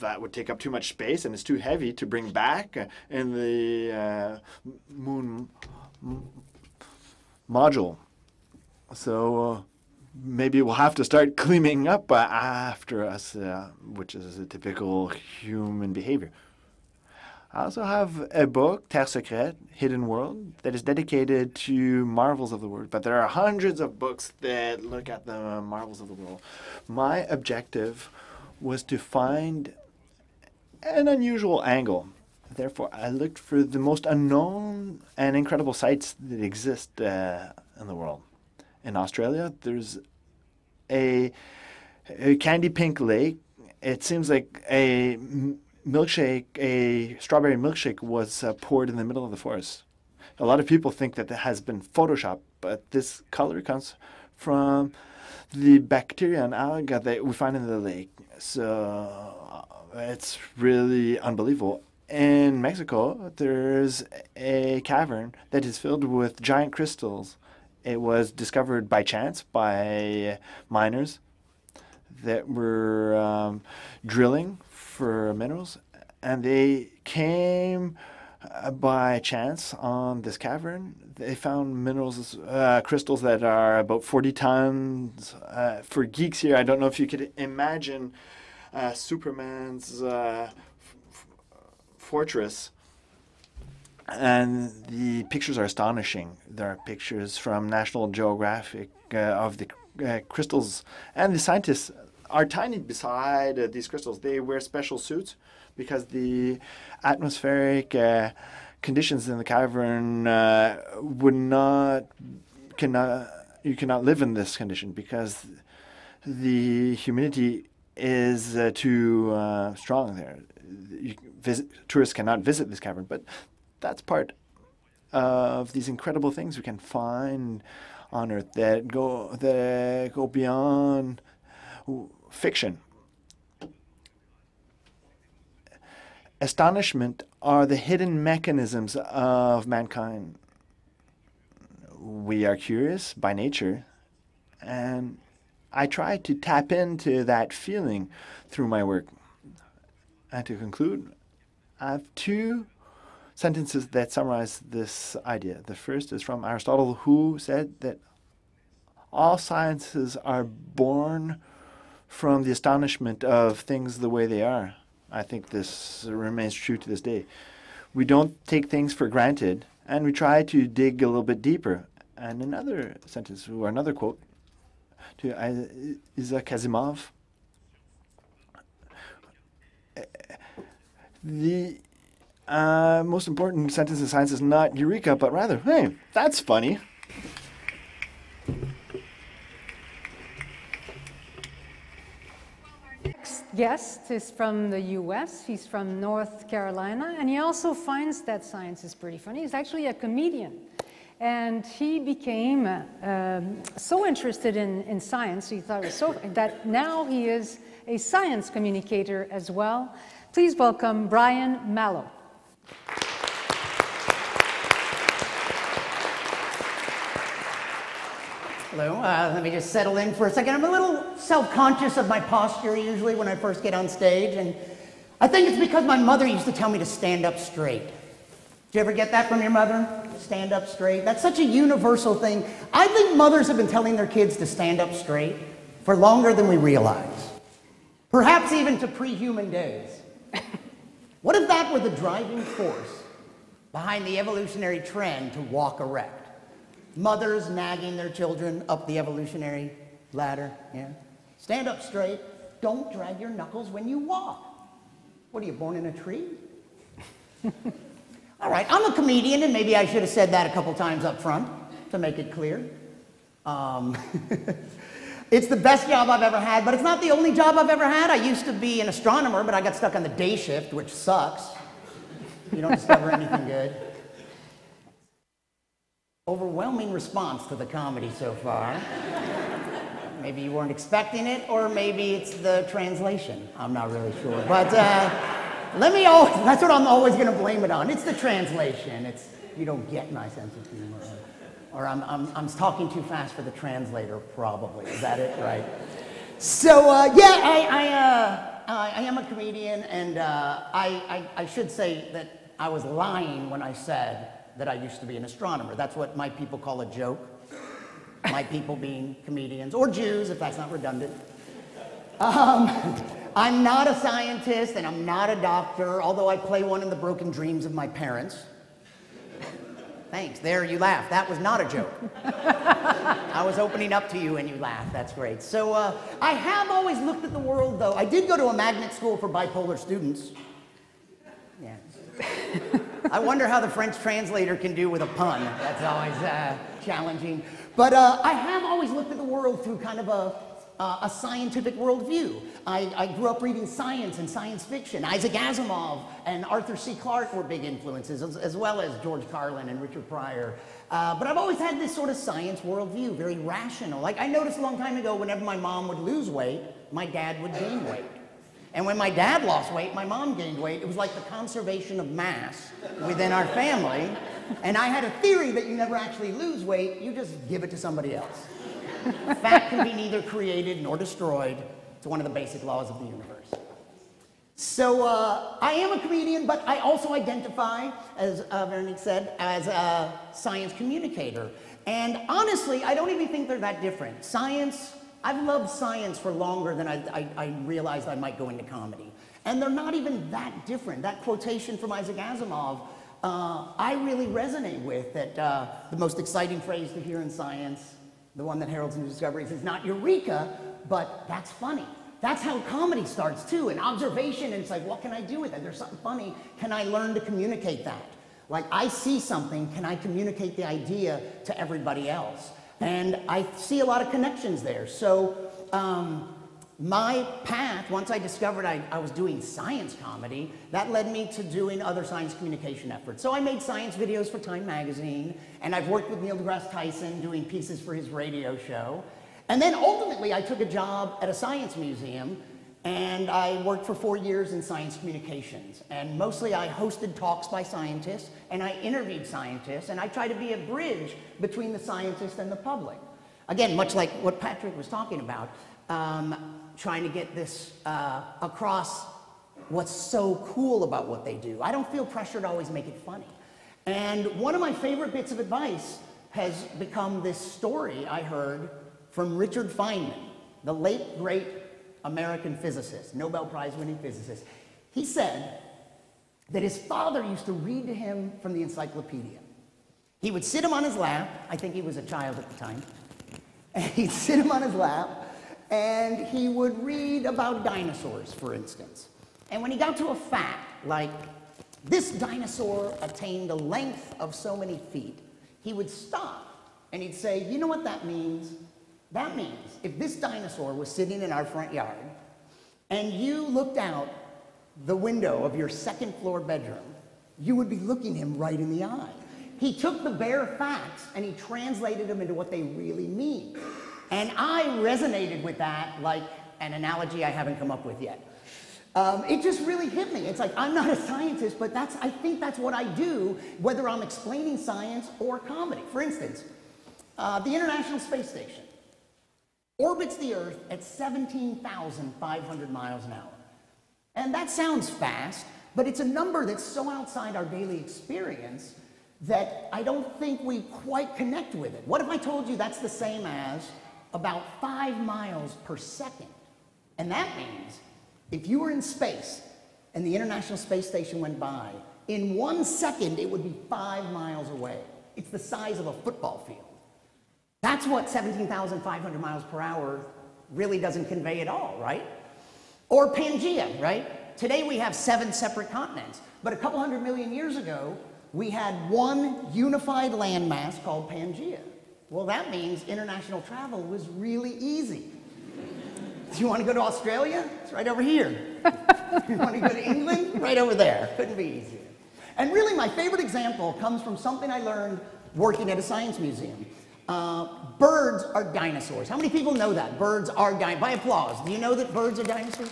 that would take up too much space and it's too heavy to bring back uh, in the uh, moon module. So uh, maybe we'll have to start cleaning up uh, after us, uh, which is a typical human behavior. I also have a book, Terre Secrète, Hidden World, that is dedicated to marvels of the world. But there are hundreds of books that look at the marvels of the world. My objective was to find an unusual angle. Therefore, I looked for the most unknown and incredible sites that exist uh, in the world. In Australia, there's a, a candy pink lake. It seems like a milkshake, a strawberry milkshake, was uh, poured in the middle of the forest. A lot of people think that it has been photoshopped, but this color comes from the bacteria and algae that we find in the lake. So uh, it's really unbelievable. In Mexico, there's a cavern that is filled with giant crystals. It was discovered by chance by miners that were um, drilling for minerals, and they came uh, by chance on this cavern. They found minerals, uh, crystals that are about 40 tons. Uh, for geeks here, I don't know if you could imagine uh, Superman's uh, fortress. And the pictures are astonishing. There are pictures from National Geographic uh, of the uh, crystals, and the scientists are tiny beside uh, these crystals. They wear special suits because the atmospheric uh, conditions in the cavern uh, would not cannot you cannot live in this condition because the humidity is uh, too strong there. You, visit, tourists cannot visit this cavern, but that's part of these incredible things we can find on Earth that go that go beyond fiction. Astonishment are the hidden mechanisms of mankind. We are curious by nature, and I try to tap into that feeling through my work. And to conclude, I have two sentences that summarize this idea. The first is from Aristotle, who said that all sciences are born from the astonishment of things the way they are. I think this remains true to this day. We don't take things for granted, and we try to dig a little bit deeper. And another sentence, or another quote, to uh, Isaac Asimov. The uh, most important sentence in science is not eureka, but rather, hey, that's funny. Next guest is from the US. He's from North Carolina, and he also finds that science is pretty funny. He's actually a comedian. And he became uh, um, so interested in, in science, he thought it was so, that now he is a science communicator as well. Please welcome Brian Malow. Hello, uh, let me just settle in for a second. I'm a little self-conscious of my posture usually when I first get on stage, and I think it's because my mother used to tell me to stand up straight. Did you ever get that from your mother? Stand up straight? That's such a universal thing. I think mothers have been telling their kids to stand up straight for longer than we realize. Perhaps even to pre-human days. What if that were the driving force behind the evolutionary trend to walk erect? mothers nagging their children up the evolutionary ladder. Yeah. Stand up straight. Don't drag your knuckles when you walk. What are you, born in a tree? All right, I'm a comedian, and maybe I should have said that a couple times up front to make it clear. Um, it's the best job I've ever had, but it's not the only job I've ever had. I used to be an astronomer, but I got stuck on the day shift, which sucks. You don't discover anything good overwhelming response to the comedy so far. maybe you weren't expecting it, or maybe it's the translation. I'm not really sure. But uh, let me always, that's what I'm always going to blame it on. It's the translation. It's, you don't get my sense of humor. Or I'm, I'm, I'm talking too fast for the translator, probably. Is that it? Right. So, uh, yeah, I, I, uh, I am a comedian, and uh, I, I, I should say that I was lying when I said that I used to be an astronomer. That's what my people call a joke. my people being comedians, or Jews, if that's not redundant. Um, I'm not a scientist and I'm not a doctor, although I play one in the broken dreams of my parents. Thanks. There, you laugh. That was not a joke. I was opening up to you and you laugh. That's great. So uh, I have always looked at the world, though. I did go to a magnet school for bipolar students. Yeah. I wonder how the French translator can do with a pun. That's always uh, challenging. But uh, I have always looked at the world through kind of a uh, a scientific worldview. I, I, grew up reading science and science fiction. Isaac Asimov and Arthur C. Clarke were big influences, as, as well as George Carlin and Richard Pryor. Uh, but I've always had this sort of science worldview, very rational. Like I noticed a long time ago, whenever my mom would lose weight, my dad would gain weight. And when my dad lost weight, my mom gained weight. It was like the conservation of mass within our family. And I had a theory that you never actually lose weight, you just give it to somebody else. Fat can be neither created nor destroyed. It's one of the basic laws of the universe. So uh, I am a comedian, but I also identify, as uh, Veronique said, as a science communicator. And honestly, I don't even think they're that different. Science, I've loved science for longer than I, I, I realized I might go into comedy. And they're not even that different. That quotation from Isaac Asimov, uh, I really resonate with that uh, the most exciting phrase to hear in science the one that heralds new discoveries is not eureka, but that's funny. That's how comedy starts too, an observation, and it's like, what can I do with it? There's something funny. Can I learn to communicate that? Like, I see something, can I communicate the idea to everybody else? And I see a lot of connections there. So, um, my path, once I discovered I, I, was doing science comedy, that led me to doing other science communication efforts. So I made science videos for Time Magazine, and I've worked with Neil deGrasse Tyson doing pieces for his radio show. And then ultimately, I took a job at a science museum, and I worked for four years in science communications. And mostly I hosted talks by scientists, and I interviewed scientists, and I tried to be a bridge between the scientists and the public. Again, much like what Patrick was talking about, um, trying to get this uh, across what's so cool about what they do. I don't feel pressure to always make it funny. And one of my favorite bits of advice has become this story I heard from Richard Feynman, the late great American physicist, Nobel Prize winning physicist. He said that his father used to read to him from the encyclopedia. He would sit him on his lap, I think he was a child at the time, and he'd sit him on his lap and he would read about dinosaurs, for instance. And when he got to a fact, like this dinosaur attained a length of so many feet, he would stop and he'd say, You know what that means? That means if this dinosaur was sitting in our front yard and you looked out the window of your second floor bedroom, you would be looking him right in the eye. He took the bare facts and he translated them into what they really mean. And I resonated with that like an analogy I haven't come up with yet. Um, it just really hit me. It's like, I'm not a scientist, but that's, I think that's what I do, whether I'm explaining science or comedy. For instance, uh, the International Space Station orbits the Earth at 17,500 miles an hour. And that sounds fast, but it's a number that's so outside our daily experience that I don't think we quite connect with it. What if I told you that's the same as about five miles per second. And that means if you were in space and the International Space Station went by, in one second it would be five miles away. It's the size of a football field. That's what 17,500 miles per hour really doesn't convey at all, right? Or Pangea, right? Today we have seven separate continents, but a couple hundred million years ago, we had one unified landmass called Pangea. Well, that means international travel was really easy. Do you want to go to Australia? It's right over here. Do you want to go to England? Right over there. Couldn't be easier. And really, my favorite example comes from something I learned working at a science museum. Uh, birds are dinosaurs. How many people know that? Birds are dinosaurs. By applause. Do you know that birds are dinosaurs?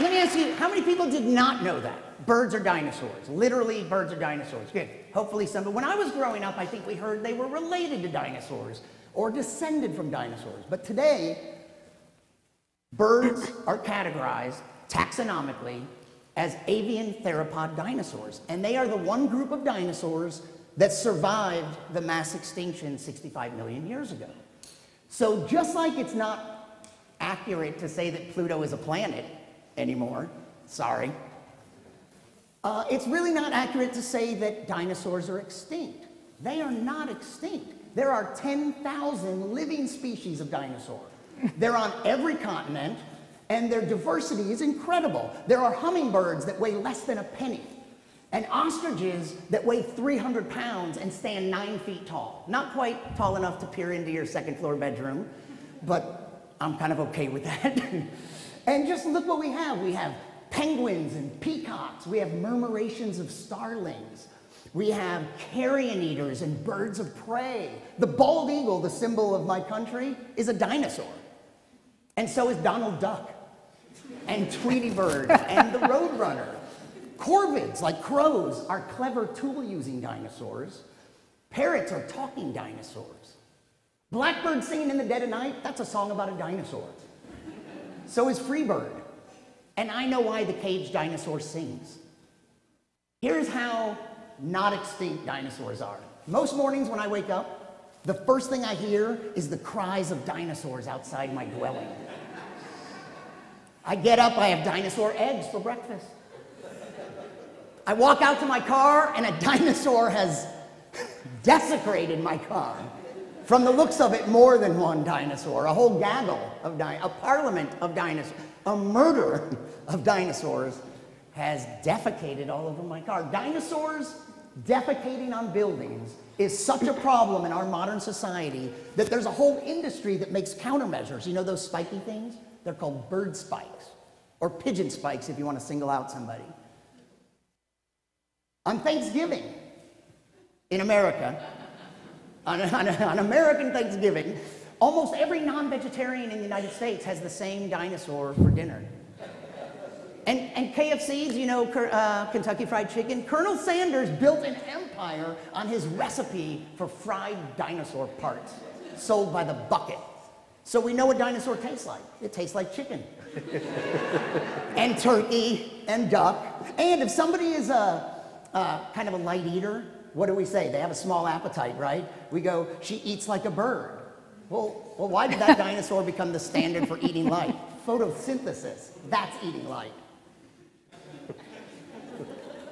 Let me ask you, how many people did not know that? Birds are dinosaurs. Literally, birds are dinosaurs. Good. Hopefully some, but when I was growing up, I think we heard they were related to dinosaurs or descended from dinosaurs. But today, birds are categorized taxonomically as avian theropod dinosaurs. And they are the one group of dinosaurs that survived the mass extinction 65 million years ago. So just like it's not accurate to say that Pluto is a planet anymore, sorry, uh, it's really not accurate to say that dinosaurs are extinct. They are not extinct. There are 10,000 living species of dinosaur. They're on every continent, and their diversity is incredible. There are hummingbirds that weigh less than a penny, and ostriches that weigh 300 pounds and stand nine feet tall. Not quite tall enough to peer into your second floor bedroom, but I'm kind of okay with that. and just look what we have. We have penguins and peacocks. We have murmurations of starlings. We have carrion eaters and birds of prey. The bald eagle, the symbol of my country, is a dinosaur. And so is Donald Duck and Tweety Bird and the Roadrunner. Corvids, like crows, are clever tool using dinosaurs. Parrots are talking dinosaurs. Blackbird singing in the dead of night, that's a song about a dinosaur. So is Freebird. And I know why the caged dinosaur sings. Here's how not extinct dinosaurs are. Most mornings when I wake up, the first thing I hear is the cries of dinosaurs outside my dwelling. I get up, I have dinosaur eggs for breakfast. I walk out to my car, and a dinosaur has desecrated my car. From the looks of it, more than one dinosaur, a whole gaggle of dinosaurs, a parliament of dinosaurs, a murder of dinosaurs has defecated all over my car. Dinosaurs defecating on buildings is such a problem in our modern society that there's a whole industry that makes countermeasures. You know those spiky things? They're called bird spikes or pigeon spikes if you want to single out somebody. On Thanksgiving in America, on, on, on American Thanksgiving, almost every non vegetarian in the United States has the same dinosaur for dinner. And, and KFC's, you know, uh, Kentucky Fried Chicken, Colonel Sanders built an empire on his recipe for fried dinosaur parts, sold by the bucket. So we know what dinosaur tastes like. It tastes like chicken. and turkey and duck. And if somebody is a, a kind of a light eater, what do we say? They have a small appetite, right? We go, she eats like a bird. Well, well why did that dinosaur become the standard for eating light? Photosynthesis. That's eating light.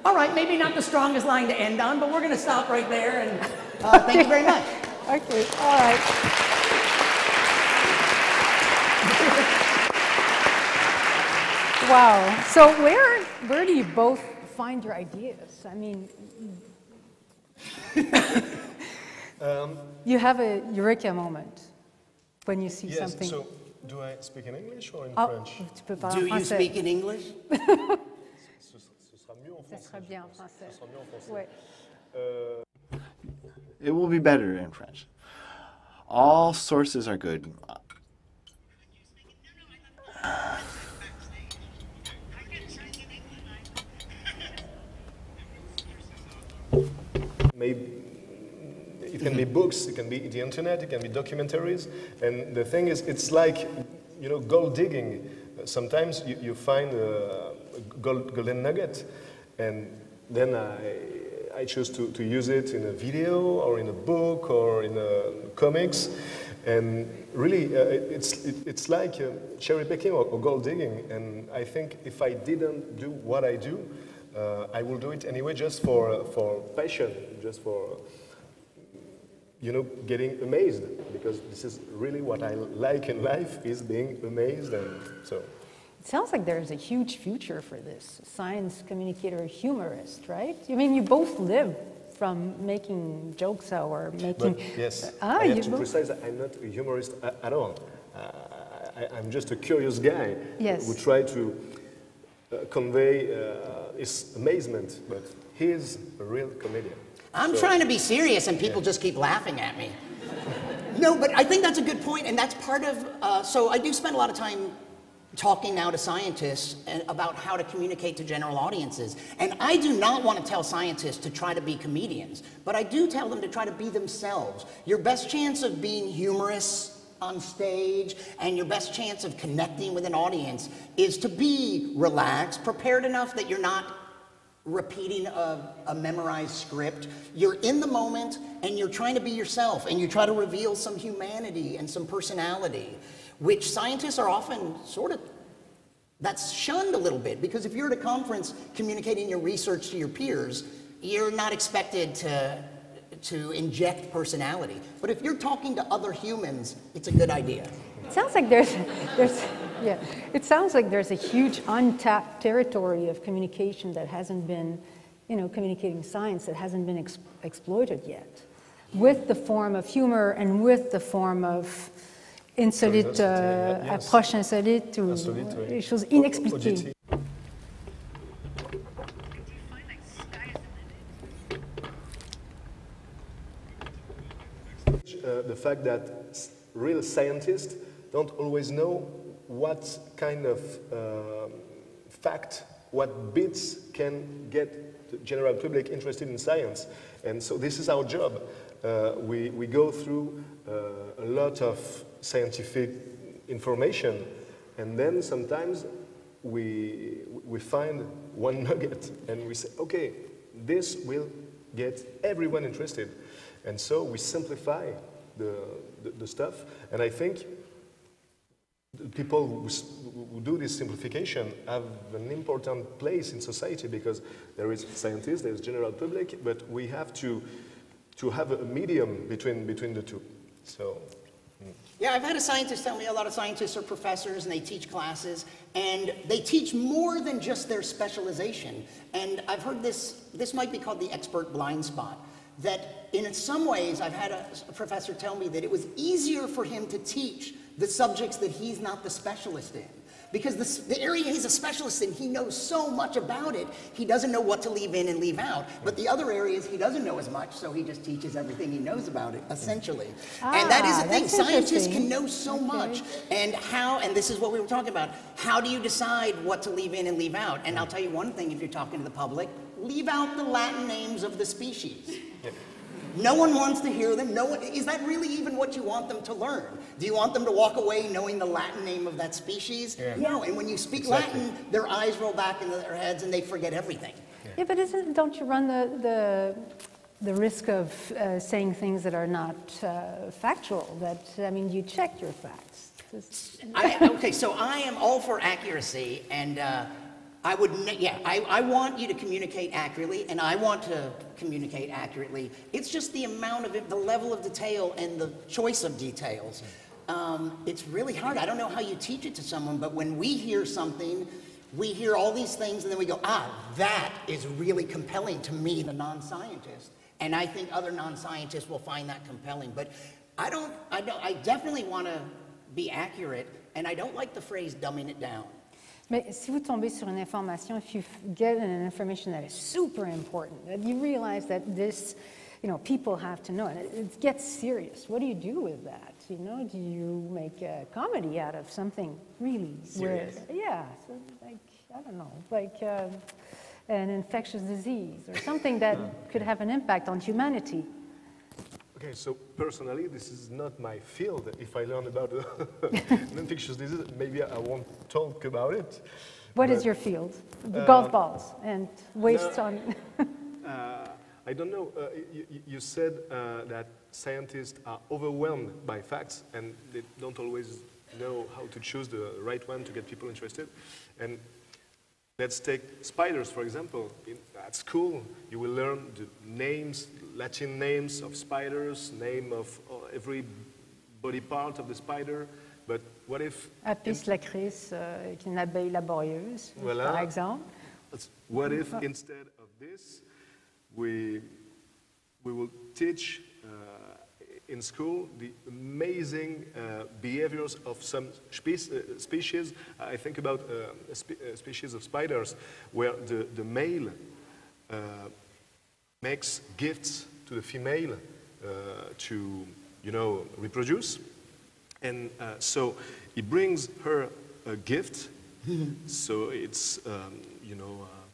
All right, maybe not the strongest line to end on, but we're going to stop right there. And uh, thank you very much. okay, all right. wow. So where where do you both find your ideas? I mean, um, you have a eureka moment when you see yes, something. So, do I speak in English or in oh, French? Do you speak in English? Ça sera bien en français. Ça sera mieux en français. Ouais. Euh, It will be better in French. All sources are good. maybe it can be books, it can be the internet, it can be documentaries. And the thing is, it's like, you know, gold digging. Sometimes you, you find a gold, golden nugget, and then I, I choose to, to use it in a video or in a book or in a comics. And really, uh, it's, it, it's like uh, cherry picking or, or gold digging. And I think if I didn't do what I do, uh, I will do it anyway just for, uh, for passion, just for, you know, getting amazed. Because this is really what I like in life, is being amazed. And so. It sounds like there's a huge future for this science communicator humorist, right? I mean, you both live from making jokes or making. But yes, ah, I have you to both- precise that I'm not a humorist at, all. Uh, I, I'm just a curious guy Yes. who try to uh, convey uh, his amazement, but he's a real comedian. I'm So- trying to be serious, and people just keep laughing at me. no, but I think that's a good point, and that's part of. Uh, so I do spend a lot of time talking now to scientists and- about how to communicate to general audiences. And I do not want to tell scientists to try to be comedians, but I do tell them to try to be themselves. Your best chance of being humorous on stage and your best chance of connecting with an audience is to be relaxed, prepared enough that you're not repeating a, a memorized script. You're in the moment and you're trying to be yourself and you try to reveal some humanity and some personality, which scientists are often sort of that's shunned a little bit because if you're at a conference communicating your research to your peers, you're not expected to to inject personality. But if you're talking to other humans, it's a good idea. It sounds like there's, there's, yeah. It sounds like there's a huge untapped territory of communication that hasn't been, you know, communicating science that hasn't been ex- exploited yet, with the form of humor and with the form of Insolite, Curiosity, euh, yes. approche insolite ou Insolite, oui. des choses O- inexpliquées. OGT. Uh, the fact that real scientists don't always know what kind of um, fact, what bits can get the general public interested in science. And so this is our job. Uh, we, we go through uh, a lot of scientific information, and then sometimes we, we find one nugget and we say, okay, this will get everyone interested. And so we simplify the, the, the stuff. And I think people who, do this simplification have an important place in society because there is scientists, there is general public, but we have to, to have a medium between, between the two. So, mm. Yeah, I've had a scientist tell me a lot of scientists are professors and they teach classes, and they teach more than just their specialization. And I've heard this, this might be called the expert blind spot. That in some ways, I've had a, a professor tell me that it was easier for him to teach the subjects that he's not the specialist in. Because the, the area he's a specialist in, he knows so much about it, he doesn't know what to leave in and leave out. But the other areas, he doesn't know as much, so he just teaches everything he knows about it, essentially. and that is Ah, the thing. Scientists can know so much. And how, and this is what we were talking about, how do you decide what to leave in and leave out? And I'll tell you one thing if you're talking to the public, leave out the Latin names of the species. No one wants to hear them. No one, is that really even what you want them to learn? Do you want them to walk away knowing the Latin name of that species? Yeah. No, and when you speak Exactly. Latin, their eyes roll back into their heads and they forget everything. Yeah, but isn't, don't you run the, the, the risk of uh, saying things that are not uh, factual? That, I mean, you check your facts. I, okay, so I am all for accuracy, and uh, I would, yeah, I, I want you to communicate accurately, and I want to communicate accurately. It's just the amount of it, the level of detail, and the choice of details. Um, it's really hard. I don't know how you teach it to someone, but when we hear something, we hear all these things, and then we go, ah, that is really compelling to me, the non-scientist. And I think other non-scientists will find that compelling. But I don't, I don't, I definitely want to be accurate, and I don't like the phrase dumbing it down. Mais si vous tombez sur une information, if you get an information that is super important, that you realize that this, you know, people have to know, and it, it gets serious. What do you do with that? You know, do you make a comedy out of something really Serious. Where, yeah, so like I don't know, like uh, an infectious disease or something that could have an impact on humanity. Okay, so personally, this is not my field. If I learn about infectious disease, maybe I won't talk about it. What is But, your field? Uh, golf balls and waste no. on. Uh, I don't know. Uh, you, you- you said uh, that scientists are overwhelmed by facts and they don't always know how to choose the right one to get people interested. And let's take spiders, for example. In, at school, you will learn the names, Latin names of spiders, name of uh, every body part of the spider. But what if Apis lacris, qui est une abeille laborieuse, Voilà. par exemple. What if instead of this, we, we will teach uh, in school the amazing uh, behaviors of some spe- uh, species? I think about uh, spe- species of spiders where the, the male uh, makes gifts to the female uh, to, you know, reproduce. And uh, so he brings her a gift. so it's, um, you know, uh,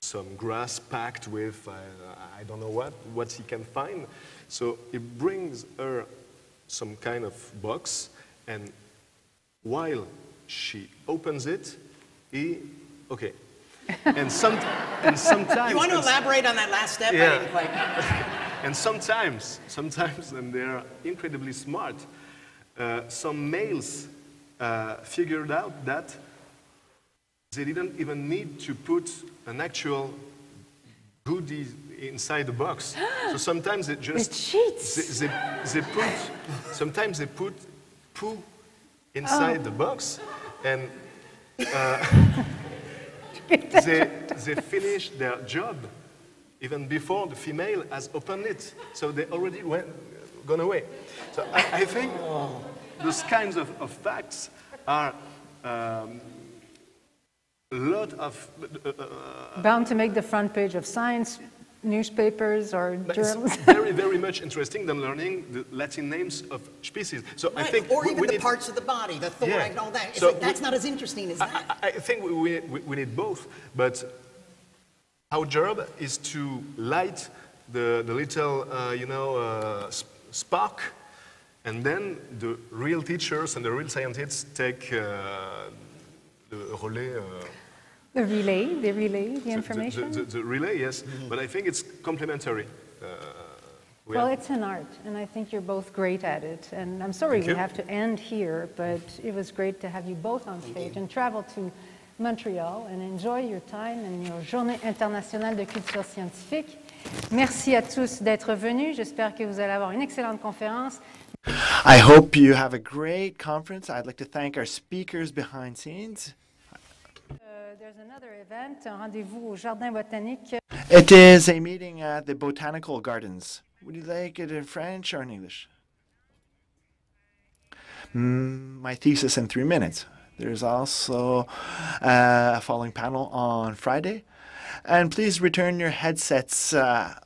some grass packed with, uh, I don't know what, what he can find. So he brings her some kind of box, and while she opens it, he, okay. And, some, and sometimes. You want to elaborate on that last step? I Yeah. quite. and sometimes, sometimes, and they're incredibly smart, uh, some males uh, figured out that they didn't even need to put an actual goodie inside the box. so sometimes they just They, they, they put sometimes they put poo inside Oh. the box, and uh, they they finish their job even before the female has opened it. So they already went gone away. So I, I think those kinds of, of facts are um, a lot of. Uh, uh, Bound to make the front page of science newspapers or journals. very, very much interesting than learning the Latin names of species. So Right, I think or we, even we the need, parts of the body, the thorax Yeah. and all that. It's So like, that's we- not as interesting as that. I, I think we, we, we- we need both, but our job is to light the, the little, uh, you know, uh, s- spark, and then the real teachers and the real scientists take uh, the relay. The relay, they relay the the- information. The, the, the relay, yes, but I think it's complementary. Uh, we Well, it's an art, and I think you're both great at it. And I'm sorry Thank we you. have to end here, but it was great to have you both on stage and travel to Montreal and enjoy your time and your Journée internationale de culture scientifique. Merci à tous d'être venus. J'espère que vous allez avoir une excellente conférence. I hope you have a great conference. I'd like to thank our speakers behind scenes. It is a meeting at the Botanical Gardens. Would you like it in French or in English? Mm, my thesis in three minutes. There's also uh, a following panel on Friday. And please return your headsets uh,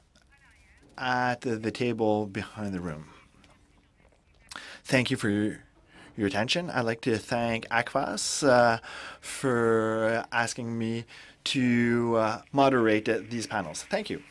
at the, the table behind the room. Thank you for your, your attention. I'd like to thank ACFAS uh, for asking me to uh, moderate these panels. Thank you.